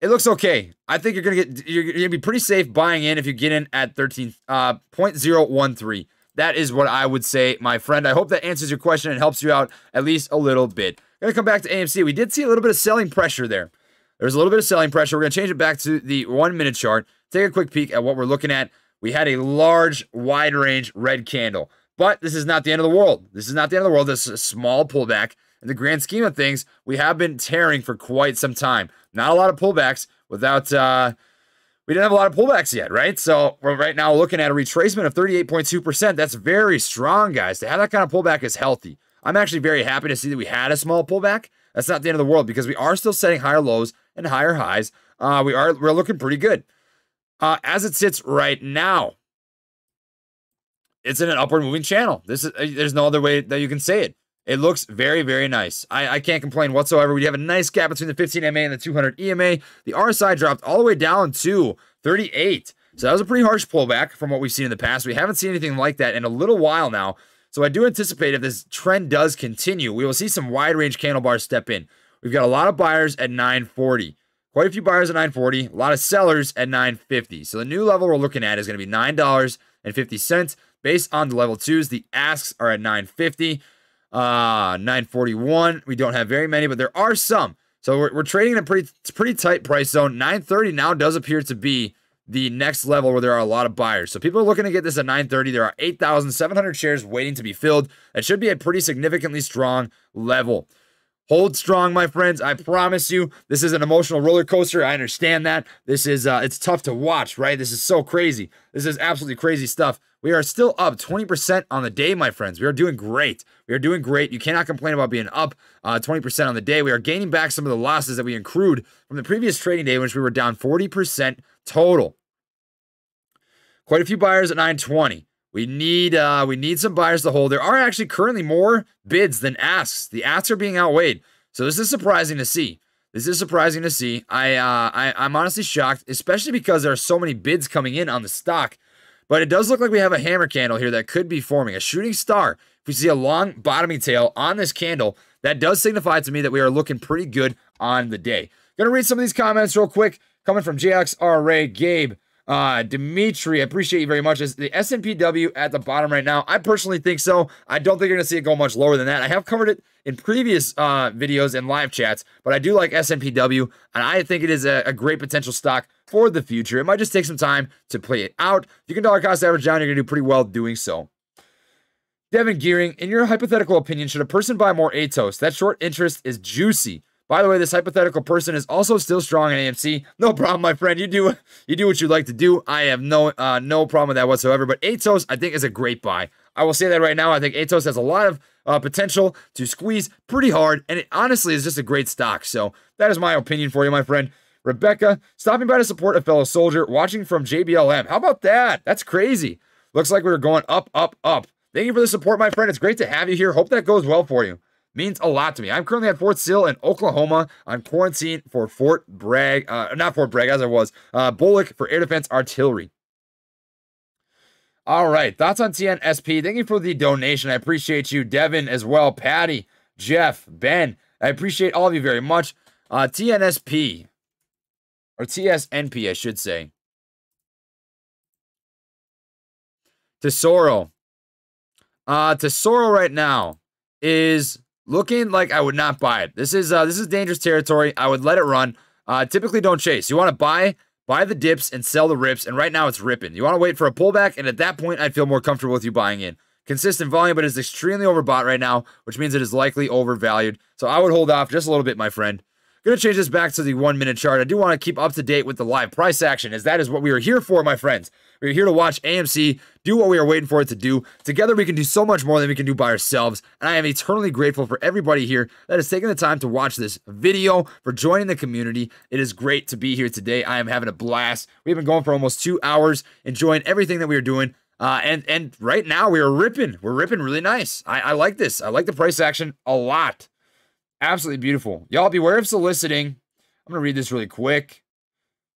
it looks okay. I think you're gonna get you're, you're, gonna be pretty safe buying in if you get in at 13 uh 0.013. That is what I would say, my friend. I hope that answers your question and helps you out at least a little bit. Gonna come back to AMC. We did see a little bit of selling pressure there. There's a little bit of selling pressure. We're gonna change it back to the one minute chart. Take a quick peek at what we're looking at. We had a large, wide range red candle, but this is not the end of the world. This is not the end of the world. This is a small pullback. In the grand scheme of things, we have been tearing for quite some time. Not a lot of pullbacks without, uh, we didn't have a lot of pullbacks yet, right? So we're right now looking at a retracement of 38.2%. That's very strong, guys. To have that kind of pullback is healthy. I'm actually very happy to see that we had a small pullback. That's not the end of the world because we are still setting higher lows and higher highs. Uh, we are we're looking pretty good. Uh, as it sits right now, it's in an upward moving channel. This is uh, there's no other way that you can say it. It looks very, very nice. I, I can't complain whatsoever. We have a nice gap between the 15 MA and the 200 EMA. The RSI dropped all the way down to 38. So that was a pretty harsh pullback from what we've seen in the past. We haven't seen anything like that in a little while now. So I do anticipate if this trend does continue, we will see some wide range candle bars step in. We've got a lot of buyers at 940. Quite a few buyers at 940, a lot of sellers at 950. So the new level we're looking at is going to be $9.50 based on the level twos. The asks are at 950. Uh, 941. We don't have very many, but there are some. So we're, we're trading in a pretty pretty tight price zone. 930 now does appear to be the next level where there are a lot of buyers. So people are looking to get this at 930. There are 8,700 shares waiting to be filled. That should be a pretty significantly strong level. Hold strong, my friends. I promise you, this is an emotional roller coaster. I understand that. This is uh it's tough to watch, right? This is so crazy. This is absolutely crazy stuff. We are still up 20% on the day, my friends. We are doing great. We are doing great. You cannot complain about being up uh, 20% on the day. We are gaining back some of the losses that we accrued from the previous trading day, which we were down 40% total. Quite a few buyers at 920. We need uh, we need some buyers to hold. There are actually currently more bids than asks. The asks are being outweighed. So this is surprising to see. This is surprising to see. I, uh, I I'm honestly shocked, especially because there are so many bids coming in on the stock but it does look like we have a hammer candle here that could be forming. A shooting star. If we see a long bottoming tail on this candle, that does signify to me that we are looking pretty good on the day. Gonna read some of these comments real quick. Coming from JXR Ray, Gabe, uh, Dimitri, I appreciate you very much. Is the SNPW at the bottom right now? I personally think so. I don't think you're going to see it go much lower than that. I have covered it in previous uh, videos and live chats, but I do like SNPW, and I think it is a, a, great potential stock for the future. It might just take some time to play it out. If you can dollar cost average down, you're going to do pretty well doing so. Devin Gearing, in your hypothetical opinion, should a person buy more ATOS? That short interest is juicy. By the way, this hypothetical person is also still strong in AMC. No problem, my friend. You do you do what you like to do. I have no uh, no problem with that whatsoever. But Atos, I think, is a great buy. I will say that right now. I think Atos has a lot of uh, potential to squeeze pretty hard, and it honestly is just a great stock. So that is my opinion for you, my friend. Rebecca, stopping by to support a fellow soldier, watching from JBLM. How about that? That's crazy. Looks like we are going up, up, up. Thank you for the support, my friend. It's great to have you here. Hope that goes well for you. Means a lot to me. I'm currently at Fort Sill in Oklahoma. I'm quarantined for Fort Bragg, uh, not Fort Bragg as I was, uh, BOLC for air defense artillery. All right, thoughts on TNSP. Thank you for the donation. I appreciate you, Devin, as well. Patty, Jeff, Ben. I appreciate all of you very much. Uh, TNSP, or TSNP, I should say. Tesoro. Uh, Tesoro right now is looking like I would not buy it. This is uh, this is dangerous territory. I would let it run. Uh, typically, don't chase. You want to buy buy the dips and sell the rips. And right now, it's ripping. You want to wait for a pullback, and at that point, I'd feel more comfortable with you buying in. Consistent volume, but it's extremely overbought right now, which means it is likely overvalued. So I would hold off just a little bit, my friend. Going to change this back to the one minute chart. I do want to keep up to date with the live price action, as that is what we are here for, my friends. We're here to watch AMC do what we are waiting for it to do. Together, we can do so much more than we can do by ourselves. And I am eternally grateful for everybody here that has taken the time to watch this video, for joining the community. It is great to be here today. I am having a blast. We've been going for almost two hours, enjoying everything that we are doing. Uh, and and right now we are ripping. We're ripping really nice. I, I like this. I like the price action a lot. Absolutely beautiful. Y'all beware of soliciting. I'm to read this really quick.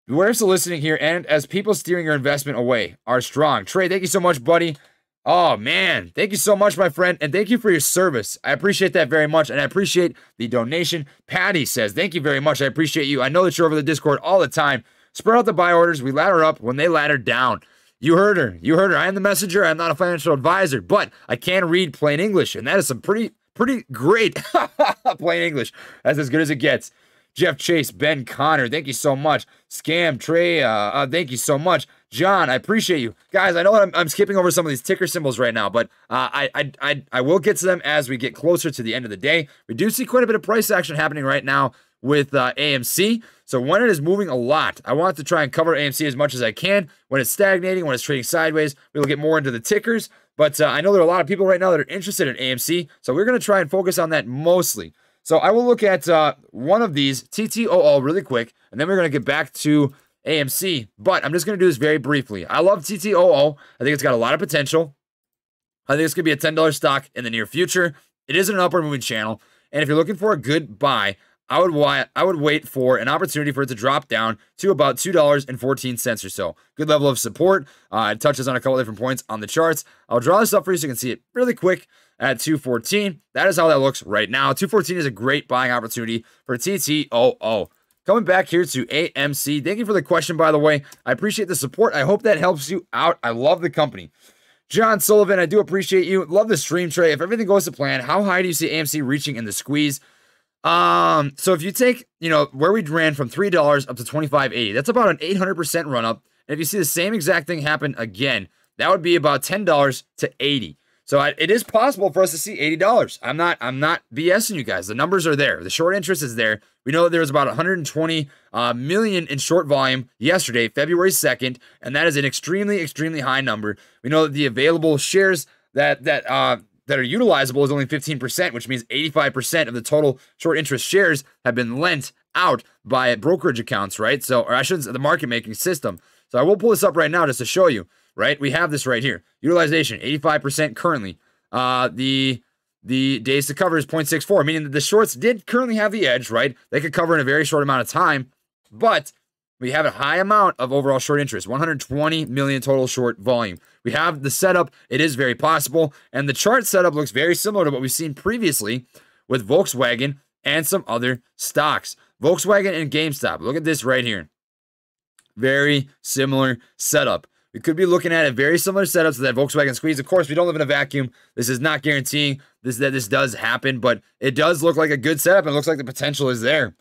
Beware soliciting here, and as people steering your investment away are strong. Trey, thank you so much, buddy. Oh, man. Thank you so much, my friend. And thank you for your service. I appreciate that very much. And I appreciate the donation. Patty says, Thank you very much. I appreciate you. I know that you're over the Discord all the time. Spread out the buy orders. We ladder up when they ladder down. You heard her. You heard her. I am the messenger. I'm not a financial advisor, but I can read plain English. And that is some pretty pretty great. <laughs> Plain English. That's as good as it gets. Jeff Chase, Ben Connor, thank you so much. Scam Trey, uh, uh, thank you so much. John, I appreciate you guys. I know I'm, I'm skipping over some of these ticker symbols right now, but uh, I, I I I will get to them as we get closer to the end of the day. We do see quite a bit of price action happening right now with uh, AMC. So when it is moving a lot, I want to try and cover AMC as much as I can. When it's stagnating, when it's trading sideways, we'll get more into the tickers. But uh, I know there are a lot of people right now that are interested in AMC, so we're going to try and focus on that mostly. So I will look at uh, one of these, TTOO, really quick, and then we're going to get back to AMC. But I'm just going to do this very briefly. I love TTOO. I think it's got a lot of potential. I think it's going to be a $10 stock in the near future. It is an upward moving channel. And if you're looking for a good buy, I would I would wait for an opportunity for it to drop down to about $2.14 or so. Good level of support. Uh, it touches on a couple different points on the charts. I'll draw this up for you so you can see it really quick at 214. That is how that looks right now. 214 is a great buying opportunity for TTOO. Coming back here to AMC. Thank you for the question, by the way. I appreciate the support. I hope that helps you out. I love the company. John Sullivan, I do appreciate you. Love the stream Trey. If everything goes to plan, how high do you see AMC reaching in the squeeze? Um, so if you take, you know, where we ran from three dollars up to twenty five eighty, that's about an eight hundred percent run up. And if you see the same exact thing happen again, that would be about ten dollars to eighty. So I, it is possible for us to see eighty dollars. I'm not, I'm not BSing you guys. The numbers are there. The short interest is there. We know that there was about 120 uh, million in short volume yesterday, February 2nd, and that is an extremely, extremely high number. We know that the available shares that that uh, that are utilizable is only 15%, which means 85% of the total short interest shares have been lent out by brokerage accounts, right? So, or I shouldn't say the market making system. So I will pull this up right now just to show you, right? We have this right here. Utilization, 85% currently. Uh, the the days to cover is 0.64, meaning that the shorts did currently have the edge, right? They could cover in a very short amount of time, but we have a high amount of overall short interest 120 million total short volume. We have the setup, it is very possible, and the chart setup looks very similar to what we've seen previously with Volkswagen and some other stocks. Volkswagen and GameStop. Look at this right here. Very similar setup. We could be looking at a very similar setup to that Volkswagen squeeze. Of course, we don't live in a vacuum. This is not guaranteeing this that this does happen, but it does look like a good setup and it looks like the potential is there.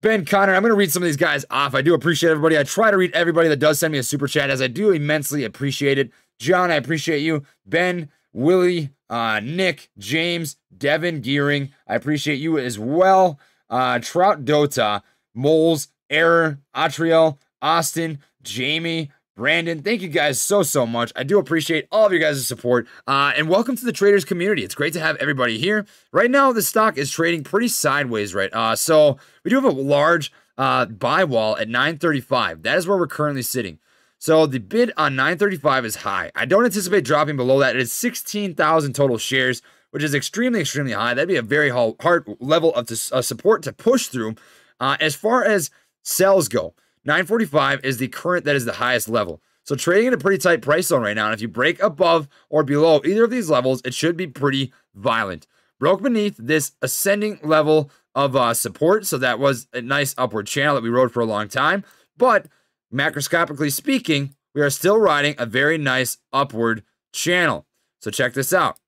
Ben Connor, I'm going to read some of these guys off. I do appreciate everybody. I try to read everybody that does send me a super chat, as I do immensely appreciate it. John, I appreciate you. Ben, Willie, uh, Nick, James, Devin Gearing, I appreciate you as well. Uh, Trout Dota, Moles, Error, Atriel, Austin, Jamie, Brandon, thank you guys so, so much. I do appreciate all of you guys' support. Uh, and welcome to the traders community. It's great to have everybody here. Right now, the stock is trading pretty sideways, right? Uh, so we do have a large uh, buy wall at 935. That is where we're currently sitting. So the bid on 935 is high. I don't anticipate dropping below that. It is 16,000 total shares, which is extremely, extremely high. That'd be a very hard level of uh, support to push through. Uh, as far as sells go, 945 is the current that is the highest level. So trading at a pretty tight price zone right now. And if you break above or below either of these levels, it should be pretty violent. Broke beneath this ascending level of uh, support. So that was a nice upward channel that we rode for a long time. But macroscopically speaking, we are still riding a very nice upward channel. So check this out.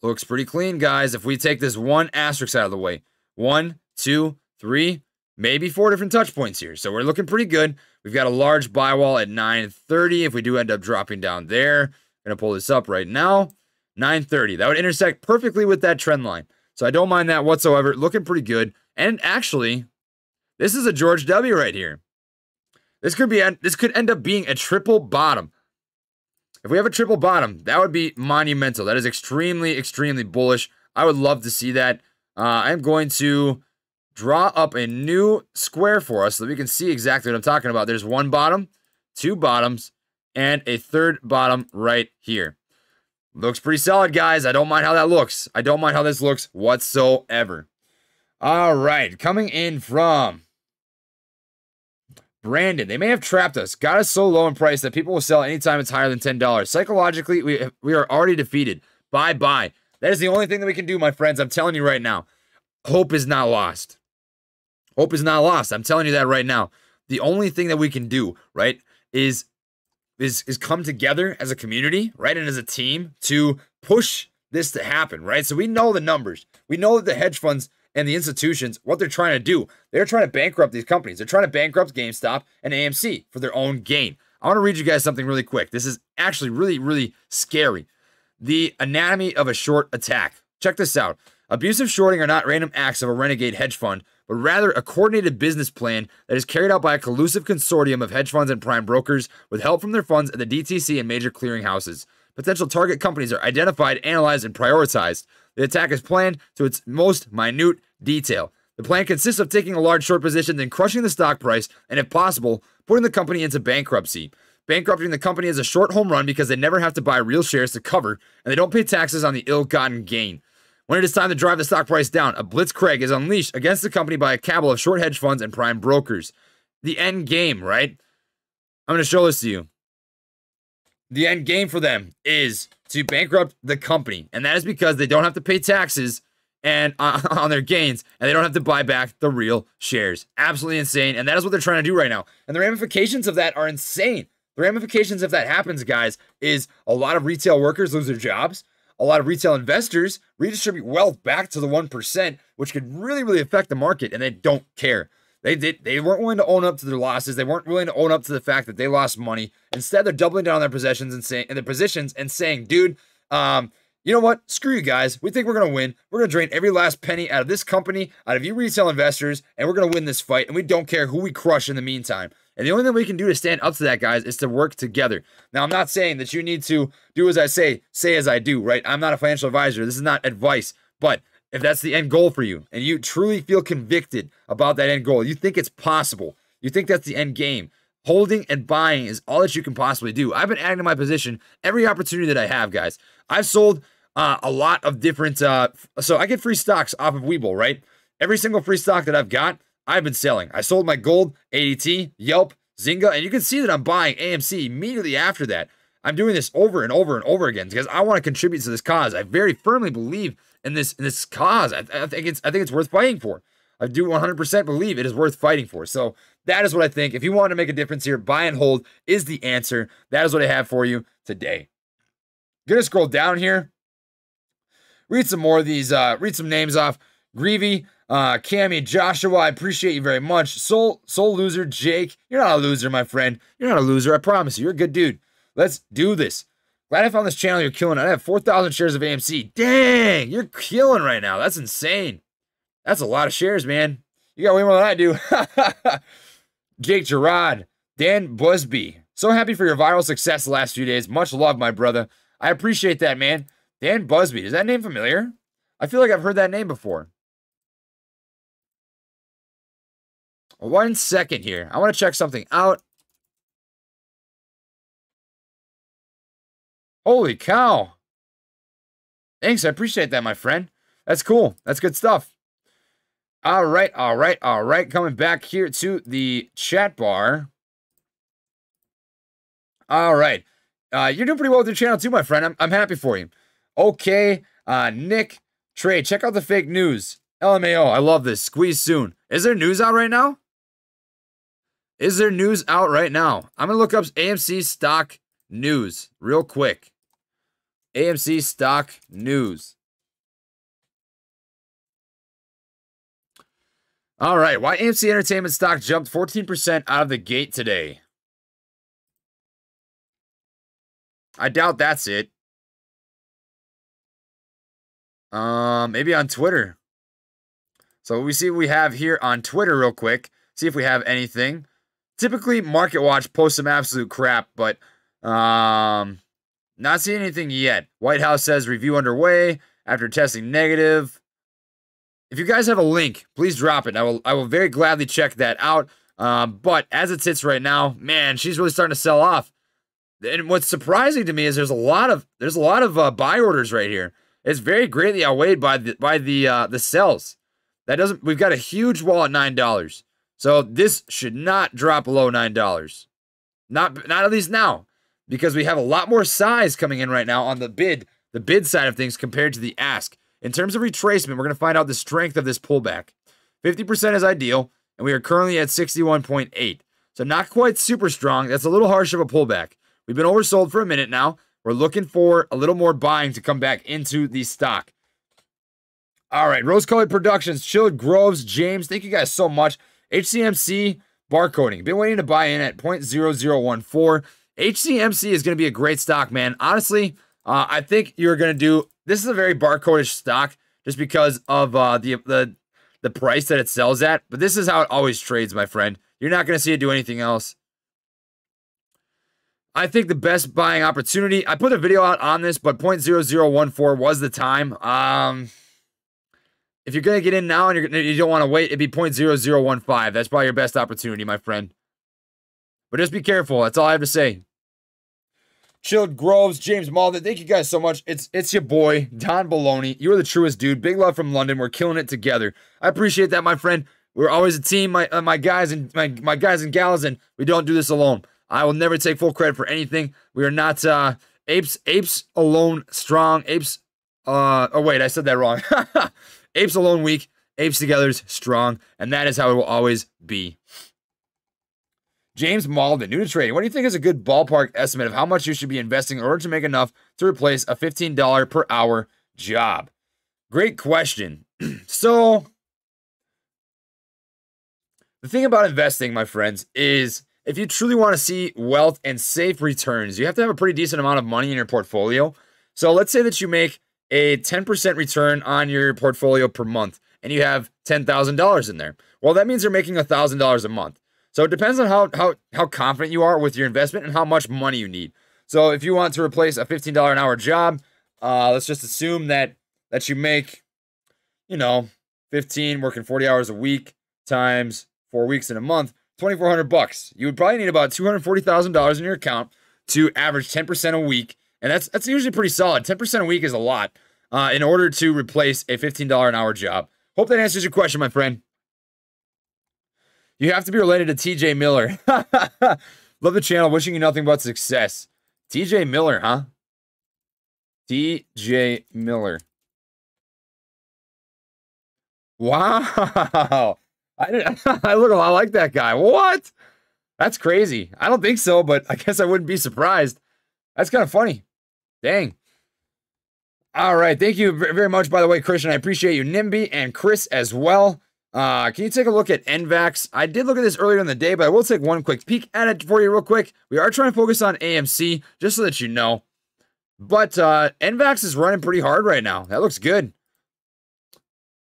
Looks pretty clean, guys. If we take this one asterisk out of the way, one, two, three, maybe four different touch points here. So we're looking pretty good. We've got a large buy wall at 930. If we do end up dropping down there, I'm going to pull this up right now. 930. That would intersect perfectly with that trend line. So I don't mind that whatsoever. Looking pretty good. And actually, this is a George W right here. This could be this could end up being a triple bottom. If we have a triple bottom, that would be monumental. That is extremely, extremely bullish. I would love to see that. Uh, I'm going to draw up a new square for us so that we can see exactly what I'm talking about. There's one bottom, two bottoms, and a third bottom right here. Looks pretty solid, guys. I don't mind how that looks. I don't mind how this looks whatsoever. All right, coming in from Brandon. They may have trapped us, got us so low in price that people will sell anytime it's higher than $10. Psychologically, we, we are already defeated. Bye bye. That is the only thing that we can do, my friends. I'm telling you right now. Hope is not lost. Hope is not lost. I'm telling you that right now. The only thing that we can do, right, is is is come together as a community, right, and as a team to push this to happen, right? So we know the numbers. We know that the hedge funds and the institutions, what they're trying to do, they're trying to bankrupt these companies. They're trying to bankrupt GameStop and AMC for their own gain. I want to read you guys something really quick. This is actually really, really scary. The anatomy of a short attack. Check this out. Abusive shorting are not random acts of a renegade hedge fund, but rather a coordinated business plan that is carried out by a collusive consortium of hedge funds and prime brokers with help from their funds at the DTC and major clearinghouses. Potential target companies are identified, analyzed, and prioritized. The attack is planned to its most minute detail. The plan consists of taking a large short position, then crushing the stock price, and if possible, putting the company into bankruptcy. Bankrupting the company is a short home run because they never have to buy real shares to cover, and they don't pay taxes on the ill gotten gain. When it is time to drive the stock price down, a blitzkrieg is unleashed against the company by a cabal of short hedge funds and prime brokers. The end game, right? I'm going to show this to you. The end game for them is to bankrupt the company, and that is because they don't have to pay taxes and uh, <laughs> on their gains, and they don't have to buy back the real shares. Absolutely insane, and that is what they're trying to do right now. And the ramifications of that are insane. The ramifications if that happens, guys, is a lot of retail workers lose their jobs a lot of retail investors redistribute wealth back to the 1%, which could really, really affect the market, and they don't care. They did they weren't willing to own up to their losses. They weren't willing to own up to the fact that they lost money. Instead, they're doubling down on their possessions and saying in their positions and saying, dude, um, you know what? Screw you guys. We think we're gonna win. We're gonna drain every last penny out of this company, out of you retail investors, and we're gonna win this fight. And we don't care who we crush in the meantime. And the only thing we can do to stand up to that, guys, is to work together. Now, I'm not saying that you need to do as I say, say as I do, right? I'm not a financial advisor. This is not advice. But if that's the end goal for you and you truly feel convicted about that end goal, you think it's possible, you think that's the end game, holding and buying is all that you can possibly do. I've been adding to my position every opportunity that I have, guys. I've sold uh, a lot of different, uh, so I get free stocks off of Webull, right? Every single free stock that I've got, I've been selling. I sold my gold, ADT, Yelp, Zynga, and you can see that I'm buying AMC immediately after that. I'm doing this over and over and over again because I want to contribute to this cause. I very firmly believe in this in this cause. I, I think it's I think it's worth fighting for. I do 100% believe it is worth fighting for. So that is what I think. If you want to make a difference here, buy and hold is the answer. That is what I have for you today. Gonna scroll down here. Read some more of these. Uh, read some names off. Greavy, uh, Cammy, Joshua, I appreciate you very much. Soul, soul loser, Jake. You're not a loser, my friend. You're not a loser. I promise you. You're a good dude. Let's do this. Glad I found this channel. You're killing it. I have 4,000 shares of AMC. Dang, you're killing right now. That's insane. That's a lot of shares, man. You got way more than I do. <laughs> Jake Gerard, Dan Busby. So happy for your viral success the last few days. Much love, my brother. I appreciate that, man. Dan Busby. Is that name familiar? I feel like I've heard that name before. One second here. I want to check something out. Holy cow. Thanks. I appreciate that, my friend. That's cool. That's good stuff. All right. All right. All right. Coming back here to the chat bar. All right. Uh, you're doing pretty well with your channel too, my friend. I'm, I'm happy for you. Okay. Uh, Nick, Trey, check out the fake news. LMAO. I love this. Squeeze soon. Is there news out right now? Is there news out right now? I'm going to look up AMC stock news real quick. AMC stock news. All right. Why AMC Entertainment stock jumped 14% out of the gate today? I doubt that's it. Um, maybe on Twitter. So we see what we have here on Twitter real quick. See if we have anything. Typically, Market Watch posts some absolute crap, but um, not seeing anything yet. White House says review underway after testing negative. If you guys have a link, please drop it. I will. I will very gladly check that out. Um, but as it sits right now, man, she's really starting to sell off. And what's surprising to me is there's a lot of there's a lot of uh, buy orders right here. It's very greatly outweighed by the by the uh, the sells. That doesn't. We've got a huge wall at nine dollars, so this should not drop below nine dollars. Not not at least now, because we have a lot more size coming in right now on the bid the bid side of things compared to the ask. In terms of retracement, we're going to find out the strength of this pullback. 50% is ideal, and we are currently at 61.8. So not quite super strong. That's a little harsh of a pullback. We've been oversold for a minute now. We're looking for a little more buying to come back into the stock. All right, Rose Colored Productions, Chilled Groves, James, thank you guys so much. HCMC barcoding, been waiting to buy in at 0.0014. HCMC is going to be a great stock, man. Honestly, uh, I think you're going to do. This is a very barcodish stock, just because of uh, the the the price that it sells at. But this is how it always trades, my friend. You're not going to see it do anything else. I think the best buying opportunity. I put a video out on this, but 0.0014 was the time. Um, if you're gonna get in now and you're you don't want to wait, it'd be 0.0015. That's probably your best opportunity, my friend. But just be careful. That's all I have to say. Chilled Groves, James Malden. Thank you guys so much. It's it's your boy Don Baloney. You are the truest dude. Big love from London. We're killing it together. I appreciate that, my friend. We're always a team, my uh, my guys and my my guys and gals, and we don't do this alone. I will never take full credit for anything. We are not uh, apes. Apes alone strong. Apes. Uh, oh wait, I said that wrong. <laughs> apes alone weak. Apes together strong, and that is how it will always be. James Malden, new to trading. What do you think is a good ballpark estimate of how much you should be investing in order to make enough to replace a $15 per hour job? Great question. <clears throat> so, the thing about investing, my friends, is if you truly want to see wealth and safe returns, you have to have a pretty decent amount of money in your portfolio. So let's say that you make a 10% return on your portfolio per month and you have $10,000 in there. Well, that means you're making $1,000 a month. So it depends on how, how, how confident you are with your investment and how much money you need. So if you want to replace a $15 an hour job, uh, let's just assume that that you make, you know, 15 working 40 hours a week times four weeks in a month. 2400 bucks. You would probably need about $240,000 in your account to average 10% a week. And that's that's usually pretty solid. 10% a week is a lot uh, in order to replace a $15 an hour job. Hope that answers your question, my friend. You have to be related to TJ Miller. <laughs> Love the channel. Wishing you nothing but success. TJ Miller, huh? TJ Miller. Wow. <laughs> I, <laughs> I look a lot like that guy. What? That's crazy. I don't think so, but I guess I wouldn't be surprised. That's kind of funny. Dang. All right. Thank you very much, by the way, Christian. I appreciate you, Nimby, and Chris as well. Uh, can you take a look at NVAX? I did look at this earlier in the day, but I will take one quick peek at it for you real quick. We are trying to focus on AMC, just so that you know. But uh, NVAX is running pretty hard right now. That looks good.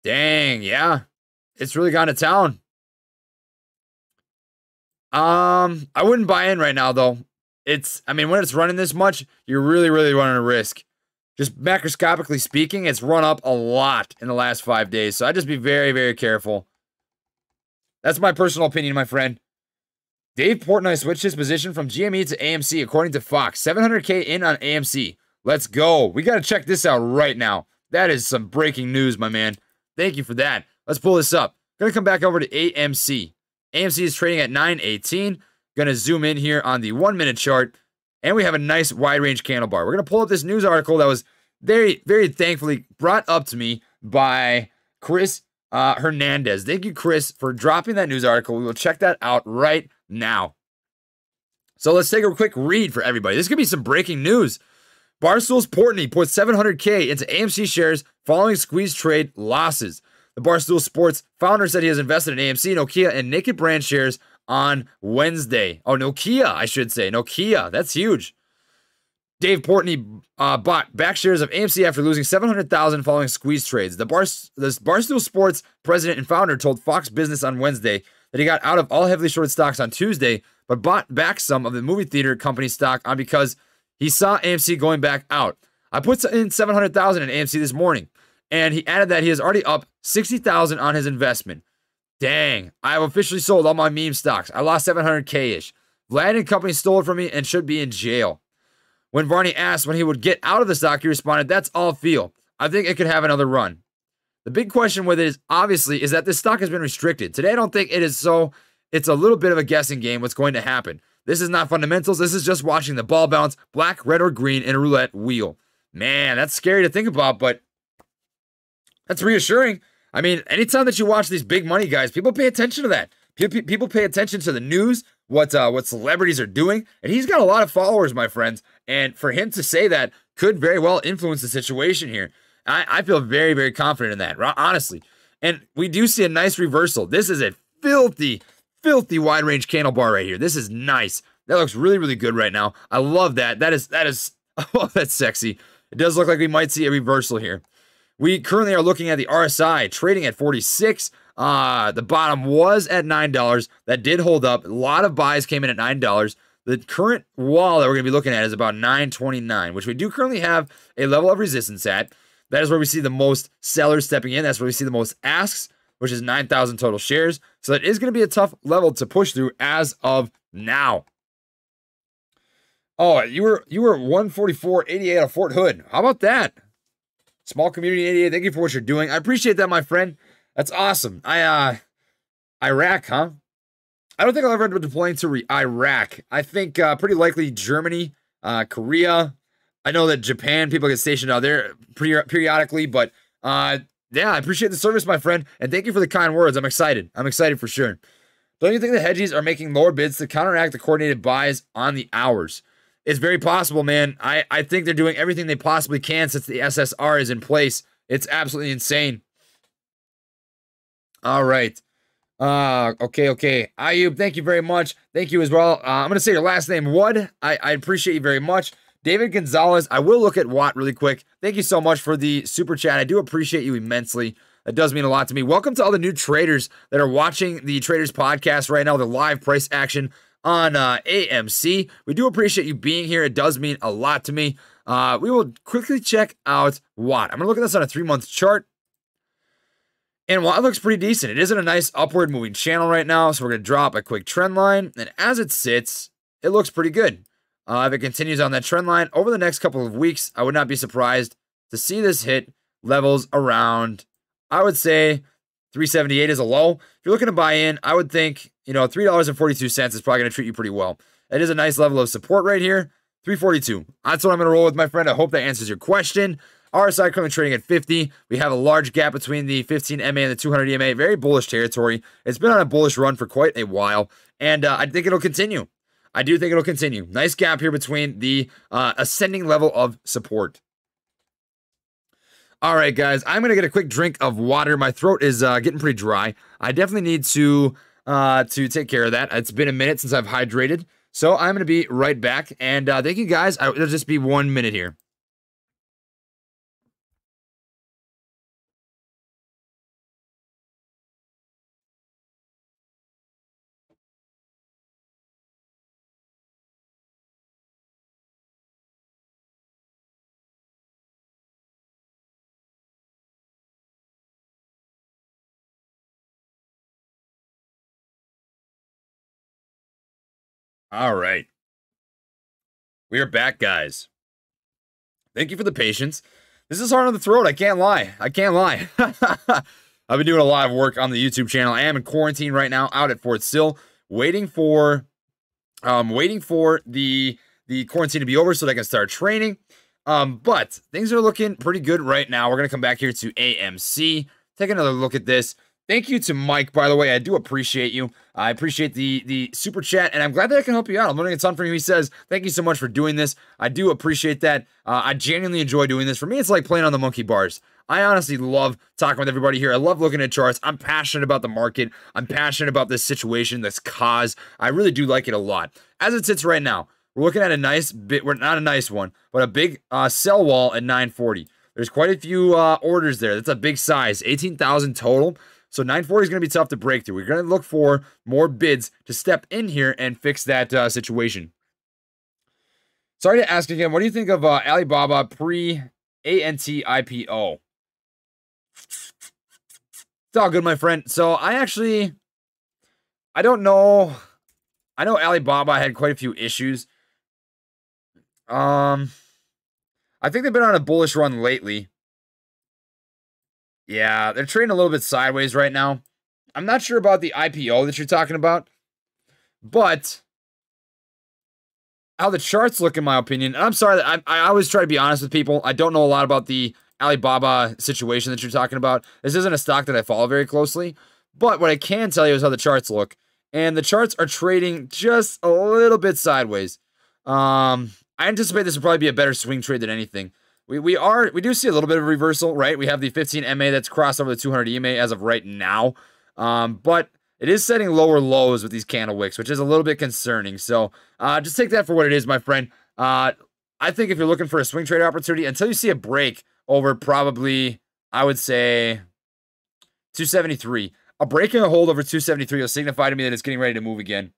Dang, yeah. It's really gone to town. Um, I wouldn't buy in right now though. It's, I mean, when it's running this much, you're really, really running a risk. Just macroscopically speaking, it's run up a lot in the last five days. So I just be very, very careful. That's my personal opinion, my friend. Dave Portnoy switched his position from GME to AMC, according to Fox. 700K in on AMC. Let's go. We got to check this out right now. That is some breaking news, my man. Thank you for that. Let's pull this up. Gonna come back over to AMC. AMC is trading at 918. Gonna zoom in here on the one minute chart. And we have a nice wide range candle bar. We're gonna pull up this news article that was very, very thankfully brought up to me by Chris uh, Hernandez. Thank you, Chris, for dropping that news article. We will check that out right now. So let's take a quick read for everybody. This could be some breaking news. Barstool's Portnoy put 700K into AMC shares following squeeze trade losses. The Barstool Sports founder said he has invested in AMC, Nokia, and Naked Brand shares on Wednesday. Oh, Nokia, I should say. Nokia. That's huge. Dave Portnoy uh, bought back shares of AMC after losing 700,000 following squeeze trades. The, Bar- the Barstool Sports president and founder told Fox Business on Wednesday that he got out of all heavily shorted stocks on Tuesday, but bought back some of the movie theater company stock on because he saw AMC going back out. I put in 700,000 in AMC this morning, and he added that he is already up 60,000 on his investment. Dang, I have officially sold all my meme stocks. I lost 700k ish. Vlad and company stole it from me and should be in jail. When Varney asked when he would get out of the stock, he responded, That's all feel. I think it could have another run. The big question with it is obviously is that this stock has been restricted. Today, I don't think it is so. It's a little bit of a guessing game what's going to happen. This is not fundamentals. This is just watching the ball bounce black, red, or green in a roulette wheel. Man, that's scary to think about, but that's reassuring. I mean, anytime that you watch these big money guys, people pay attention to that. People pay attention to the news, what uh, what celebrities are doing, and he's got a lot of followers, my friends. And for him to say that could very well influence the situation here. I, I feel very, very confident in that, honestly. And we do see a nice reversal. This is a filthy, filthy wide range candle bar right here. This is nice. That looks really, really good right now. I love that. That is, that is, <laughs> oh, that's sexy. It does look like we might see a reversal here. We currently are looking at the RSI trading at 46. Uh, the bottom was at $9. That did hold up. A lot of buys came in at $9. The current wall that we're going to be looking at is about 929, which we do currently have a level of resistance at. That is where we see the most sellers stepping in. That's where we see the most asks, which is 9,000 total shares. So that is going to be a tough level to push through as of now. Oh, you were you were 144.88 at Fort Hood. How about that? Small community 88. Thank you for what you're doing. I appreciate that, my friend. That's awesome. I uh Iraq, huh? I don't think I'll ever end up deploying to Iraq. I think uh, pretty likely Germany, uh, Korea. I know that Japan people get stationed out there peri- periodically, but uh, yeah, I appreciate the service, my friend, and thank you for the kind words. I'm excited. I'm excited for sure. Don't you think the hedgies are making lower bids to counteract the coordinated buys on the hours? It's very possible, man. I, I think they're doing everything they possibly can since the SSR is in place. It's absolutely insane. All right. Uh, okay, okay. Ayub, thank you very much. Thank you as well. Uh, I'm going to say your last name, Wood. I, I appreciate you very much. David Gonzalez, I will look at Watt really quick. Thank you so much for the super chat. I do appreciate you immensely. That does mean a lot to me. Welcome to all the new traders that are watching the Treyder's Podcast right now, the live price action on uh, AMC. We do appreciate you being here. It does mean a lot to me. Uh, we will quickly check out Watt. I'm going to look at this on a three month chart. And Watt looks pretty decent. It is in a nice upward moving channel right now. So we're going to drop a quick trend line. And as it sits, it looks pretty good. Uh, if it continues on that trend line over the next couple of weeks, I would not be surprised to see this hit levels around, I would say, 378 is a low. If you're looking to buy in, I would think you know, $3.42 is probably going to treat you pretty well. It is a nice level of support right here. 342. That's what I'm going to roll with, my friend. I hope that answers your question. RSI currently trading at 50. We have a large gap between the 15 MA and the 200 EMA. Very bullish territory. It's been on a bullish run for quite a while, and uh, I think it'll continue. I do think it'll continue. Nice gap here between the uh, ascending level of support. All right, guys, I'm going to get a quick drink of water. My throat is uh, getting pretty dry. I definitely need to uh, to take care of that. It's been a minute since I've hydrated. So I'm going to be right back. And uh, thank you guys. I, it'll just be one minute here. All right. We are back, guys. Thank you for the patience. This is hard on the throat. I can't lie. I can't lie. <laughs> I've been doing a lot of work on the YouTube channel. I am in quarantine right now, out at Fort Sill, waiting for, um, waiting for the the quarantine to be over so that I can start training. Um, but things are looking pretty good right now. We're gonna come back here to AMC, take another look at this. Thank you to Mike, by the way. I do appreciate you. I appreciate the the super chat, and I'm glad that I can help you out. I'm learning a ton from you. He says, "Thank you so much for doing this. I do appreciate that. Uh, I genuinely enjoy doing this. For me, it's like playing on the monkey bars. I honestly love talking with everybody here. I love looking at charts. I'm passionate about the market. I'm passionate about this situation, this cause. I really do like it a lot. As it sits right now, we're looking at a nice bit. We're not a nice one, but a big uh, sell wall at 940. There's quite a few uh, orders there. That's a big size, 18,000 total. So 940 is going to be tough to break through. We're going to look for more bids to step in here and fix that uh, situation. Sorry to ask again, what do you think of uh, Alibaba pre ANT IPO? It's all good, my friend. So I actually, I don't know. I know Alibaba had quite a few issues. Um, I think they've been on a bullish run lately. Yeah, they're trading a little bit sideways right now. I'm not sure about the IPO that you're talking about, but how the charts look, in my opinion. And I'm sorry that I, I always try to be honest with people. I don't know a lot about the Alibaba situation that you're talking about. This isn't a stock that I follow very closely, but what I can tell you is how the charts look. And the charts are trading just a little bit sideways. Um, I anticipate this will probably be a better swing trade than anything. We, we are we do see a little bit of reversal, right? We have the 15 MA that's crossed over the 200 EMA as of right now. Um, but it is setting lower lows with these candle wicks, which is a little bit concerning. So uh, just take that for what it is, my friend. Uh, I think if you're looking for a swing trade opportunity, until you see a break over probably, I would say, 273, a break and a hold over 273 will signify to me that it's getting ready to move again.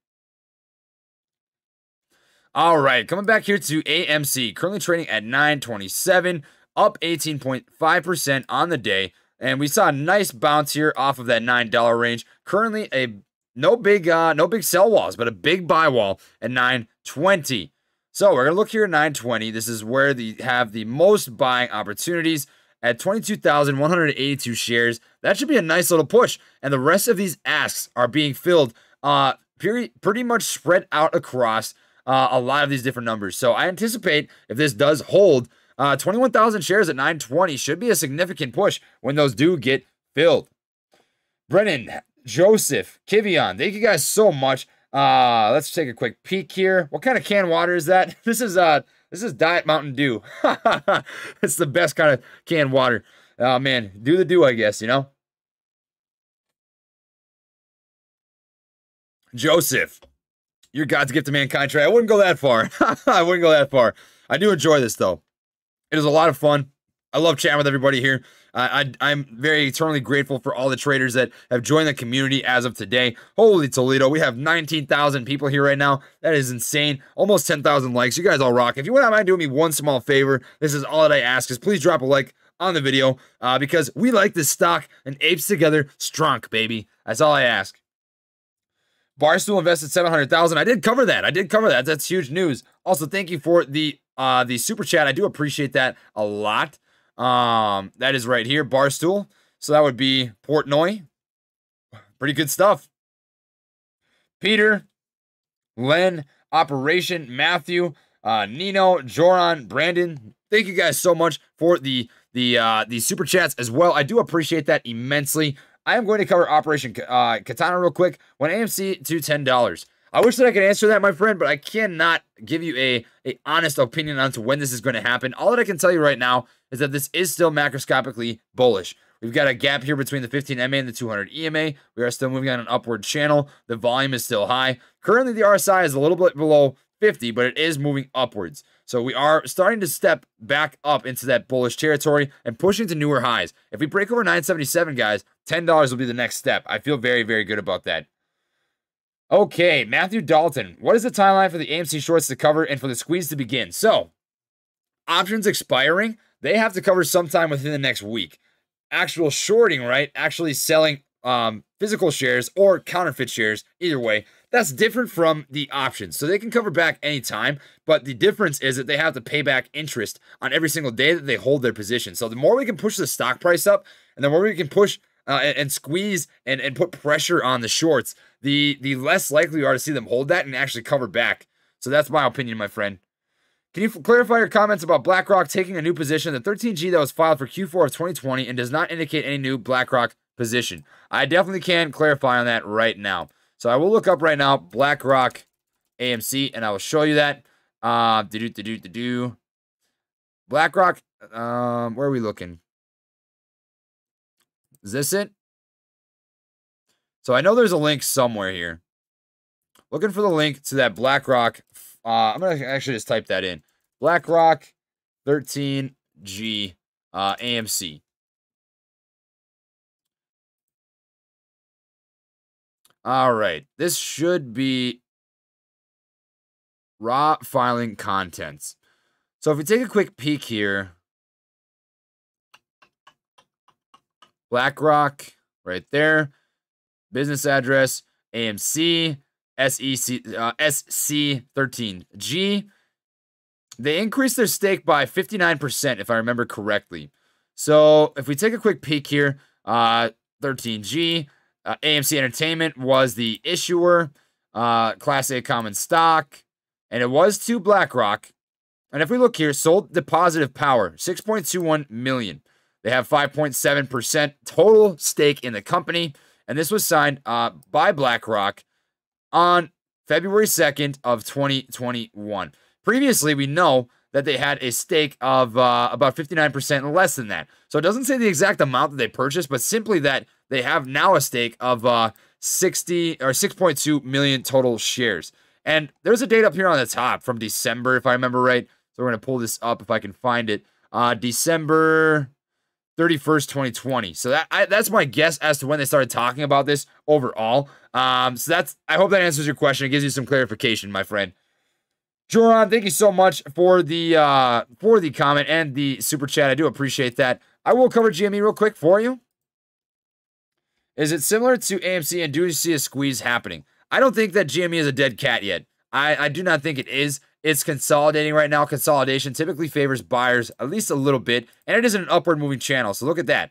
All right, coming back here to AMC, currently trading at 927, up 18.5% on the day. And we saw a nice bounce here off of that $9 range. Currently a no big uh no big sell walls, but a big buy wall at 920. So we're gonna look here at 920. This is where they have the most buying opportunities at 22,182 shares. That should be a nice little push. And the rest of these asks are being filled uh pretty, pretty much spread out across uh, a lot of these different numbers. So I anticipate if this does hold, uh, 21,000 shares at 920 should be a significant push when those do get filled. Brennan, Joseph, Kivion, thank you guys so much. Uh, let's take a quick peek here. What kind of canned water is that? <laughs> This is uh this is Diet Mountain Dew. <laughs> it's the best kind of canned water. Oh man, do the do, I guess, you know. Joseph, your God's gift to mankind trade. I wouldn't go that far. <laughs> I wouldn't go that far. I do enjoy this though. It is a lot of fun. I love chatting with everybody here. I, I'm very eternally grateful for all the traders that have joined the community as of today. Holy Toledo, we have 19,000 people here right now. That is insane. Almost 10,000 likes. You guys all rock. If you wouldn't mind doing me one small favor, this is all that I ask is please drop a like on the video uh, because we like this stock and apes together strong, baby. That's all I ask. Barstool invested 700,000. I did cover that. I did cover that. That's huge news. Also, thank you for the uh the super chat. I do appreciate that a lot. Um that is right here Barstool. So that would be Portnoy. Pretty good stuff. Peter, Len, Operation, Matthew, uh, Nino, Joran, Brandon. Thank you guys so much for the the uh, the super chats as well. I do appreciate that immensely. I am going to cover Operation uh, Katana real quick. When AMC to ten dollars. I wish that I could answer that, my friend, but I cannot give you a, a honest opinion on to when this is going to happen. All that I can tell you right now is that this is still macroscopically bullish. We've got a gap here between the 15 MA and the 200 EMA. We are still moving on an upward channel. The volume is still high. Currently, the RSI is a little bit below 50, but it is moving upwards. So we are starting to step back up into that bullish territory and pushing to newer highs. If we break over 977, guys, $10 will be the next step. I feel very, very good about that. Okay, Matthew Dalton. What is the timeline for the AMC shorts to cover and for the squeeze to begin? So, options expiring, they have to cover sometime within the next week. Actual shorting, right? Actually selling um, physical shares or counterfeit shares, either way, That's different from the options. So they can cover back anytime, but the difference is that they have to pay back interest on every single day that they hold their position. So the more we can push the stock price up and the more we can push uh, and, and, squeeze and, and put pressure on the shorts, the the less likely we are to see them hold that and actually cover back. So that's my opinion, my friend. Can you clarify your comments about BlackRock taking a new position, the 13G that was filed for Q4 of 2020 and does not indicate any new BlackRock position? I definitely can clarify on that right now. So I will look up right now BlackRock AMC and I will show you that. Uh, do do do do do. BlackRock. Um, where are we looking? Is this it? So I know there's a link somewhere here. Looking for the link to that BlackRock uh, I'm to actually just type that in. BlackRock 13G uh, AMC. All right. This should be raw filing contents. So if we take a quick peek here, BlackRock right there, business address, AMC, SEC uh, SC13G. They increased their stake by 59%, if I remember correctly. So if we take a quick peek here, uh, 13G, uh, AMC Entertainment was the issuer, uh, Class A common stock, and it was to BlackRock. And if we look here, sole dispositive power, 6.21 million. They have 5.7% total stake in the company, and this was signed uh, by BlackRock on February 2nd of 2021. Previously, we know that they had a stake of uh, about 59% less than that. So it doesn't say the exact amount that they purchased, but simply that they have now a stake of uh, 60 or 6.2 million total shares. And there's a date up here on the top from December, if I remember right. So we're going to pull this up if I can find it. Uh, December 31st, 2020. So that I, that's my guess as to when they started talking about this overall. Um, so that's I hope that answers your question. It gives you some clarification, my friend. Joran, thank you so much for the uh for the comment and the super chat. I do appreciate that. I will cover GME real quick for you. Is it similar to AMC and do you see a squeeze happening? I don't think that GME is a dead cat yet. I, I do not think it is. It's consolidating right now. Consolidation typically favors buyers at least a little bit, and it is an upward moving channel. So look at that.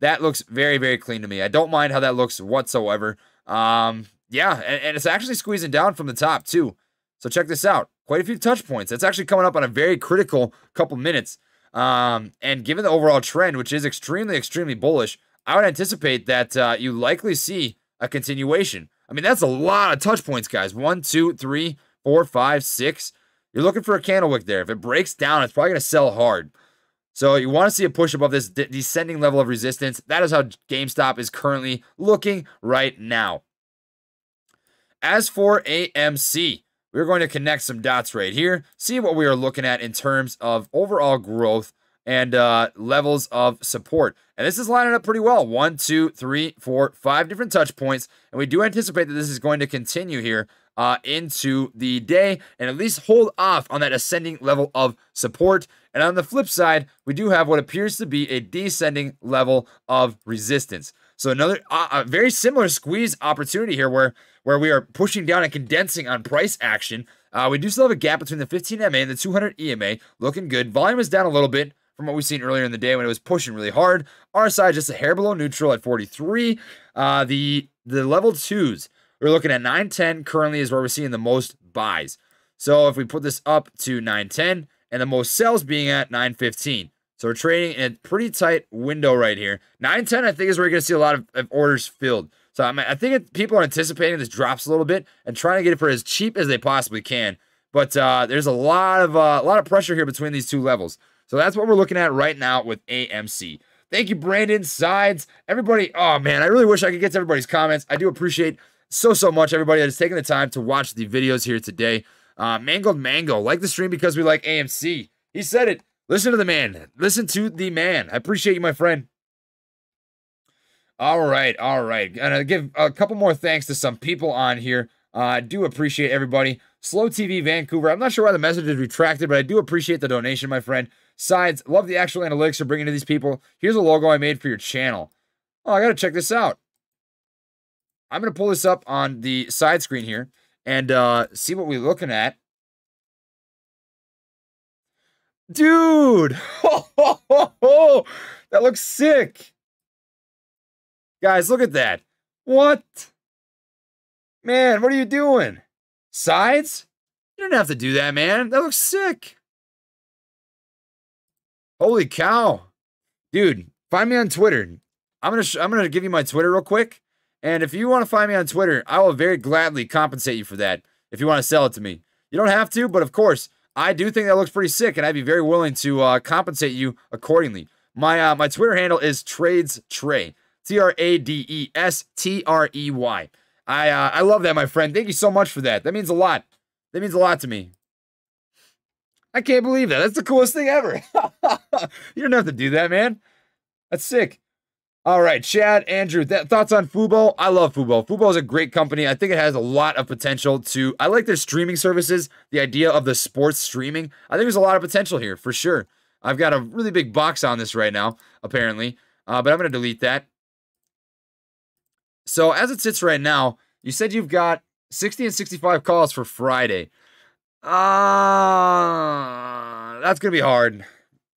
That looks very, very clean to me. I don't mind how that looks whatsoever. Um, yeah, and, and it's actually squeezing down from the top too. So check this out. Quite a few touch points. It's actually coming up on a very critical couple minutes. Um, and given the overall trend, which is extremely, extremely bullish, I would anticipate that uh, you likely see a continuation. I mean, that's a lot of touch points, guys. One, two, three, four, five, six. You're looking for a candle wick there. If it breaks down, it's probably going to sell hard. So you want to see a push above this de descending level of resistance. That is how GameStop is currently looking right now. As for AMC, we're going to connect some dots right here, see what we are looking at in terms of overall growth and uh, levels of support. And this is lining up pretty well. One, two, three, four, five different touch points. And we do anticipate that this is going to continue here uh, into the day and at least hold off on that ascending level of support. And on the flip side, we do have what appears to be a descending level of resistance. So another uh, very similar squeeze opportunity here where, where we are pushing down and condensing on price action. Uh, we do still have a gap between the 15 MA and the 200 EMA. Looking good. Volume is down a little bit from what we've seen earlier in the day when it was pushing really hard. RSI just a hair below neutral at 43. Uh, the the level twos we're looking at 910 currently is where we're seeing the most buys. So if we put this up to 910 and the most sells being at 915. So we're trading in a pretty tight window right here. 910, I think, is where you're going to see a lot of, of orders filled. So I, mean, I think it, people are anticipating this drops a little bit and trying to get it for as cheap as they possibly can. But uh, there's a lot of uh, a lot of pressure here between these two levels. So that's what we're looking at right now with AMC. Thank you, Brandon Sides. Everybody, oh man, I really wish I could get to everybody's comments. I do appreciate so, so much, everybody that has taken the time to watch the videos here today. Uh, Mangled Mango, like the stream because we like AMC. He said it. Listen to the man. Listen to the man. I appreciate you, my friend. All right, all right. Gonna give a couple more thanks to some people on here. Uh, I do appreciate everybody. Slow TV Vancouver. I'm not sure why the message is retracted, but I do appreciate the donation, my friend. Sides, love the actual analytics you're bringing to these people. Here's a logo I made for your channel. Oh, I gotta check this out. I'm going to pull this up on the side screen here and uh, see what we're looking at. Dude, <laughs> that looks sick. Guys, look at that. What? Man, what are you doing? Sides? You didn't have to do that, man. That looks sick. Holy cow. Dude, find me on Twitter. I'm going to I'm going to give you my Twitter real quick. And if you want to find me on Twitter, I will very gladly compensate you for that if you want to sell it to me. You don't have to, but of course, I do think that looks pretty sick, and I'd be very willing to uh, compensate you accordingly. My uh, my Twitter handle is Trades Trey, T R A D E S T R E Y. I uh, I love that, my friend. Thank you so much for that. That means a lot. That means a lot to me. I can't believe that. That's the coolest thing ever. <laughs> you don't have to do that, man. That's sick. All right, Chad, Andrew, th- thoughts on Fubo? I love Fubo. Fubo is a great company. I think it has a lot of potential to. I like their streaming services, the idea of the sports streaming. I think there's a lot of potential here for sure. I've got a really big box on this right now, apparently, uh, but I'm going to delete that. So as it sits right now, you said you've got 60 and 65 calls for Friday. Ah, that's to be hard.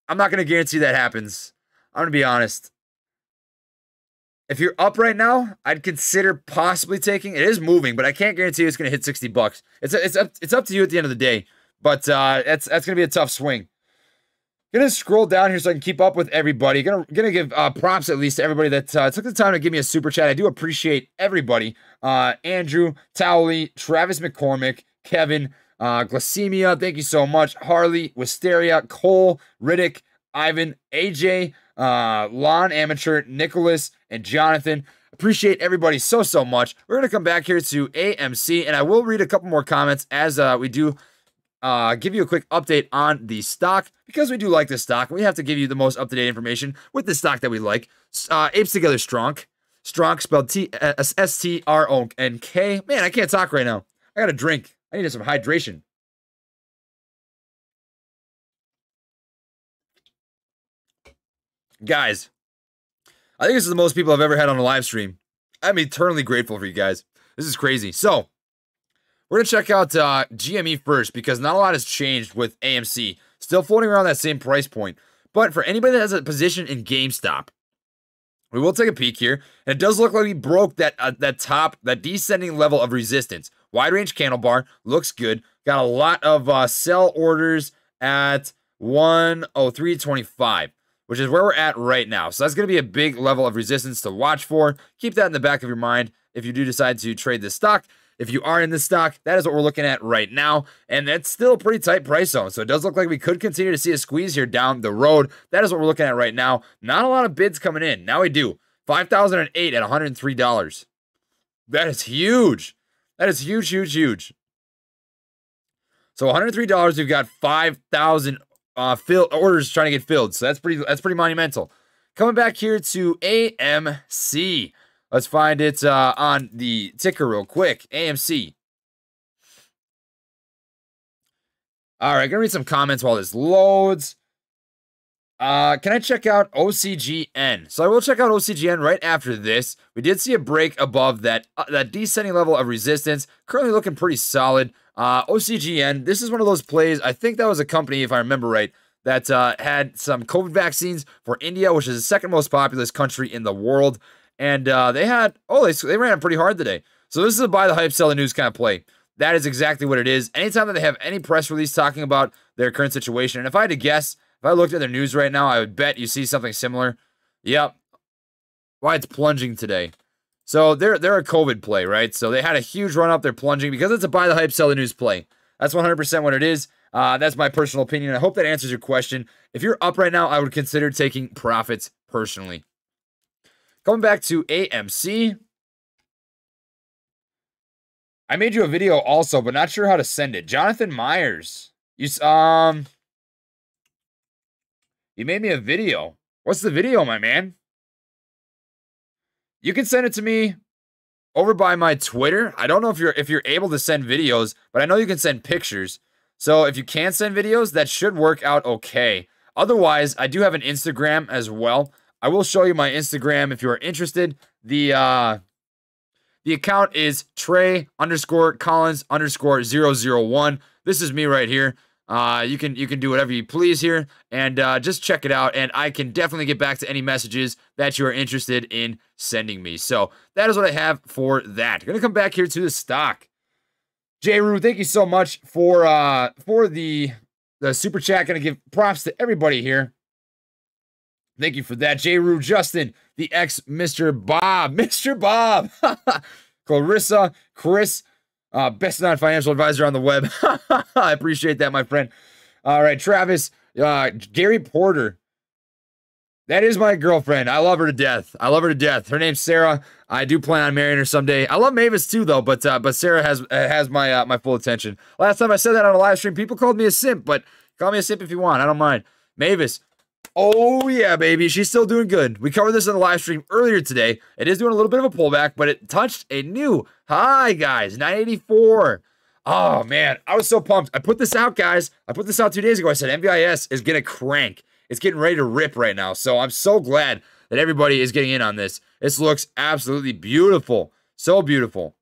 I'm not to guarantee that happens. I'm to be honest if you're up right now, I'd consider possibly taking. It is moving, but I can't guarantee it's to hit 60 bucks. It's it's up it's up to you at the end of the day. But uh, that's that's to be a tough swing. Gonna scroll down here so I can keep up with everybody. Gonna gonna give uh, props at least to everybody that uh, took the time to give me a super chat. I do appreciate everybody. Uh, Andrew, Towley, Travis McCormick, Kevin, uh, Glycemia. Thank you so much. Harley, Wisteria, Cole, Riddick, Ivan, AJ, uh, Lon Amateur, Nicholas, and Jonathan. Appreciate everybody so, so much. We're going to come back here to AMC, and I will read a couple more comments as uh, we do uh, give you a quick update on the stock because we do like this stock. We have to give you the most up to date information with the stock that we like. Uh, Apes Together Strong. Strong spelled T S T R O N K. Man, I can't talk right now. I got to drink. I needed some hydration. Guys, I think this is the most people I've ever had on a live stream. I'm eternally grateful for you guys. This is crazy. So, we're going to check out uh, GME first because not a lot has changed with AMC. Still floating around that same price point. But for anybody that has a position in GameStop, we will take a peek here. And it does look like we broke that uh, that top, that descending level of resistance. Wide range candle bar looks good. Got a lot of uh, sell orders at 103.25 which is where we're at right now. So that's going to be a big level of resistance to watch for. Keep that in the back of your mind if you do decide to trade this stock. If you are in this stock, that is what we're looking at right now. And that's still a pretty tight price zone. So it does look like we could continue to see a squeeze here down the road. That is what we're looking at right now. Not a lot of bids coming in. Now we do. 5008 at $103. That is huge. That is huge, huge, huge. So $103, we've got 5,000 uh, fill orders trying to get filled. So that's pretty that's pretty monumental. Coming back here to AMC. Let's find it uh, on the ticker real quick. AMC. All right, gonna read some comments while this loads. Uh, can I check out OCGN? So I will check out OCGN right after this. We did see a break above that uh, that descending level of resistance. Currently looking pretty solid. Uh, OCGN, this is one of those plays. I think that was a company, if I remember right, that uh, had some COVID vaccines for India, which is the second most populous country in the world. And uh, they had, oh, they, they ran pretty hard today. So this is a buy the hype, sell the news kind of play. That is exactly what it is. Anytime that they have any press release talking about their current situation, and if I had to guess, if I looked at their news right now, I would bet you see something similar. Yep. Why it's plunging today. So they're they're a COVID play, right? So they had a huge run up. They're plunging because it's a buy the hype, sell the news play. That's 100% what it is. Uh, that's my personal opinion. I hope that answers your question. If you're up right now, I would consider taking profits personally. Coming back to AMC. I made you a video also, but not sure how to send it. Jonathan Myers. You um You made me a video. What's the video, my man? You can send it to me over by my Twitter. I don't know if you're if you're able to send videos, but I know you can send pictures. So if you can send videos, that should work out okay. Otherwise, I do have an Instagram as well. I will show you my Instagram if you are interested. The uh The account is Trey underscore Collins underscore 001. This is me right here. Uh, you can you can do whatever you please here, and uh, just check it out. And I can definitely get back to any messages that you are interested in sending me. So that is what I have for that. Gonna come back here to the stock. J. Thank you so much for uh for the the super chat. Gonna give props to everybody here. Thank you for that, J. Justin, the ex Mr. Bob, <laughs> Mr. Bob, <laughs> Clarissa, Chris, uh, best non financial advisor on the web. <laughs> I appreciate that, my friend. All right, Travis, uh, Gary Porter. That is my girlfriend. I love her to death. I love her to death. Her name's Sarah. I do plan on marrying her someday. I love Mavis too, though, but uh, but Sarah has has my uh, my full attention. Last time I said that on a live stream, people called me a simp, but call me a simp if you want. I don't mind. Mavis, Oh, yeah, baby. She's still doing good. We covered this in the live stream earlier today. It is doing a little bit of a pullback, but it touched a new high, guys. 984. Oh, man. I was so pumped. I put this out, guys. I put this out two days ago. I said MVIS is going to crank. It's getting ready to rip right now. So I'm so glad that everybody is getting in on this. This looks absolutely beautiful. So beautiful.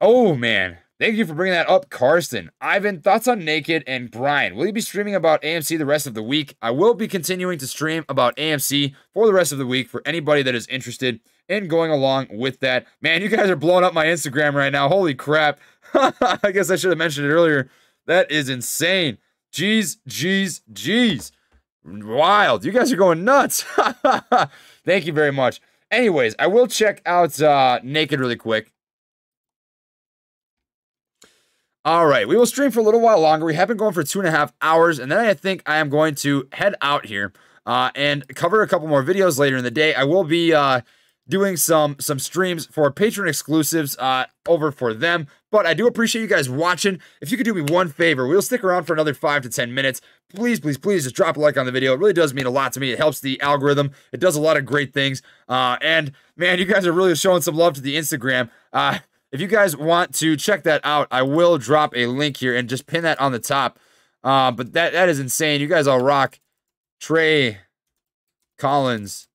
Oh, man. Thank you for bringing that up, Karsten. Ivan, thoughts on Naked and Brian? Will you be streaming about AMC the rest of the week? I will be continuing to stream about AMC for the rest of the week for anybody that is interested in going along with that. Man, you guys are blowing up my Instagram right now. Holy crap. <laughs> I guess I should have mentioned it earlier. That is insane. Jeez, jeez, jeez. Wild. You guys are going nuts. <laughs> Thank you very much. Anyways, I will check out uh, Naked really quick. All right, we will stream for a little while longer. We have been going for two and a half hours, and then I think I am going to head out here uh, and cover a couple more videos later in the day. I will be uh, doing some some streams for Patreon exclusives uh, over for them. But I do appreciate you guys watching. If you could do me one favor, we'll stick around for another five to 10 minutes. Please, please, please just drop a like on the video. It really does mean a lot to me. It helps the algorithm. It does a lot of great things. Uh, and man, you guys are really showing some love to the Instagram. If you guys want to check that out, I will drop a link here and just pin that on the top. Uh, but that that is insane. You guys all rock. Trey Collins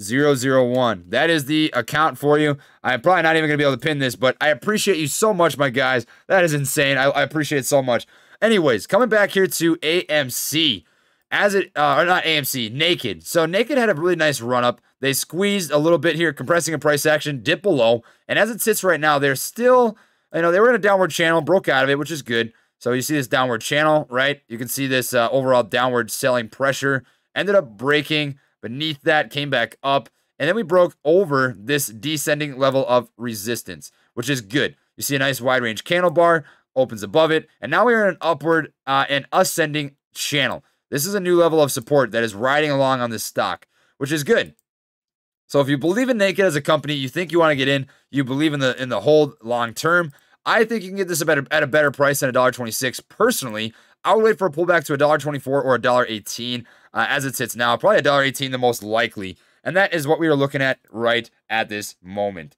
001. That is the account for you. I'm probably not even going to be able to pin this, but I appreciate you so much, my guys. That is insane. I, I appreciate it so much. Anyways, coming back here to AMC. As it, uh, or not AMC, Naked. So Naked had a really nice run up. They squeezed a little bit here, compressing a price action, dip below. And as it sits right now, they're still, you know, they were in a downward channel, broke out of it, which is good. So you see this downward channel, right? You can see this uh, overall downward selling pressure. Ended up breaking beneath that, came back up. And then we broke over this descending level of resistance, which is good. You see a nice wide range candle bar, opens above it. And now we are in an upward uh, and ascending channel. This is a new level of support that is riding along on this stock, which is good. So if you believe in Naked as a company, you think you want to get in, you believe in the in the hold long term. I think you can get this at a, at a better price than $1.26. Personally, I would wait for a pullback to $1.24 or $1.18 uh, as it sits now. Probably $1.18 the most likely. And that is what we are looking at right at this moment.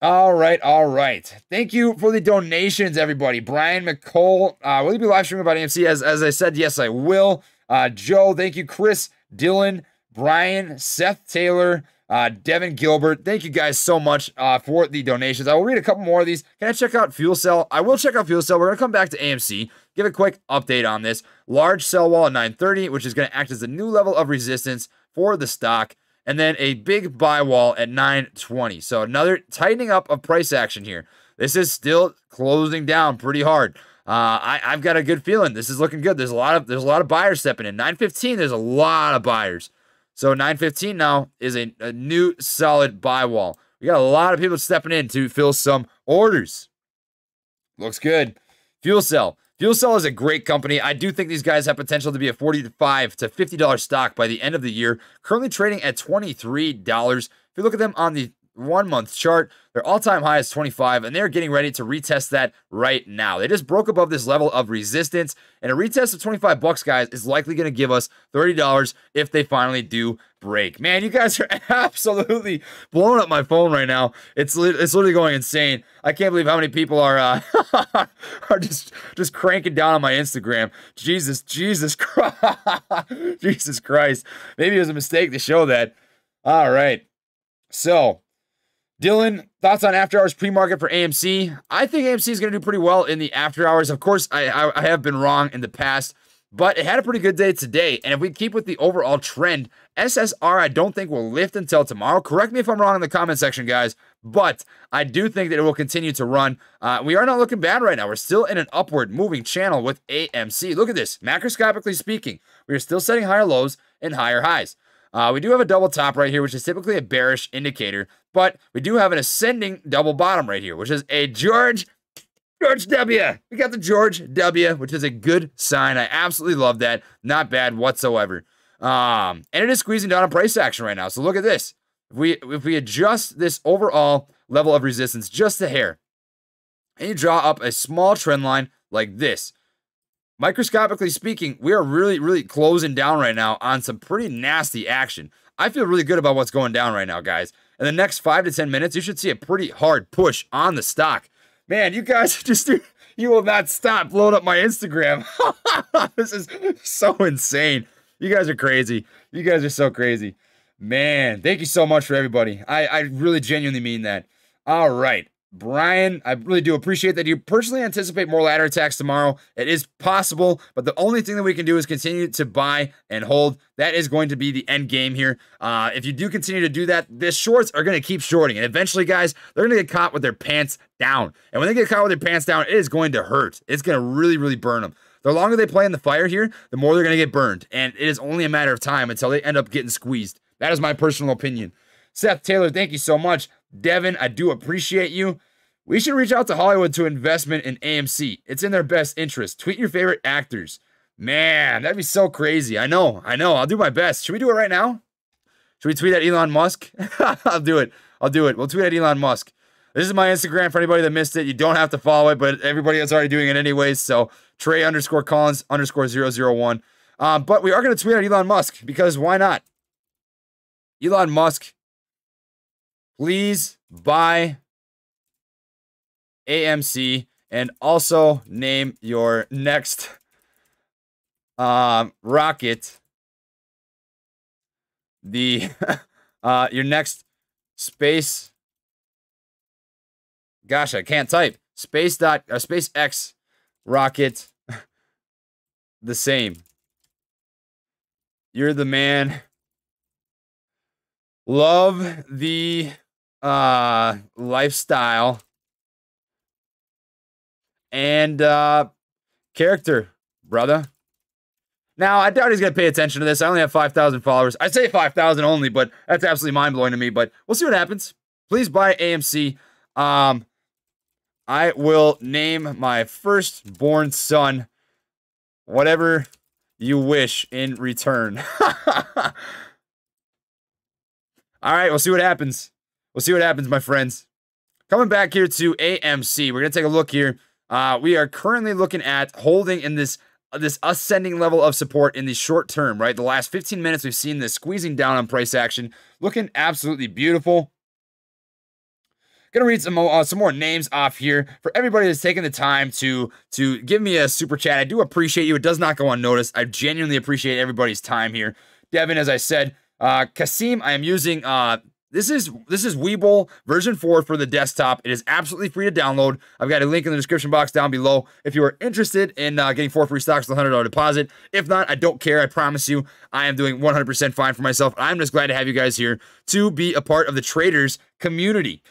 All right, all right. Thank you for the donations, everybody. Brian McCole, uh, will you be live streaming about AMC? As, as I said, yes, I will. Uh, Joe, thank you. Chris, Dylan, Brian, Seth Taylor, uh, Devin Gilbert. Thank you guys so much uh, for the donations. I will read a couple more of these. Can I check out Fuel Cell? I will check out Fuel Cell. We're going to come back to AMC, give a quick update on this. Large sell wall at 930, which is going to act as a new level of resistance for the stock and then a big buy wall at 920. So another tightening up of price action here. This is still closing down pretty hard. Uh, I, I've got a good feeling. This is looking good. There's a lot of there's a lot of buyers stepping in. 915, there's a lot of buyers. So 915 now is a, a new solid buy wall. We got a lot of people stepping in to fill some orders. Looks good. Fuel cell. Fuel Cell is a great company. I do think these guys have potential to be a 45 to $50 stock by the end of the year. Currently trading at $23. If you look at them on the one month chart. Their all time high is 25, and they're getting ready to retest that right now. They just broke above this level of resistance, and a retest of 25 bucks, guys, is likely going to give us $30 if they finally do break. Man, you guys <laughs> are absolutely blowing up my phone right now. It's it's literally going insane. I can't believe how many people are uh, <laughs> are just just cranking down on my Instagram. Jesus, Jesus <laughs> Christ, Jesus Christ. Maybe it was a mistake to show that. All right, so Dylan, thoughts on after hours pre market for AMC? I think AMC is going to do pretty well in the after hours. Of course, I, I, I have been wrong in the past, but it had a pretty good day today. And if we keep with the overall trend, SSR I don't think will lift until tomorrow. Correct me if I'm wrong in the comment section, guys, but I do think that it will continue to run. Uh, we are not looking bad right now. We're still in an upward moving channel with AMC. Look at this. Macroscopically speaking, we are still setting higher lows and higher highs. Uh, we do have a double top right here, which is typically a bearish indicator, but we do have an ascending double bottom right here, which is a George George W. We got the George W, which is a good sign. I absolutely love that. Not bad whatsoever. Um, and it is squeezing down on price action right now. So look at this. If we if we adjust this overall level of resistance just a hair, and you draw up a small trend line like this, Microscopically speaking, we are really, really closing down right now on some pretty nasty action. I feel really good about what's going down right now, guys. In the next five to 10 minutes, you should see a pretty hard push on the stock. Man, you guys <laughs> just, you will not stop blowing up my Instagram. <laughs> this is so insane. You guys are crazy. You guys are so crazy. Man, thank you so much for everybody. I, I really genuinely mean that. All right. Brian, I really do appreciate that you personally anticipate more ladder attacks tomorrow. It is possible, but the only thing that we can do is continue to buy and hold. That is going to be the end game here. Uh, if you do continue to do that, the shorts are going to keep shorting. And eventually, guys, they're going to get caught with their pants down. And when they get caught with their pants down, it is going to hurt. It's going to really, really burn them. The longer they play in the fire here, the more they're going to get burned. And it is only a matter of time until they end up getting squeezed. That is my personal opinion. Seth Taylor, thank you so much. Devin, I do appreciate you. We should reach out to Hollywood to investment in AMC. It's in their best interest. Tweet your favorite actors. Man, that'd be so crazy. I know, I know. I'll do my best. Should we do it right now? Should we tweet at Elon Musk? <laughs> I'll do it. I'll do it. We'll tweet at Elon Musk. This is my Instagram for anybody that missed it. You don't have to follow it, but everybody is already doing it anyways. So Trey underscore Collins underscore 001. Um, but we are going to tweet at Elon Musk because why not? Elon Musk, please buy AMC and also name your next um, rocket. The <laughs> uh, your next space gosh i can't type. Space dot uh, spacex rocket. <laughs> The same. You're the man. Love the uh lifestyle and uh, character, brother. Now, I doubt he's going to pay attention to this. I only have 5,000 followers. I say 5,000 only, but that's absolutely mind blowing to me. But we'll see what happens. Please buy AMC. Um, I will name my firstborn son whatever you wish in return. <laughs> All right, we'll see what happens. We'll see what happens, my friends. Coming back here to AMC, we're going to take a look here. Uh, we are currently looking at holding in this uh, this ascending level of support in the short term, right? The last 15 minutes, we've seen this squeezing down on price action, looking absolutely beautiful. Gonna read some uh, some more names off here for everybody that's taking the time to to give me a super chat. I do appreciate you. It does not go unnoticed. I genuinely appreciate everybody's time here. Devin, as I said, uh, Kasim, I am using uh, this is this is Webull version 4 for the desktop. It is absolutely free to download. I've got a link in the description box down below if you are interested in uh, getting four free stocks with a $100 deposit. If not, I don't care. I promise you, I am doing 100% fine for myself. I'm just glad to have you guys here to be a part of the traders community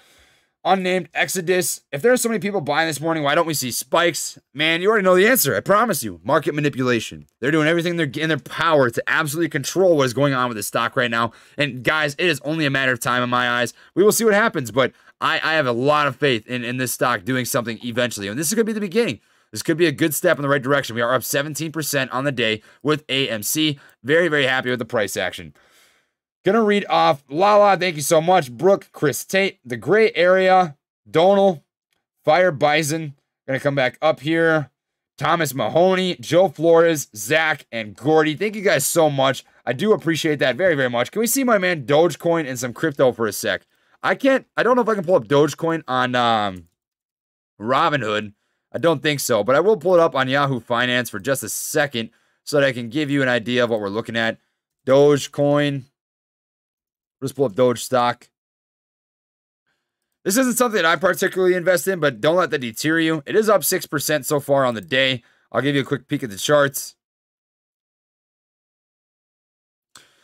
unnamed Exodus. If there are so many people buying this morning, why don't we see spikes? Man, you already know the answer. I promise you. Market manipulation. They're doing everything they're in their power to absolutely control what is going on with the stock right now. And guys, it is only a matter of time in my eyes. We will see what happens, but I, I have a lot of faith in, in this stock doing something eventually. And this is going to be the beginning. This could be a good step in the right direction. We are up 17% on the day with AMC. Very, very happy with the price action. Gonna read off Lala, thank you so much. Brooke, Chris Tate, The Gray Area, Donal, Fire Bison. Gonna come back up here. Thomas Mahoney, Joe Flores, Zach, and Gordy. Thank you guys so much. I do appreciate that very, very much. Can we see my man Dogecoin and some crypto for a sec? I can't, I don't know if I can pull up Dogecoin on um, Robinhood. I don't think so, but I will pull it up on Yahoo Finance for just a second so that I can give you an idea of what we're looking at. Dogecoin. Let's pull up Doge stock. This isn't something that I particularly invest in, but don't let that deter you. It is up 6% so far on the day. I'll give you a quick peek at the charts.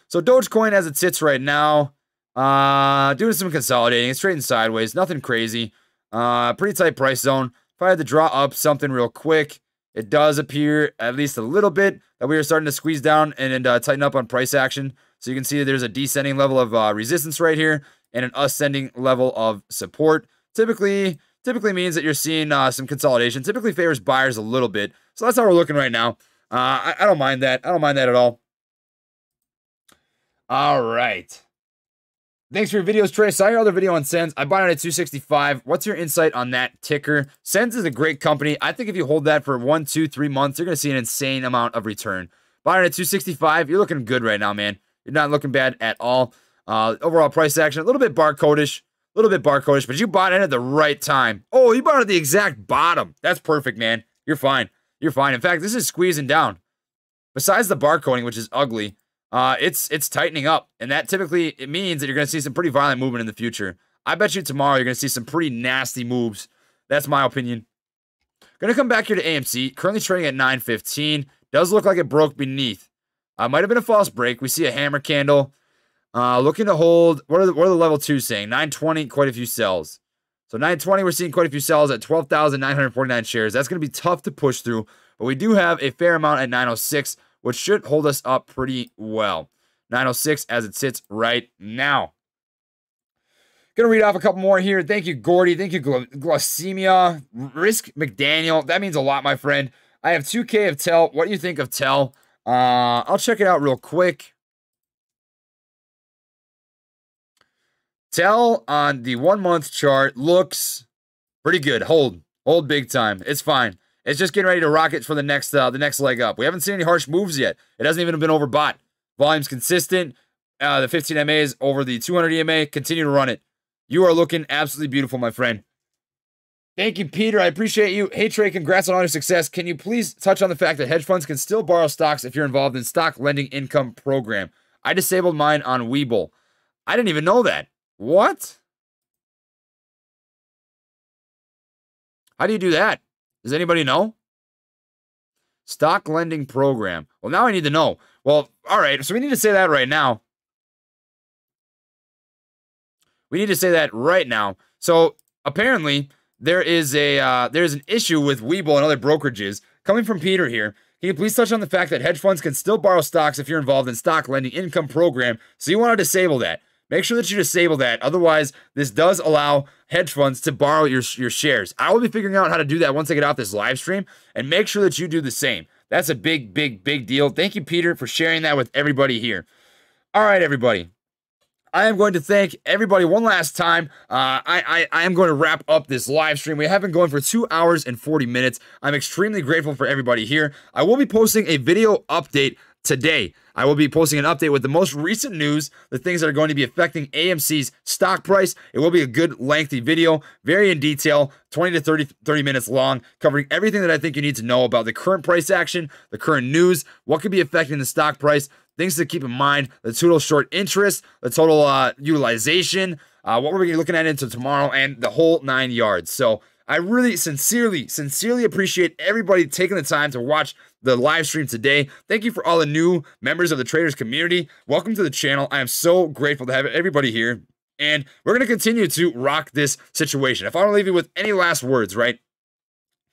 So Dogecoin as it sits right now, uh, doing some consolidating. It's trading sideways. Nothing crazy. Uh, pretty tight price zone. If I had to draw up something real quick, it does appear at least a little bit that we are starting to squeeze down and, and uh, tighten up on price action. So you can see there's a descending level of uh, resistance right here and an ascending level of support. Typically, typically means that you're seeing uh, some consolidation. Typically favors buyers a little bit. So that's how we're looking right now. Uh, I, I don't mind that. I don't mind that at all. All right. Thanks for your videos, Trey. Saw your other video on Sens. I bought it at 265. What's your insight on that ticker? Sens is a great company. I think if you hold that for one, two, three months, you're going to see an insane amount of return. Bought it at 265. You're looking good right now, man. You're not looking bad at all. Uh, overall price action, a little bit barcode-ish. A little bit barcode-ish, but you bought in at the right time. Oh, you bought at the exact bottom. That's perfect, man. You're fine. You're fine. In fact, this is squeezing down. Besides the barcoding, which is ugly, uh, it's it's tightening up, and that typically it means that you're going to see some pretty violent movement in the future. I bet you tomorrow you're going to see some pretty nasty moves. That's my opinion. Going to come back here to AMC. Currently trading at 915. Does look like it broke beneath. Uh, might have been a false break. We see a hammer candle. Uh, looking to hold. What are the what are the level two saying? 920. Quite a few sells. So 920. We're seeing quite a few sells at 12,949 shares. That's going to be tough to push through. But we do have a fair amount at 906 which should hold us up pretty well. 906 as it sits right now. Gonna read off a couple more here. Thank you, Gordy. Thank you, Glycemia. Risk McDaniel. That means a lot, my friend. I have 2K of Tell. What do you think of Tell? Uh, I'll check it out real quick. Tell on the one month chart looks pretty good. Hold, hold big time. It's fine. It's just getting ready to rocket for the next uh, the next leg up. We haven't seen any harsh moves yet. It hasn't even been overbought. Volume's consistent. Uh, the 15 EMAs over the 200 EMA. Continue to run it. You are looking absolutely beautiful, my friend. Thank you, Peter. I appreciate you. Hey, Trey, congrats on all your success. Can you please touch on the fact that hedge funds can still borrow stocks if you're involved in stock lending income program? I disabled mine on Webull. I didn't even know that. What? How do you do that? Does anybody know? Stock lending program. Well, now I need to know. Well, all right. So we need to say that right now. We need to say that right now. So apparently there is a uh, there's an issue with Webull and other brokerages coming from Peter here. Can you please touch on the fact that hedge funds can still borrow stocks if you're involved in stock lending income program? So you want to disable that. Make sure that you disable that. Otherwise, this does allow hedge funds to borrow your, your shares. I will be figuring out how to do that once I get off this live stream and make sure that you do the same. That's a big, big, big deal. Thank you, Peter, for sharing that with everybody here. All right, everybody. I am going to thank everybody one last time. Uh, I, I, I am going to wrap up this live stream. We have been going for two hours and 40 minutes. I'm extremely grateful for everybody here. I will be posting a video update today. I will be posting an update with the most recent news, the things that are going to be affecting AMC's stock price. It will be a good lengthy video, very in detail, 20 to 30, 30 minutes long, covering everything that I think you need to know about the current price action, the current news, what could be affecting the stock price, things to keep in mind, the total short interest, the total uh, utilization, uh, what we're looking at into tomorrow, and the whole nine yards. So I really sincerely, sincerely appreciate everybody taking the time to watch the live stream today. Thank you for all the new members of the traders community. Welcome to the channel. I am so grateful to have everybody here. And we're going to continue to rock this situation. If I to leave you with any last words, right?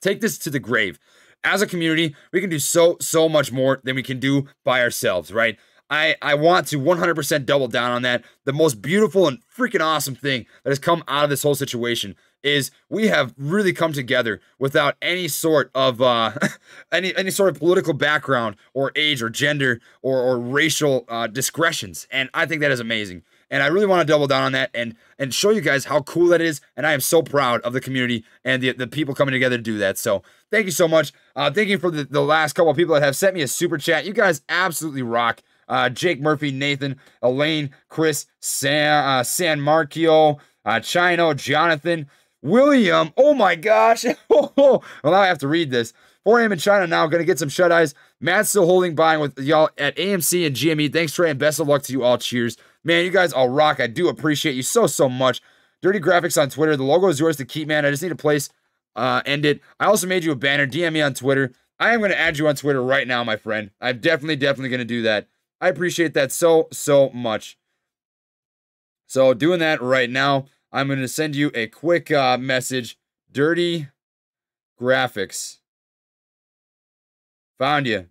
Take this to the grave. As a community, we can do so, so much more than we can do by ourselves, right? I, I want to 100% double down on that. The most beautiful and freaking awesome thing that has come out of this whole situation is we have really come together without any sort of uh, <laughs> any any sort of political background or age or gender or, or racial uh, discretions, and I think that is amazing. And I really want to double down on that and and show you guys how cool that is. And I am so proud of the community and the, the people coming together to do that. So thank you so much. Uh, thank you for the, the last couple of people that have sent me a super chat. You guys absolutely rock. Uh, Jake Murphy, Nathan, Elaine, Chris, San, uh, San Marquio, uh, Chino, Jonathan, William, oh my gosh. <laughs> well, now I have to read this. 4 a.m. in China now. Going to get some shut eyes. Matt's still holding by with y'all at AMC and GME. Thanks, Trey, and best of luck to you all. Cheers. Man, you guys all rock. I do appreciate you so, so much. Dirty Graphics on Twitter. The logo is yours to keep, man. I just need a place uh, end it. I also made you a banner. DM me on Twitter. I am going to add you on Twitter right now, my friend. I'm definitely, definitely going to do that. I appreciate that so, so much. So, doing that right now, I'm going to send you a quick uh, message. Dirty Graphics. Found you.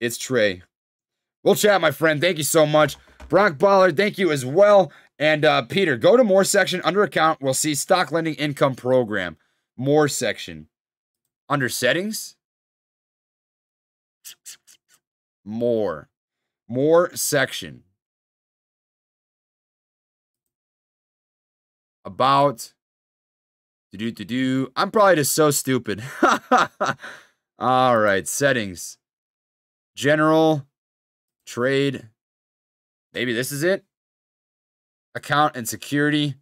It's Trey. We'll chat, my friend. Thank you so much. Brock Baller, thank you as well. And uh, Peter, go to more section under account. We'll see stock lending income program. More section. Under settings. More. More section. About. Do do do do. I'm probably just so stupid. <laughs> All right, settings. General. Trade. Maybe this is it. Account and security.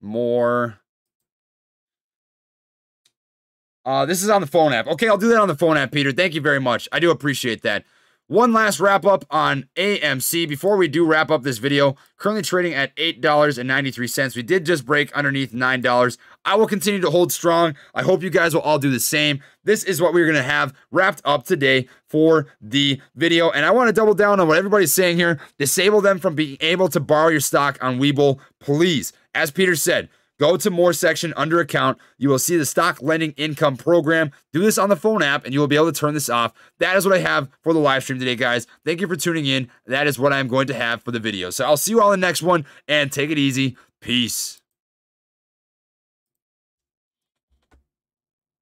More. Uh, this is on the phone app. Okay, I'll do that on the phone app, Peter. Thank you very much. I do appreciate that. One last wrap up on AMC before we do wrap up this video. Currently trading at $8.93. We did just break underneath $9. I will continue to hold strong. I hope you guys will all do the same. This is what we're going to have wrapped up today for the video. And I want to double down on what everybody's saying here. Disable them from being able to borrow your stock on Webull, please. As Peter said, Go to more section under account. You will see the stock lending income program. Do this on the phone app and you will be able to turn this off. That is what I have for the live stream today, guys. Thank you for tuning in. That is what I'm going to have for the video. So I'll see you all in the next one and take it easy. Peace.